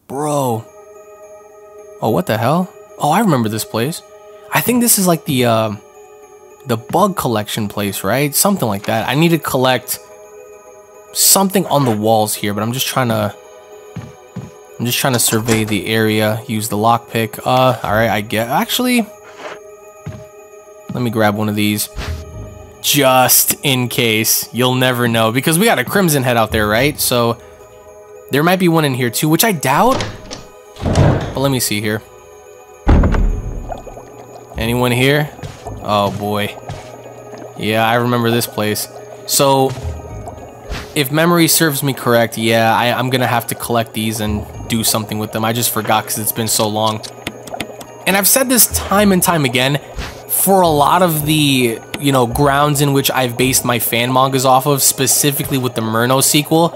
bro? Oh, what the hell? Oh, I remember this place. I think this is like the uh, the bug collection place, right? Something like that. I need to collect something on the walls here, but I'm just trying to I'm just trying to survey the area, use the lockpick. Uh, alright, I get actually let me grab one of these. Just in case. You'll never know. Because we got a crimson head out there, right? So there might be one in here too, which I doubt. But let me see here. Anyone here? Oh boy. Yeah, I remember this place. So, if memory serves me correct, yeah, I, am gonna have to collect these and do something with them. I just forgot because it's been so long. And I've said this time and time again, for a lot of the, you know, grounds in which I've based my fan mangas off of, specifically with the Murno sequel,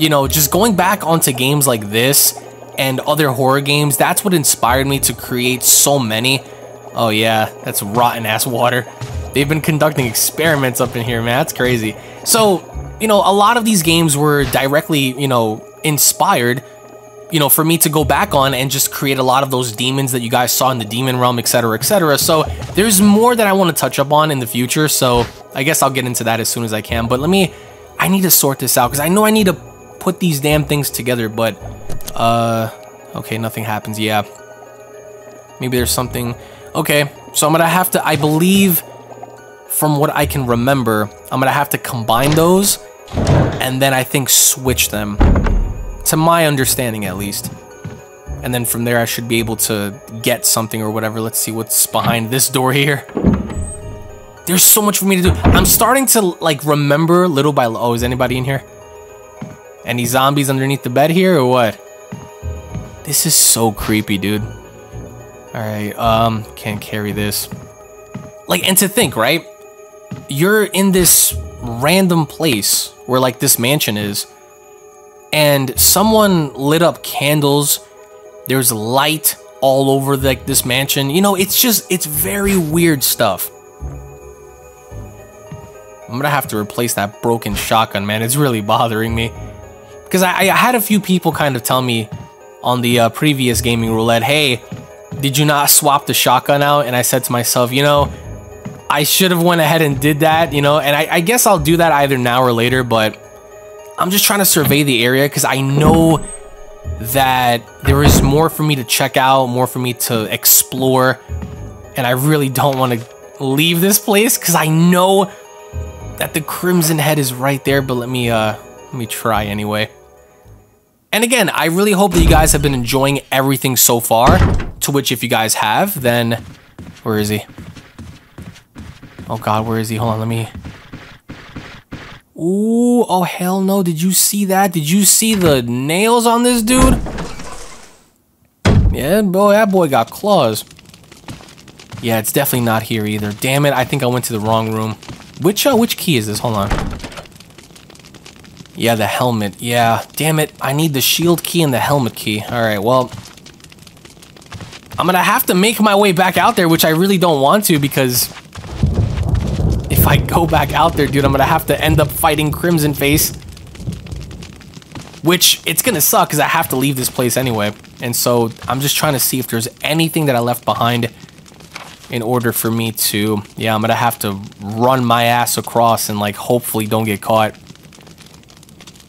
you know, just going back onto games like this and other horror games, that's what inspired me to create so many. Oh yeah, that's rotten ass water. They've been conducting experiments up in here, man. That's crazy. So, you know, a lot of these games were directly, you know, inspired, you know, for me to go back on and just create a lot of those demons that you guys saw in the demon realm, etc., etc. So, there's more that I want to touch up on in the future. So, I guess I'll get into that as soon as I can. But let me, I need to sort this out because I know I need to put these damn things together. But, uh, okay, nothing happens. Yeah. Maybe there's something. Okay, so I'm gonna have to, I believe from what I can remember, I'm gonna have to combine those and then I think switch them. To my understanding, at least. And then from there, I should be able to get something or whatever. Let's see what's behind this door here. There's so much for me to do. I'm starting to, like, remember little by little. Oh, is anybody in here? Any zombies underneath the bed here or what? This is so creepy, dude. Alright, um, can't carry this. Like, and to think, right? you're in this random place where like this mansion is and someone lit up candles there's light all over like this mansion you know it's just it's very weird stuff i'm gonna have to replace that broken shotgun man it's really bothering me because I, I had a few people kind of tell me on the uh, previous gaming roulette hey did you not swap the shotgun out and i said to myself you know I should have went ahead and did that, you know, and I, I guess I'll do that either now or later, but I'm just trying to survey the area because I know that there is more for me to check out, more for me to explore, and I really don't want to leave this place because I know that the Crimson Head is right there, but let me, uh, let me try anyway. And again, I really hope that you guys have been enjoying everything so far, to which if you guys have, then, where is he? Oh god, where is he? Hold on, let me... Ooh, oh hell no, did you see that? Did you see the nails on this dude? Yeah, boy, that boy got claws. Yeah, it's definitely not here either. Damn it, I think I went to the wrong room. Which, uh, which key is this? Hold on. Yeah, the helmet. Yeah, damn it. I need the shield key and the helmet key. Alright, well... I'm gonna have to make my way back out there, which I really don't want to because if I go back out there, dude, I'm gonna have to end up fighting Crimson Face. Which, it's gonna suck because I have to leave this place anyway. And so, I'm just trying to see if there's anything that I left behind in order for me to... Yeah, I'm gonna have to run my ass across and, like, hopefully don't get caught.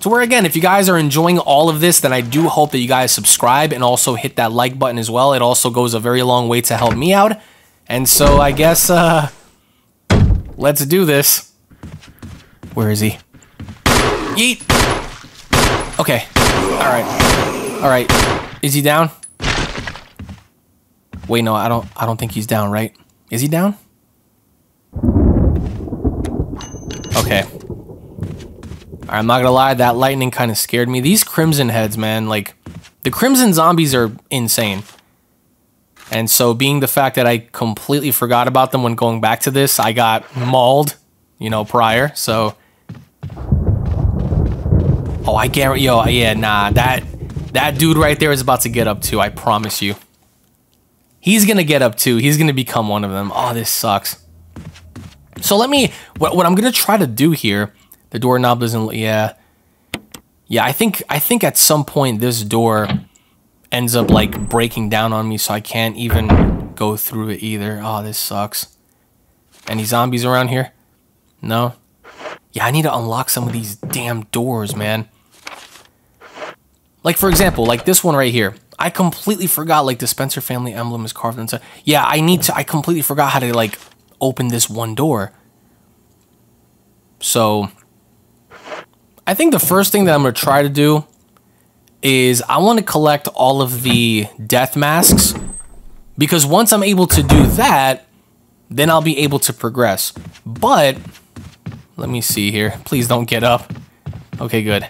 So where again, if you guys are enjoying all of this, then I do hope that you guys subscribe and also hit that like button as well. It also goes a very long way to help me out. And so I guess, uh, Let's do this. Where is he? Yeet! Okay. Alright. Alright. Is he down? Wait, no, I don't I don't think he's down, right? Is he down? Okay. I'm not gonna lie, that lightning kind of scared me. These crimson heads, man, like the crimson zombies are insane. And so being the fact that I completely forgot about them when going back to this, I got mauled, you know, prior. So Oh, I guarantee, yo, yeah, nah, that that dude right there is about to get up too. I promise you. He's gonna get up too. He's gonna become one of them. Oh, this sucks. So let me. What, what I'm gonna try to do here. The doorknob doesn't. Yeah. Yeah, I think I think at some point this door ends up like breaking down on me, so I can't even go through it either. Oh, this sucks. Any zombies around here? No. Yeah, I need to unlock some of these damn doors, man. Like, for example, like this one right here. I completely forgot, like, the Spencer family emblem is carved inside. Yeah, I need to... I completely forgot how to, like, open this one door. So... I think the first thing that I'm going to try to do is I want to collect all of the death masks. Because once I'm able to do that, then I'll be able to progress. But... Let me see here. Please don't get up. Okay, good.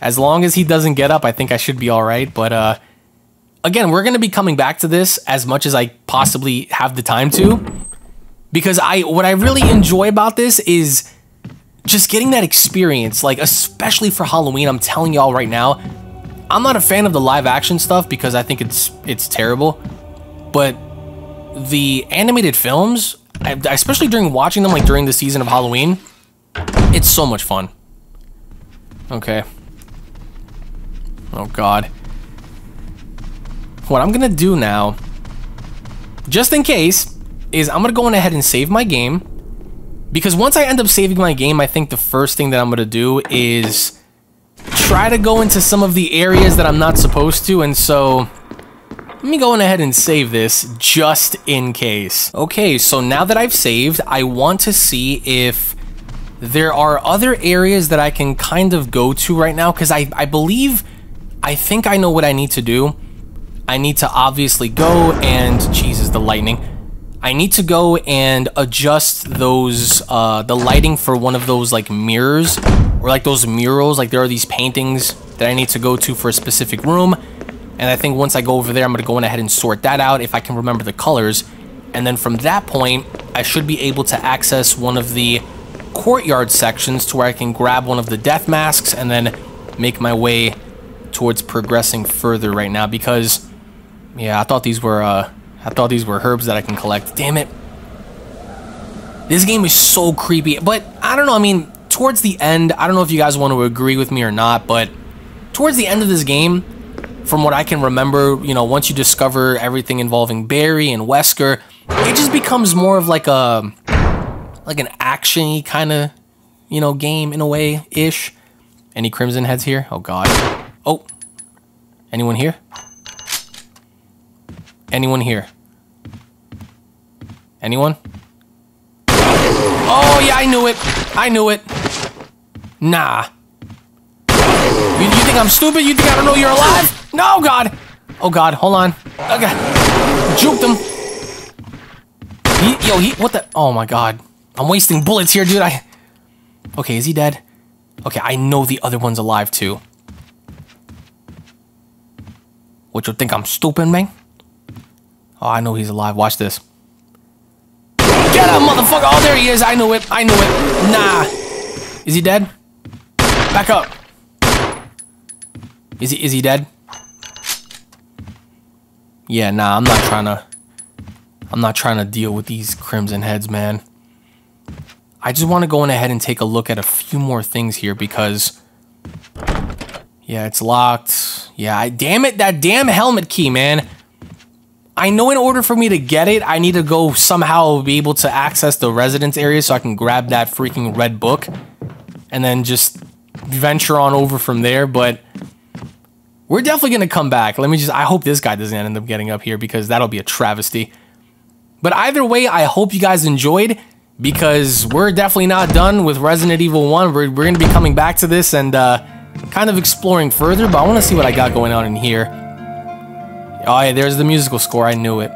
As long as he doesn't get up, I think I should be all right. But uh, again, we're going to be coming back to this as much as I possibly have the time to. Because I, what I really enjoy about this is just getting that experience. Like, especially for Halloween, I'm telling y'all right now, I'm not a fan of the live action stuff because I think it's it's terrible. But the animated films, especially during watching them, like during the season of Halloween, it's so much fun. Okay. Oh god. What I'm gonna do now, just in case, is I'm gonna go on ahead and save my game. Because once I end up saving my game, I think the first thing that I'm gonna do is try to go into some of the areas that I'm not supposed to, and so let me go on ahead and save this just in case. Okay, so now that I've saved, I want to see if there are other areas that I can kind of go to right now, because I, I believe I think I know what I need to do. I need to obviously go and, Jesus, the lightning. I need to go and adjust those, uh, the lighting for one of those like mirrors or like those murals. Like there are these paintings that I need to go to for a specific room. And I think once I go over there, I'm going to go in ahead and sort that out if I can remember the colors. And then from that point, I should be able to access one of the courtyard sections to where I can grab one of the death masks and then make my way towards progressing further right now because yeah, I thought these were uh I thought these were herbs that I can collect. Damn it. This game is so creepy, but I don't know, I mean, towards the end, I don't know if you guys want to agree with me or not, but towards the end of this game, from what I can remember, you know, once you discover everything involving Barry and Wesker, it just becomes more of like a like an actiony kind of, you know, game in a way ish. Any crimson heads here? Oh god. Oh. Anyone here? Anyone here? Anyone? Oh, yeah, I knew it. I knew it. Nah. You, you think I'm stupid? You think I don't know you're alive? No, God. Oh, God. Hold on. Okay. Juked him. He, yo, he, what the? Oh, my God. I'm wasting bullets here, dude. I. Okay, is he dead? Okay, I know the other one's alive, too. What you think I'm stupid, man? Oh, I know he's alive. Watch this. Get him, motherfucker! Oh, there he is. I knew it. I knew it. Nah. Is he dead? Back up. Is he is he dead? Yeah, nah, I'm not trying to I'm not trying to deal with these crimson heads, man. I just want to go in ahead and take a look at a few more things here because yeah, it's locked. Yeah, I, damn it, that damn helmet key, man. I know in order for me to get it, I need to go somehow be able to access the residence area so I can grab that freaking red book and then just venture on over from there, but we're definitely going to come back. Let me just, I hope this guy doesn't end up getting up here because that'll be a travesty. But either way, I hope you guys enjoyed because we're definitely not done with Resident Evil 1. We're, we're going to be coming back to this and uh, kind of exploring further, but I want to see what I got going on in here. Oh yeah, there's the musical score. I knew it.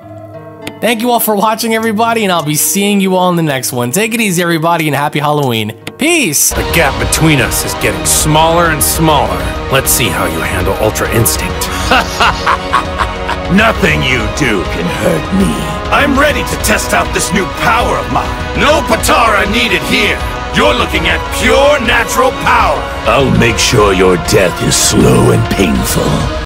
Thank you all for watching, everybody, and I'll be seeing you all in the next one. Take it easy, everybody, and happy Halloween. Peace! The gap between us is getting smaller and smaller. Let's see how you handle Ultra Instinct. Nothing you do can hurt me. I'm ready to test out this new power of mine. No Potara needed here. You're looking at pure natural power. I'll make sure your death is slow and painful.